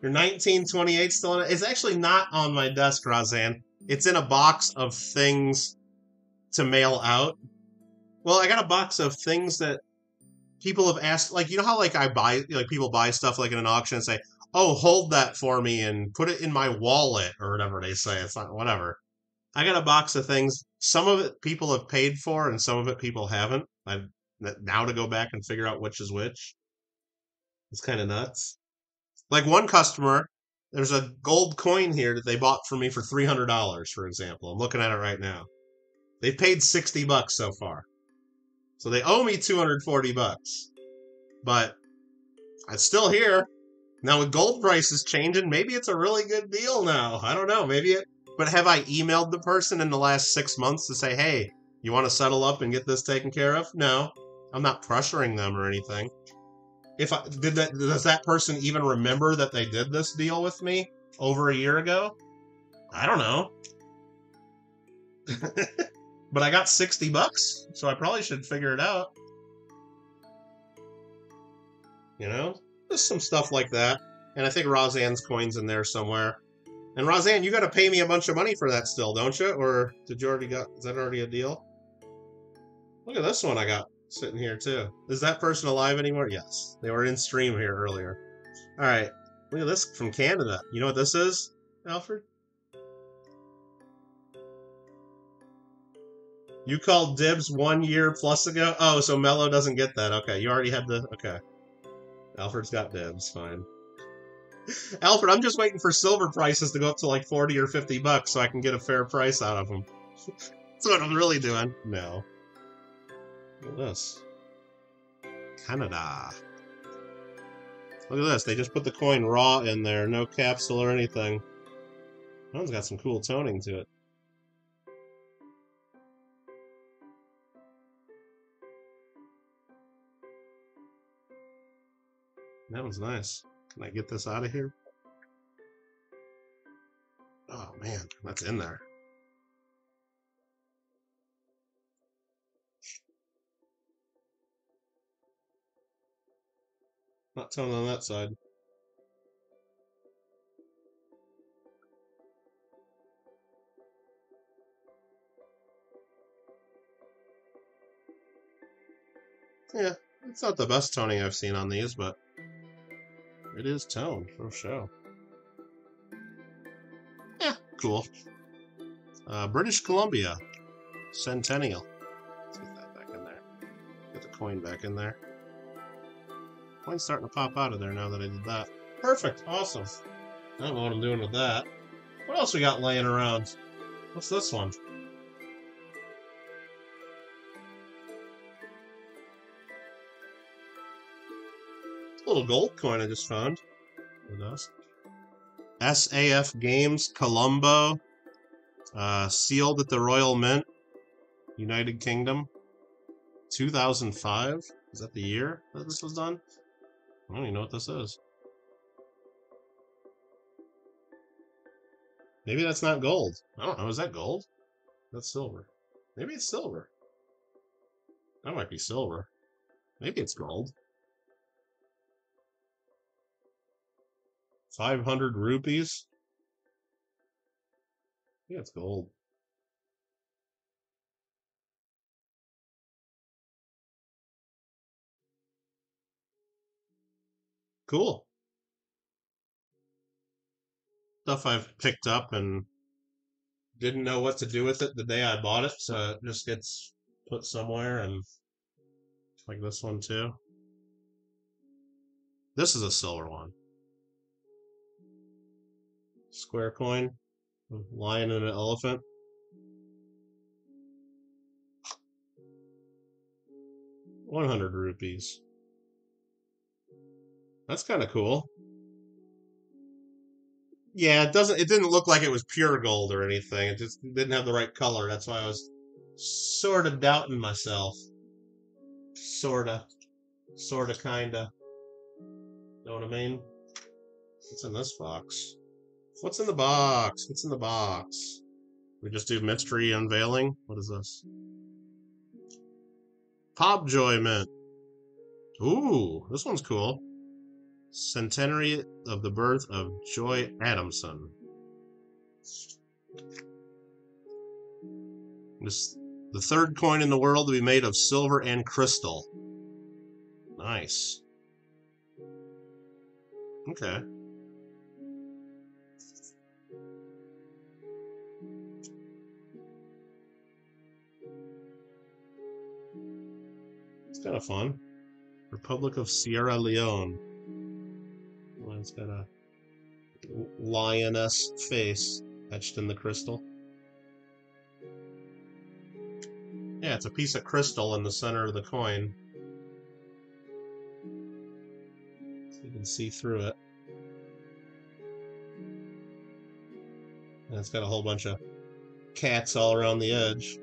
Your 1928 still in it. It's actually not on my desk, Razan. It's in a box of things to mail out. Well, I got a box of things that people have asked. Like, you know how like I buy, like people buy stuff like in an auction and say, "Oh, hold that for me and put it in my wallet" or whatever they say. It's not whatever. I got a box of things. Some of it people have paid for, and some of it people haven't. I've now to go back and figure out which is which. It's kind of nuts. Like one customer, there's a gold coin here that they bought for me for three hundred dollars, for example. I'm looking at it right now. They've paid sixty bucks so far, so they owe me two hundred forty bucks. But it's still here. Now with gold prices changing, maybe it's a really good deal now. I don't know. Maybe it. But have I emailed the person in the last six months to say, hey, you want to settle up and get this taken care of? No. I'm not pressuring them or anything. If I did that, does that person even remember that they did this deal with me over a year ago? I don't know. but I got 60 bucks, so I probably should figure it out. You know, just some stuff like that. And I think Roseanne's coin's in there somewhere. And Roseanne, you got to pay me a bunch of money for that still, don't you? Or did you already got? Is that already a deal? Look at this one I got sitting here too. Is that person alive anymore? Yes, they were in stream here earlier. All right, look at this from Canada. You know what this is, Alfred? You called dibs one year plus ago. Oh, so Mello doesn't get that. Okay, you already had the. Okay, Alfred's got dibs. Fine. Alfred, I'm just waiting for silver prices to go up to like 40 or 50 bucks so I can get a fair price out of them. That's what I'm really doing. No. Look at this. Canada. Look at this. They just put the coin raw in there. No capsule or anything. That one's got some cool toning to it. That one's nice. Can I get this out of here? Oh man, that's in there. Not telling on that side. Yeah, it's not the best Tony I've seen on these, but it is toned for sure. Yeah, cool. Uh, British Columbia Centennial. Let's get that back in there. Get the coin back in there. Coin's starting to pop out of there now that I did that. Perfect. Awesome. I don't know what I'm doing with that. What else we got laying around? What's this one? Little gold coin I just found. SAF Games Colombo. Uh, sealed at the Royal Mint. United Kingdom. 2005? Is that the year that this was done? I don't even know what this is. Maybe that's not gold. I don't know. Is that gold? That's silver. Maybe it's silver. That might be silver. Maybe it's gold. 500 rupees? Yeah, it's gold. Cool. Stuff I've picked up and didn't know what to do with it the day I bought it, so it just gets put somewhere and like this one too. This is a silver one. Square coin, lion and an elephant. One hundred rupees. That's kind of cool. Yeah, it doesn't. It didn't look like it was pure gold or anything. It just didn't have the right color. That's why I was sort of doubting myself. Sorta, sorta, kinda. Know what I mean? What's in this box? What's in the box? What's in the box? We just do mystery unveiling. What is this? Pobjoy mint. Ooh, this one's cool. Centenary of the birth of Joy Adamson. This the third coin in the world to be made of silver and crystal. Nice. Okay. Kind of fun. Republic of Sierra Leone. It's got a lioness face etched in the crystal. Yeah, it's a piece of crystal in the center of the coin. So you can see through it. And it's got a whole bunch of cats all around the edge.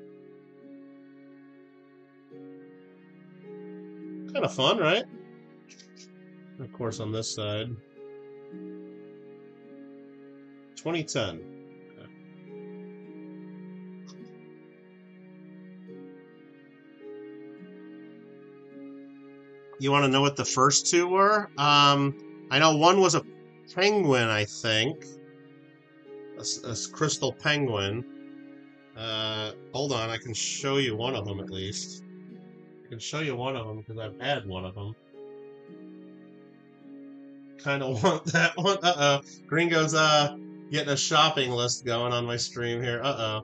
Kind of fun, right? Of course, on this side. 2010. You want to know what the first two were? Um, I know one was a penguin, I think. A, a crystal penguin. Uh, hold on, I can show you one of them at least. Can show you one of them because I've had one of them. Kind of want that one. Uh oh. Gringo's uh getting a shopping list going on my stream here. Uh-oh.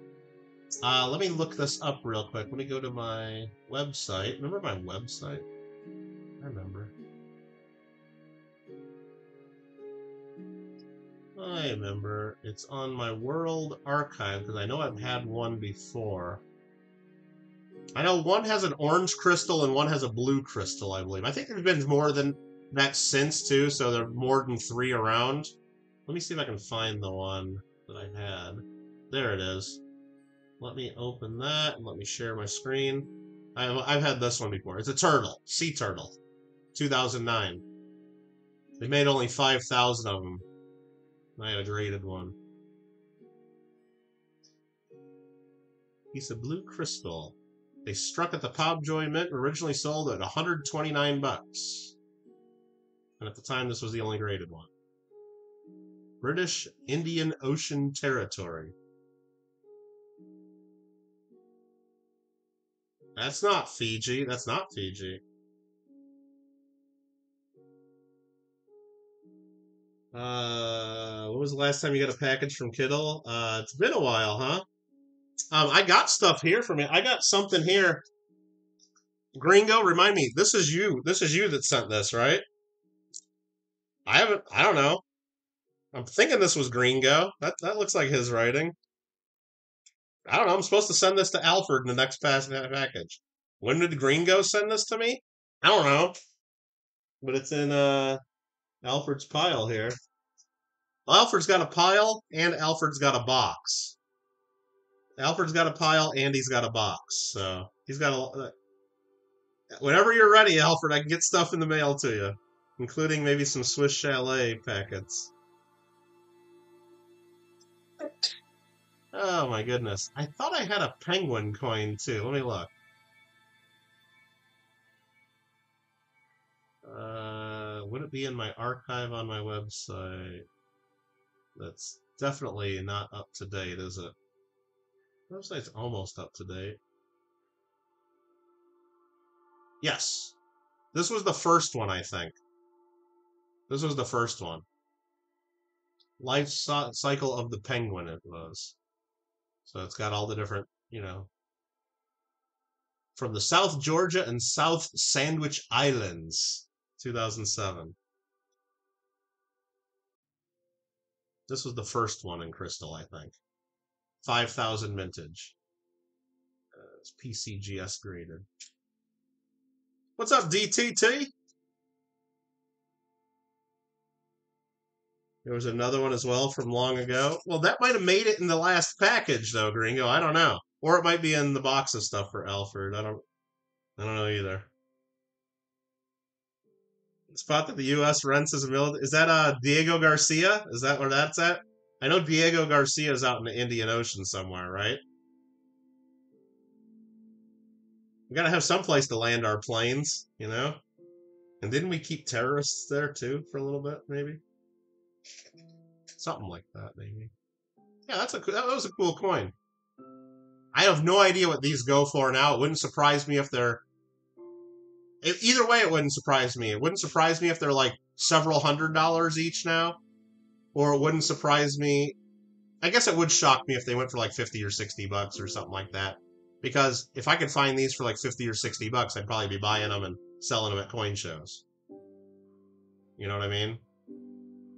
Uh, let me look this up real quick. Let me go to my website. Remember my website? I remember. I remember. It's on my World Archive because I know I've had one before. I know one has an orange crystal and one has a blue crystal, I believe. I think there's been more than that since, too, so there are more than three around. Let me see if I can find the one that I had. There it is. Let me open that and let me share my screen. I've, I've had this one before. It's a turtle, sea turtle, 2009. They made only 5,000 of them. I had a graded one. Piece of blue crystal. They struck at the Pobjoy Mint, originally sold at 129 bucks. And at the time, this was the only graded one. British Indian Ocean Territory. That's not Fiji. That's not Fiji. Uh, when was the last time you got a package from Kittle? Uh, it's been a while, huh? Um, I got stuff here from you. I got something here. Gringo, remind me. This is you. This is you that sent this, right? I haven't. I don't know. I'm thinking this was Gringo. That that looks like his writing. I don't know. I'm supposed to send this to Alfred in the next package. When did Gringo send this to me? I don't know. But it's in uh Alfred's pile here. Alfred's got a pile and Alfred's got a box. Alfred's got a pile and he's got a box. So he's got a. Uh, whenever you're ready, Alfred, I can get stuff in the mail to you, including maybe some Swiss Chalet packets. Oh my goodness. I thought I had a penguin coin too. Let me look. Uh, would it be in my archive on my website? That's definitely not up to date, is it? Website's almost up to date. Yes. This was the first one, I think. This was the first one. Life cycle of the penguin, it was. So it's got all the different, you know, from the South Georgia and South Sandwich Islands, 2007. This was the first one in crystal, I think. 5,000 mintage. Uh, it's PCGS graded. What's up, DTT? There was another one as well from long ago. Well, that might have made it in the last package, though, Gringo. I don't know, or it might be in the box of stuff for Alfred. I don't, I don't know either. The spot that the U.S. rents as a military is that uh Diego Garcia? Is that where that's at? I know Diego Garcia is out in the Indian Ocean somewhere, right? We gotta have some place to land our planes, you know. And didn't we keep terrorists there too for a little bit, maybe? Something like that, maybe. Yeah, that's a that was a cool coin. I have no idea what these go for now. It wouldn't surprise me if they're. either way, it wouldn't surprise me. It wouldn't surprise me if they're like several hundred dollars each now, or it wouldn't surprise me. I guess it would shock me if they went for like fifty or sixty bucks or something like that. Because if I could find these for like fifty or sixty bucks, I'd probably be buying them and selling them at coin shows. You know what I mean?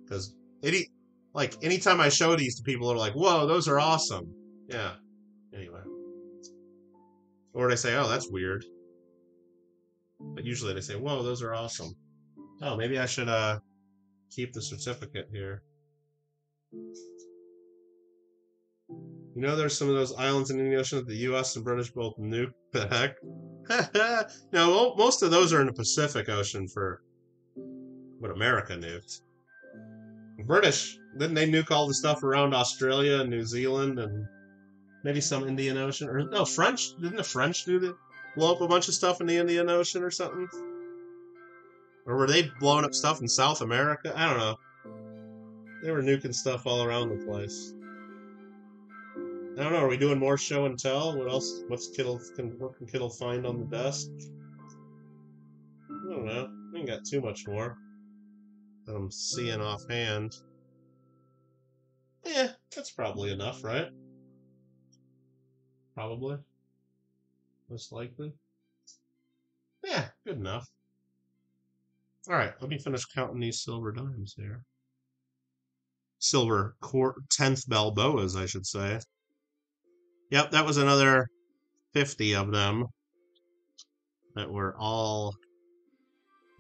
Because any like anytime I show these to people, they're like, "Whoa, those are awesome!" Yeah. Anyway, or they say, "Oh, that's weird," but usually they say, "Whoa, those are awesome." Oh, maybe I should uh keep the certificate here. You know, there's some of those islands in the Indian ocean that the U.S. and British both nuke. The heck? no, most of those are in the Pacific Ocean for what America nuked. British didn't they nuke all the stuff around Australia and New Zealand and maybe some Indian Ocean or no French? Didn't the French do the blow up a bunch of stuff in the Indian Ocean or something? Or were they blowing up stuff in South America? I don't know. They were nuking stuff all around the place. I don't know. Are we doing more show and tell? What else? What's Kittle? Can, what can Kittle find on the desk? I don't know. We ain't got too much more I'm seeing offhand. Yeah, that's probably enough, right? Probably. Most likely. Yeah, good enough. All right, let me finish counting these silver dimes here. Silver quarter, tenth Balboas, I should say. Yep, that was another 50 of them that were all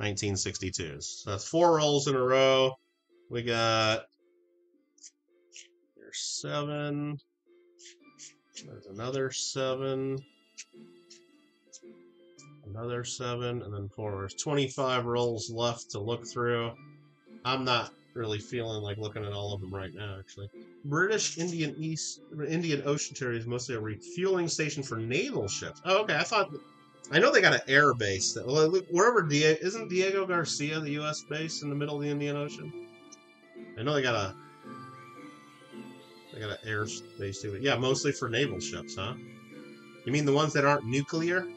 1962s. So that's four rolls in a row. We got there's seven. There's another seven. Another seven, and then four. There's 25 rolls left to look through. I'm not really feeling like looking at all of them right now, actually. British Indian East Indian Ocean Territory is mostly a refueling station for naval ships. Oh, okay. I thought I know they got an air base. That, wherever Diego isn't Diego Garcia the U.S. base in the middle of the Indian Ocean. I know they got a they got an air base too. Yeah, mostly for naval ships, huh? You mean the ones that aren't nuclear?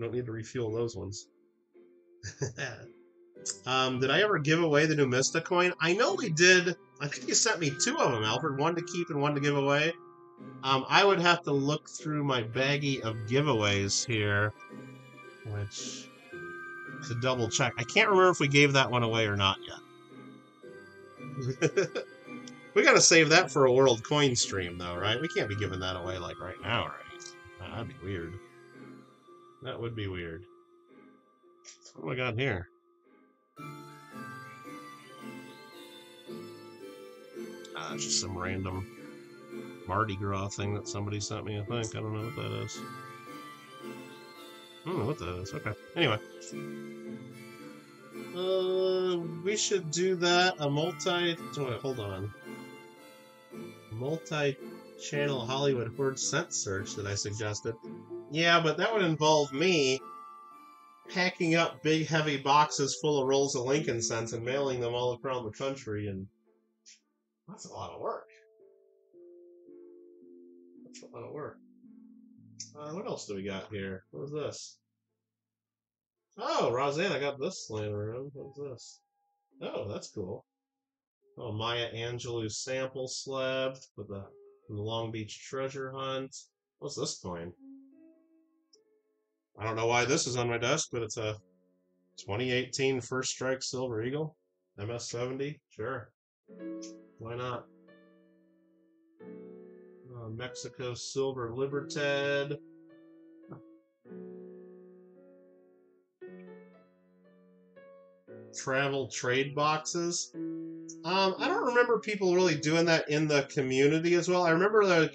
Don't need to refuel those ones. Um, did I ever give away the new Numista coin? I know we did. I think you sent me two of them, Alfred. One to keep and one to give away. Um, I would have to look through my baggie of giveaways here, which to double check. I can't remember if we gave that one away or not yet. we got to save that for a World Coin stream, though, right? We can't be giving that away like right now, right? That'd be weird. That would be weird. What do I got here? Ah, it's just some random Mardi Gras thing that somebody sent me, I think. I don't know what that is. I don't know what that is. Okay. Anyway. Uh, we should do that. A multi... Wait, hold on. Multi-channel Hollywood Hoard cent search that I suggested. Yeah, but that would involve me packing up big, heavy boxes full of rolls of Lincoln cents and mailing them all around the country, and that's a lot of work. That's a lot of work. Uh, what else do we got here? What is this? Oh, Roseanne, I got this laying around. What's this? Oh, that's cool. Oh, Maya Angelou sample slab with the, the Long Beach treasure hunt. What's this coin? I don't know why this is on my desk, but it's a 2018 First Strike Silver Eagle. MS70? Sure. Why not? Uh, Mexico Silver Libertad. Travel trade boxes. Um, I don't remember people really doing that in the community as well. I remember that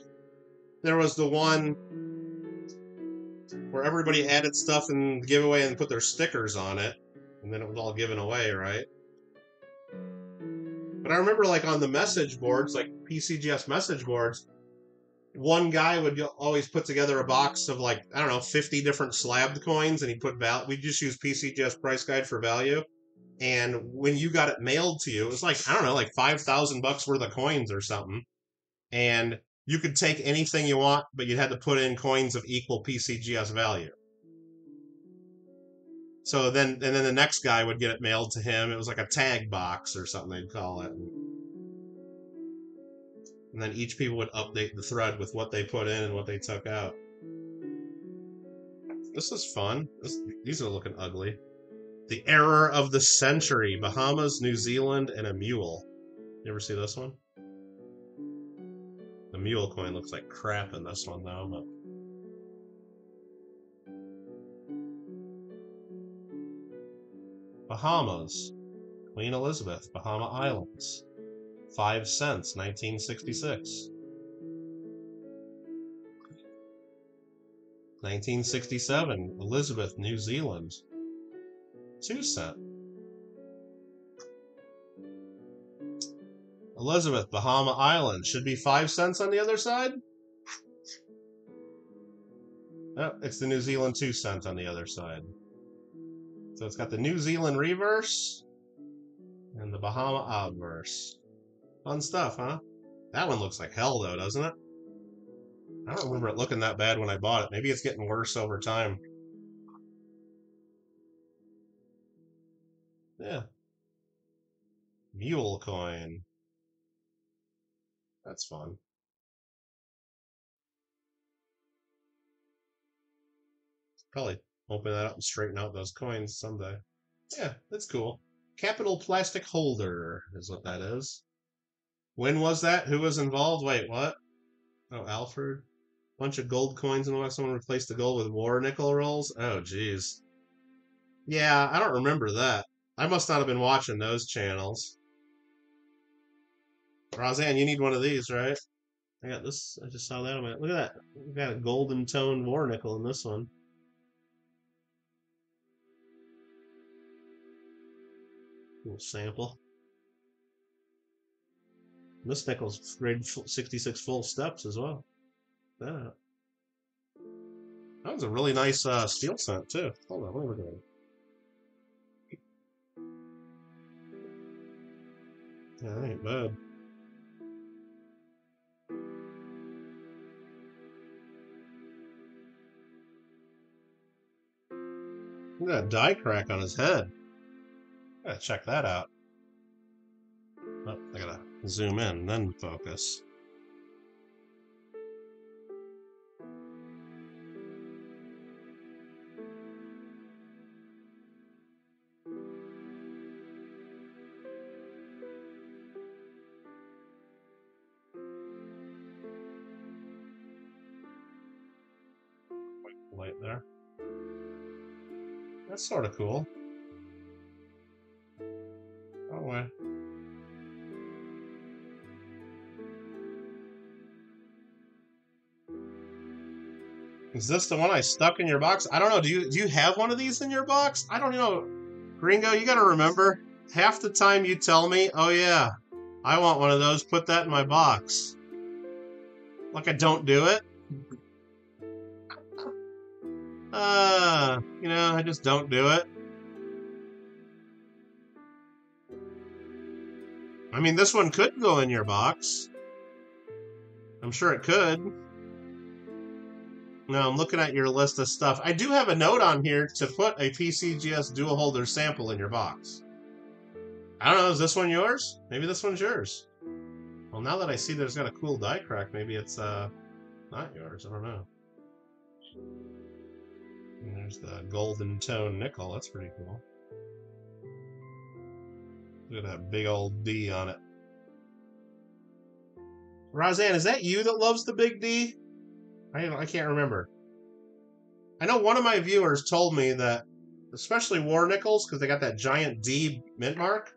there was the one where everybody added stuff in the giveaway and put their stickers on it, and then it was all given away, right? But I remember, like on the message boards, like PCGS message boards, one guy would always put together a box of like I don't know, fifty different slabbed coins, and he put val. We just use PCGS price guide for value. And when you got it mailed to you, it was like I don't know, like five thousand bucks worth of coins or something. And you could take anything you want, but you had to put in coins of equal PCGS value. So then, and then the next guy would get it mailed to him. It was like a tag box or something they'd call it. And then each people would update the thread with what they put in and what they took out. This is fun. This, these are looking ugly. The Error of the Century Bahamas, New Zealand, and a Mule. You ever see this one? The mule coin looks like crap in this one, though. But... Bahamas. Queen Elizabeth, Bahama Islands. Five cents, 1966. 1967, Elizabeth, New Zealand. Two cent. Elizabeth, Bahama Island. Should be five cents on the other side? Oh, it's the New Zealand two cent on the other side. So it's got the New Zealand reverse and the Bahama obverse. Fun stuff, huh? That one looks like hell, though, doesn't it? I don't remember it looking that bad when I bought it. Maybe it's getting worse over time. Yeah. Mule coin. That's fun. Probably open that up and straighten out those coins someday. Yeah, that's cool. Capital Plastic Holder is what that is. When was that? Who was involved? Wait, what? Oh, Alfred. Bunch of gold coins and what? Someone replaced the gold with war nickel rolls? Oh, jeez. Yeah, I don't remember that. I must not have been watching those channels. Roseanne, you need one of these, right? I got this. I just saw that on my. Look at that. We got a golden tone war nickel in this one. Sample. This nickel's rated 66 full steps as well. That. That was a really nice uh, steel cent too. Hold on, let me look at it. That ain't bad. Look at that die crack on his head. Gotta check that out. Oh, I gotta zoom in, then focus. Light there. That's sort of cool. Is this the one I stuck in your box? I don't know. Do you do you have one of these in your box? I don't know. Gringo, you got to remember, half the time you tell me, "Oh yeah, I want one of those. Put that in my box." Like I don't do it. Uh, you know, I just don't do it. I mean, this one could go in your box. I'm sure it could. No, I'm looking at your list of stuff. I do have a note on here to put a PCGS dual holder sample in your box. I don't know, is this one yours? Maybe this one's yours. Well, now that I see it's got a cool die crack, maybe it's uh not yours. I don't know. And there's the golden tone nickel. That's pretty cool. Look at that big old D on it. Roseanne, is that you that loves the big D? I I can't remember. I know one of my viewers told me that, especially war nickels, because they got that giant D mint mark.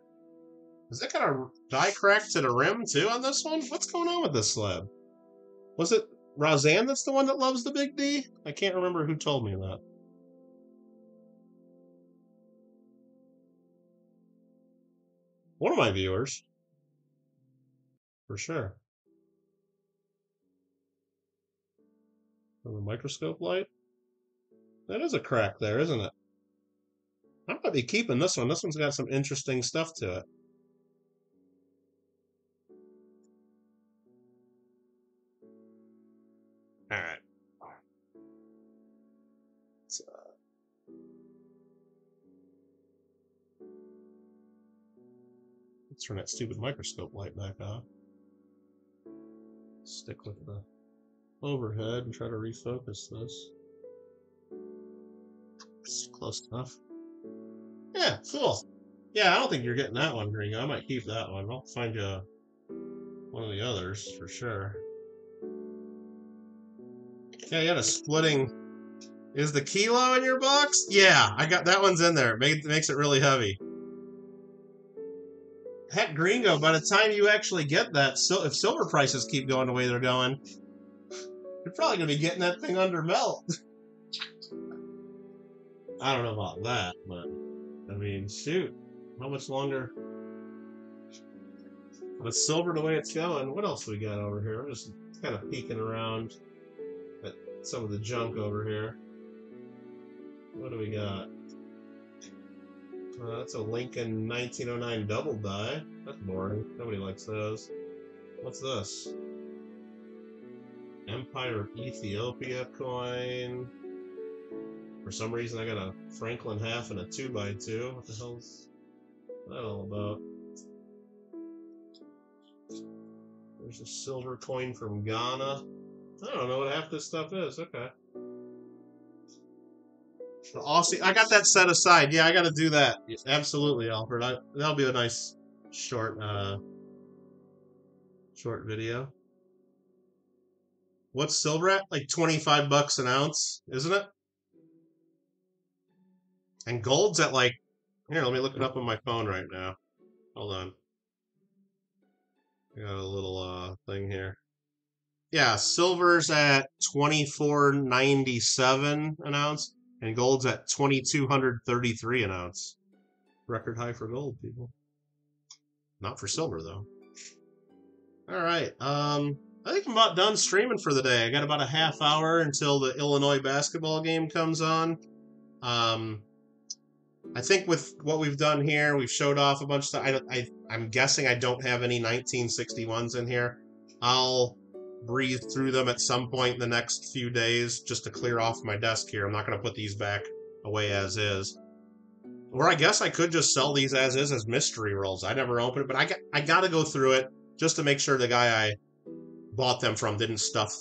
Is that got a die crack to the rim too on this one? What's going on with this slab? Was it Roseanne that's the one that loves the big D? I can't remember who told me that. One of my viewers. For sure. From the microscope light. That is a crack there, isn't it? I might be keeping this one. This one's got some interesting stuff to it. All right. Let's, uh, turn that stupid microscope light back off. Stick with the overhead and try to refocus this. It's close enough. Yeah, cool. Yeah, I don't think you're getting that one, Gringo. I might keep that one. I'll find you one of the others for sure. Yeah, you got a splitting. Is the kilo in your box? Yeah, I got that one's in there. It makes it really heavy. Heck, Gringo, by the time you actually get that, so if silver prices keep going the way they're going, you're probably going to be getting that thing under melt. I don't know about that, but I mean, shoot, how much longer? With silver the way it's going, what else we got over here? I'm just kind of peeking around at some of the junk over here. What do we got? Uh, that's a Lincoln 1909 double die. That's boring. Nobody likes those. What's this? Empire of Ethiopia coin. For some reason, I got a Franklin half and a 2x2. What the hell's that all about? There's a silver coin from Ghana. I don't know what half this stuff is. Okay. The Aussie, I got that set aside. Yeah, I got to do that. Absolutely, Alfred. I, that'll be a nice short, uh, short video. What's silver at? Like twenty-five bucks an ounce, isn't it? And gold's at like here. Let me look it up on my phone right now. Hold on. I got a little uh thing here. Yeah, silver's at twenty four ninety seven an ounce, and gold's at twenty two hundred thirty three an ounce. Record high for gold, people. Not for silver though. All right. Um, I think I'm about done streaming for the day. I got about a half hour until the Illinois basketball game comes on. Um, I think with what we've done here, we've showed off a bunch of stuff. I, I, I'm guessing I don't have any 1961s in here. I'll breathe through them at some point in the next few days just to clear off my desk here. I'm not going to put these back away as is. Or I guess I could just sell these as is as mystery rolls. I never open it, but I got I got to go through it just to make sure the guy I bought them from didn't stuff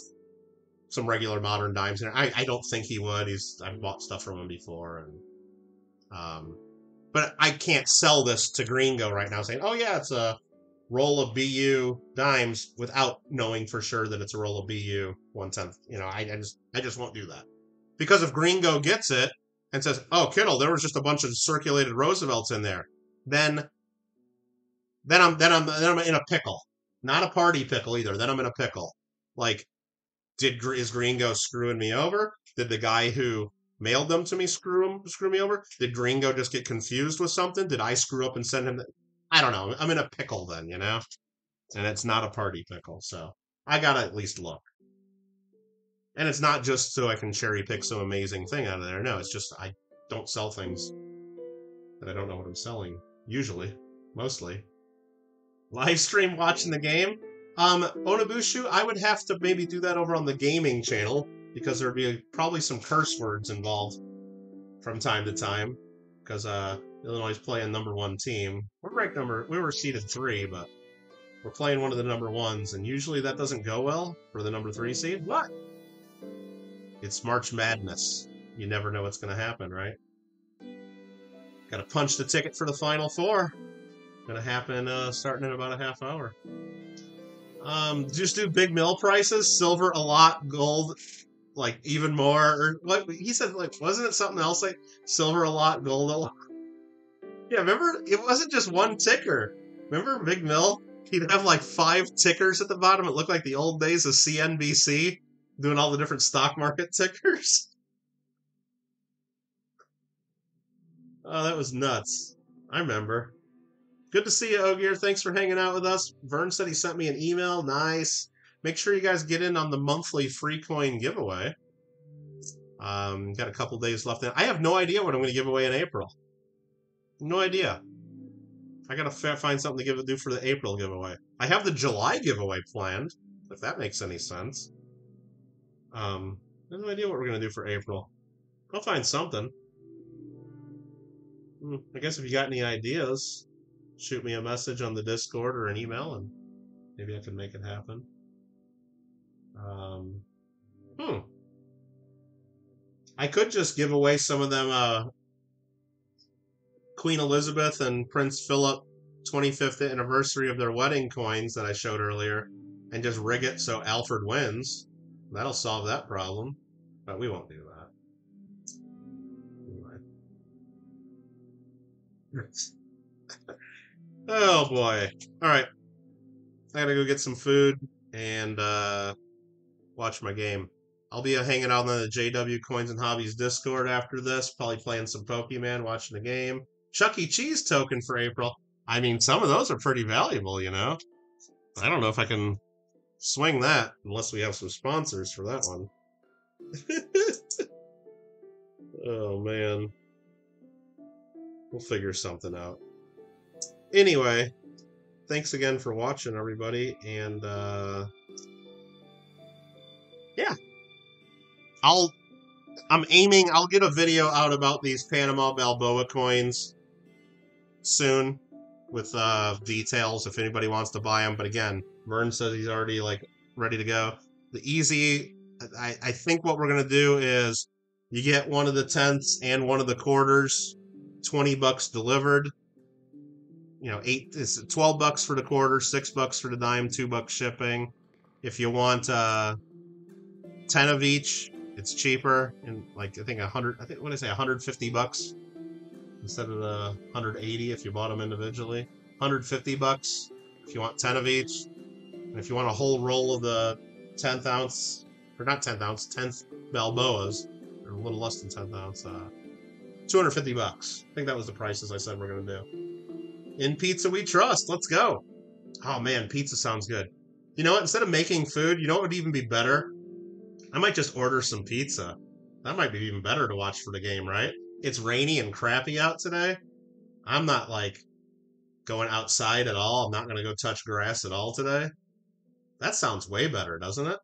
some regular modern dimes in. I I don't think he would. He's I've bought stuff from him before, and um, but I can't sell this to Gringo right now, saying, "Oh yeah, it's a roll of BU dimes," without knowing for sure that it's a roll of BU one tenth. You know, I, I just I just won't do that because if Gringo gets it and says, "Oh, Kittle, there was just a bunch of circulated Roosevelts in there," then then I'm then I'm then I'm in a pickle. Not a party pickle either. Then I'm in a pickle. Like, did is Gringo screwing me over? Did the guy who mailed them to me screw him screw me over? Did Gringo just get confused with something? Did I screw up and send him? The, I don't know. I'm in a pickle then, you know, and it's not a party pickle, so I gotta at least look. And it's not just so I can cherry pick some amazing thing out of there. No, it's just I don't sell things that I don't know what I'm selling. Usually, mostly. Live stream watching the game. Um, Onabushu, I would have to maybe do that over on the gaming channel because there'd be probably some curse words involved from time to time because uh, Illinois is playing number one team. We're ranked number. We were seeded three, but we're playing one of the number ones, and usually that doesn't go well for the number three seed. What? It's March Madness. You never know what's going to happen, right? Got to punch the ticket for the Final Four. To happen uh, starting in about a half hour. Um, just do big mill prices, silver a lot, gold like even more. Or what he said, like wasn't it something else like silver a lot, gold a lot? Yeah, remember it wasn't just one ticker. Remember Big Mill? He'd have like five tickers at the bottom. It looked like the old days of CNBC doing all the different stock market tickers. Oh, that was nuts. I remember. Good to see you, Ogier. Thanks for hanging out with us. Vern said he sent me an email. Nice. Make sure you guys get in on the monthly free coin giveaway. Um, got a couple days left. In. I have no idea what I'm going to give away in April. No idea. I gotta find something to give do for the April giveaway. I have the July giveaway planned, if that makes any sense. Um, I have no idea what we're gonna do for April. I'll find something. Hmm, I guess if you got any ideas, shoot me a message on the Discord or an email, and maybe I can make it happen. Um, hmm. I could just give away some of them uh, Queen Elizabeth and Prince Philip 25th anniversary of their wedding coins that I showed earlier and just rig it so Alfred wins. That'll solve that problem. But we won't do that. oh boy. Alright. I gotta go get some food and uh, watch my game. I'll be hanging out on the JW Coins and Hobbies Discord after this, probably playing some Pokemon, watching the game. Chuck E. Cheese token for April. I mean, some of those are pretty valuable, you know? I don't know if I can swing that unless we have some sponsors for that one. oh, man. We'll figure something out. Anyway, thanks again for watching, everybody, and, uh, yeah. I'll I'm aiming I'll get a video out about these Panama Balboa coins soon with uh, details if anybody wants to buy them. But again, Vern says he's already like ready to go. The easy, I, I think what we're gonna do is you get one of the tenths and one of the quarters, twenty bucks delivered. You know, eight it's twelve bucks for the quarter, six bucks for the dime, two bucks shipping. If you want uh, ten of each, it's cheaper and like I think a hundred. I think what did I say, hundred fifty bucks instead of the 180 if you bought them individually. 150 bucks if you want 10 of each. And if you want a whole roll of the 10th ounce, or not 10th ounce, 10th Balboas, or a little less than 10th ounce, uh, 250 bucks. I think that was the prices I said we're going to do. In pizza we trust. Let's go. Oh man, pizza sounds good. You know what? Instead of making food, you know what would even be better? I might just order some pizza. That might be even better to watch for the game, right? it's rainy and crappy out today, I'm not like going outside at all. I'm not going to go touch grass at all today. That sounds way better, doesn't it?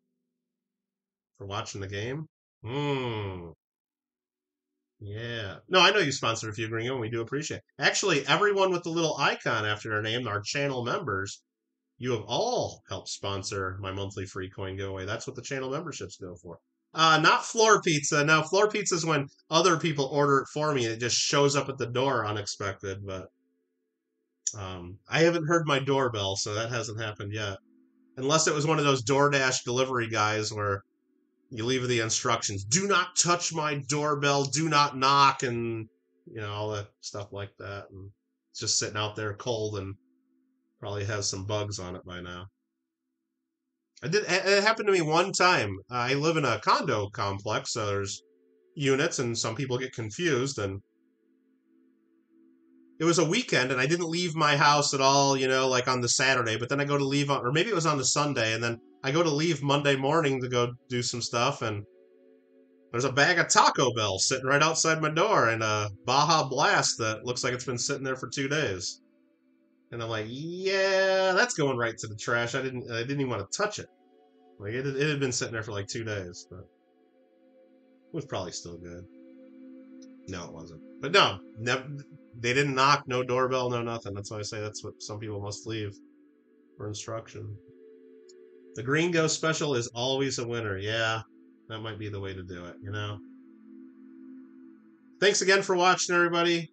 For watching the game? Mmm. Yeah. No, I know you sponsored a few Gringo, and we do appreciate it. Actually, everyone with the little icon after their name, our channel members, you have all helped sponsor my monthly free coin giveaway. That's what the channel memberships go for. Uh, not floor pizza. Now, floor pizza is when other people order it for me it just shows up at the door unexpected. But um, I haven't heard my doorbell, so that hasn't happened yet. Unless it was one of those DoorDash delivery guys where you leave the instructions do not touch my doorbell, do not knock, and you know, all that stuff like that. And it's just sitting out there cold and probably has some bugs on it by now. I did. It happened to me one time. I live in a condo complex, so there's units, and some people get confused. And it was a weekend, and I didn't leave my house at all. You know, like on the Saturday. But then I go to leave on, or maybe it was on the Sunday, and then I go to leave Monday morning to go do some stuff, and there's a bag of Taco Bell sitting right outside my door, and a Baja Blast that looks like it's been sitting there for two days. And I'm like, yeah, that's going right to the trash. I didn't, I didn't even want to touch it. Like it, it had been sitting there for like two days, but it was probably still good. No, it wasn't. But no, never. They didn't knock, no doorbell, no nothing. That's why I say that's what some people must leave for instruction. The Green Ghost special is always a winner. Yeah, that might be the way to do it. You know. Thanks again for watching, everybody.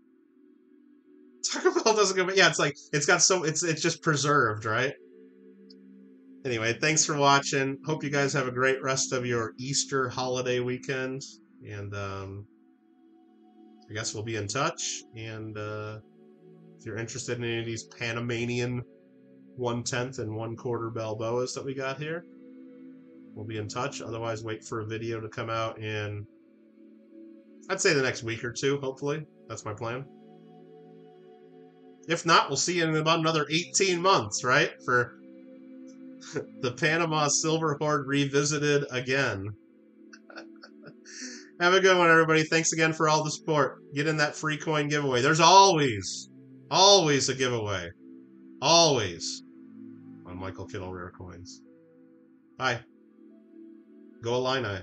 Taco Bell doesn't go, but yeah, it's like it's got so it's it's just preserved, right? Anyway, thanks for watching. Hope you guys have a great rest of your Easter holiday weekend, and um, I guess we'll be in touch. And uh, if you're interested in any of these Panamanian one tenth and one quarter Balboas that we got here, we'll be in touch. Otherwise, wait for a video to come out in I'd say the next week or two. Hopefully, that's my plan. If not, we'll see in about another 18 months, right? For the Panama Silver Hoard revisited again. Have a good one, everybody. Thanks again for all the support. Get in that free coin giveaway. There's always, always a giveaway. Always on Michael Kittle Rare Coins. Bye. Go Illini.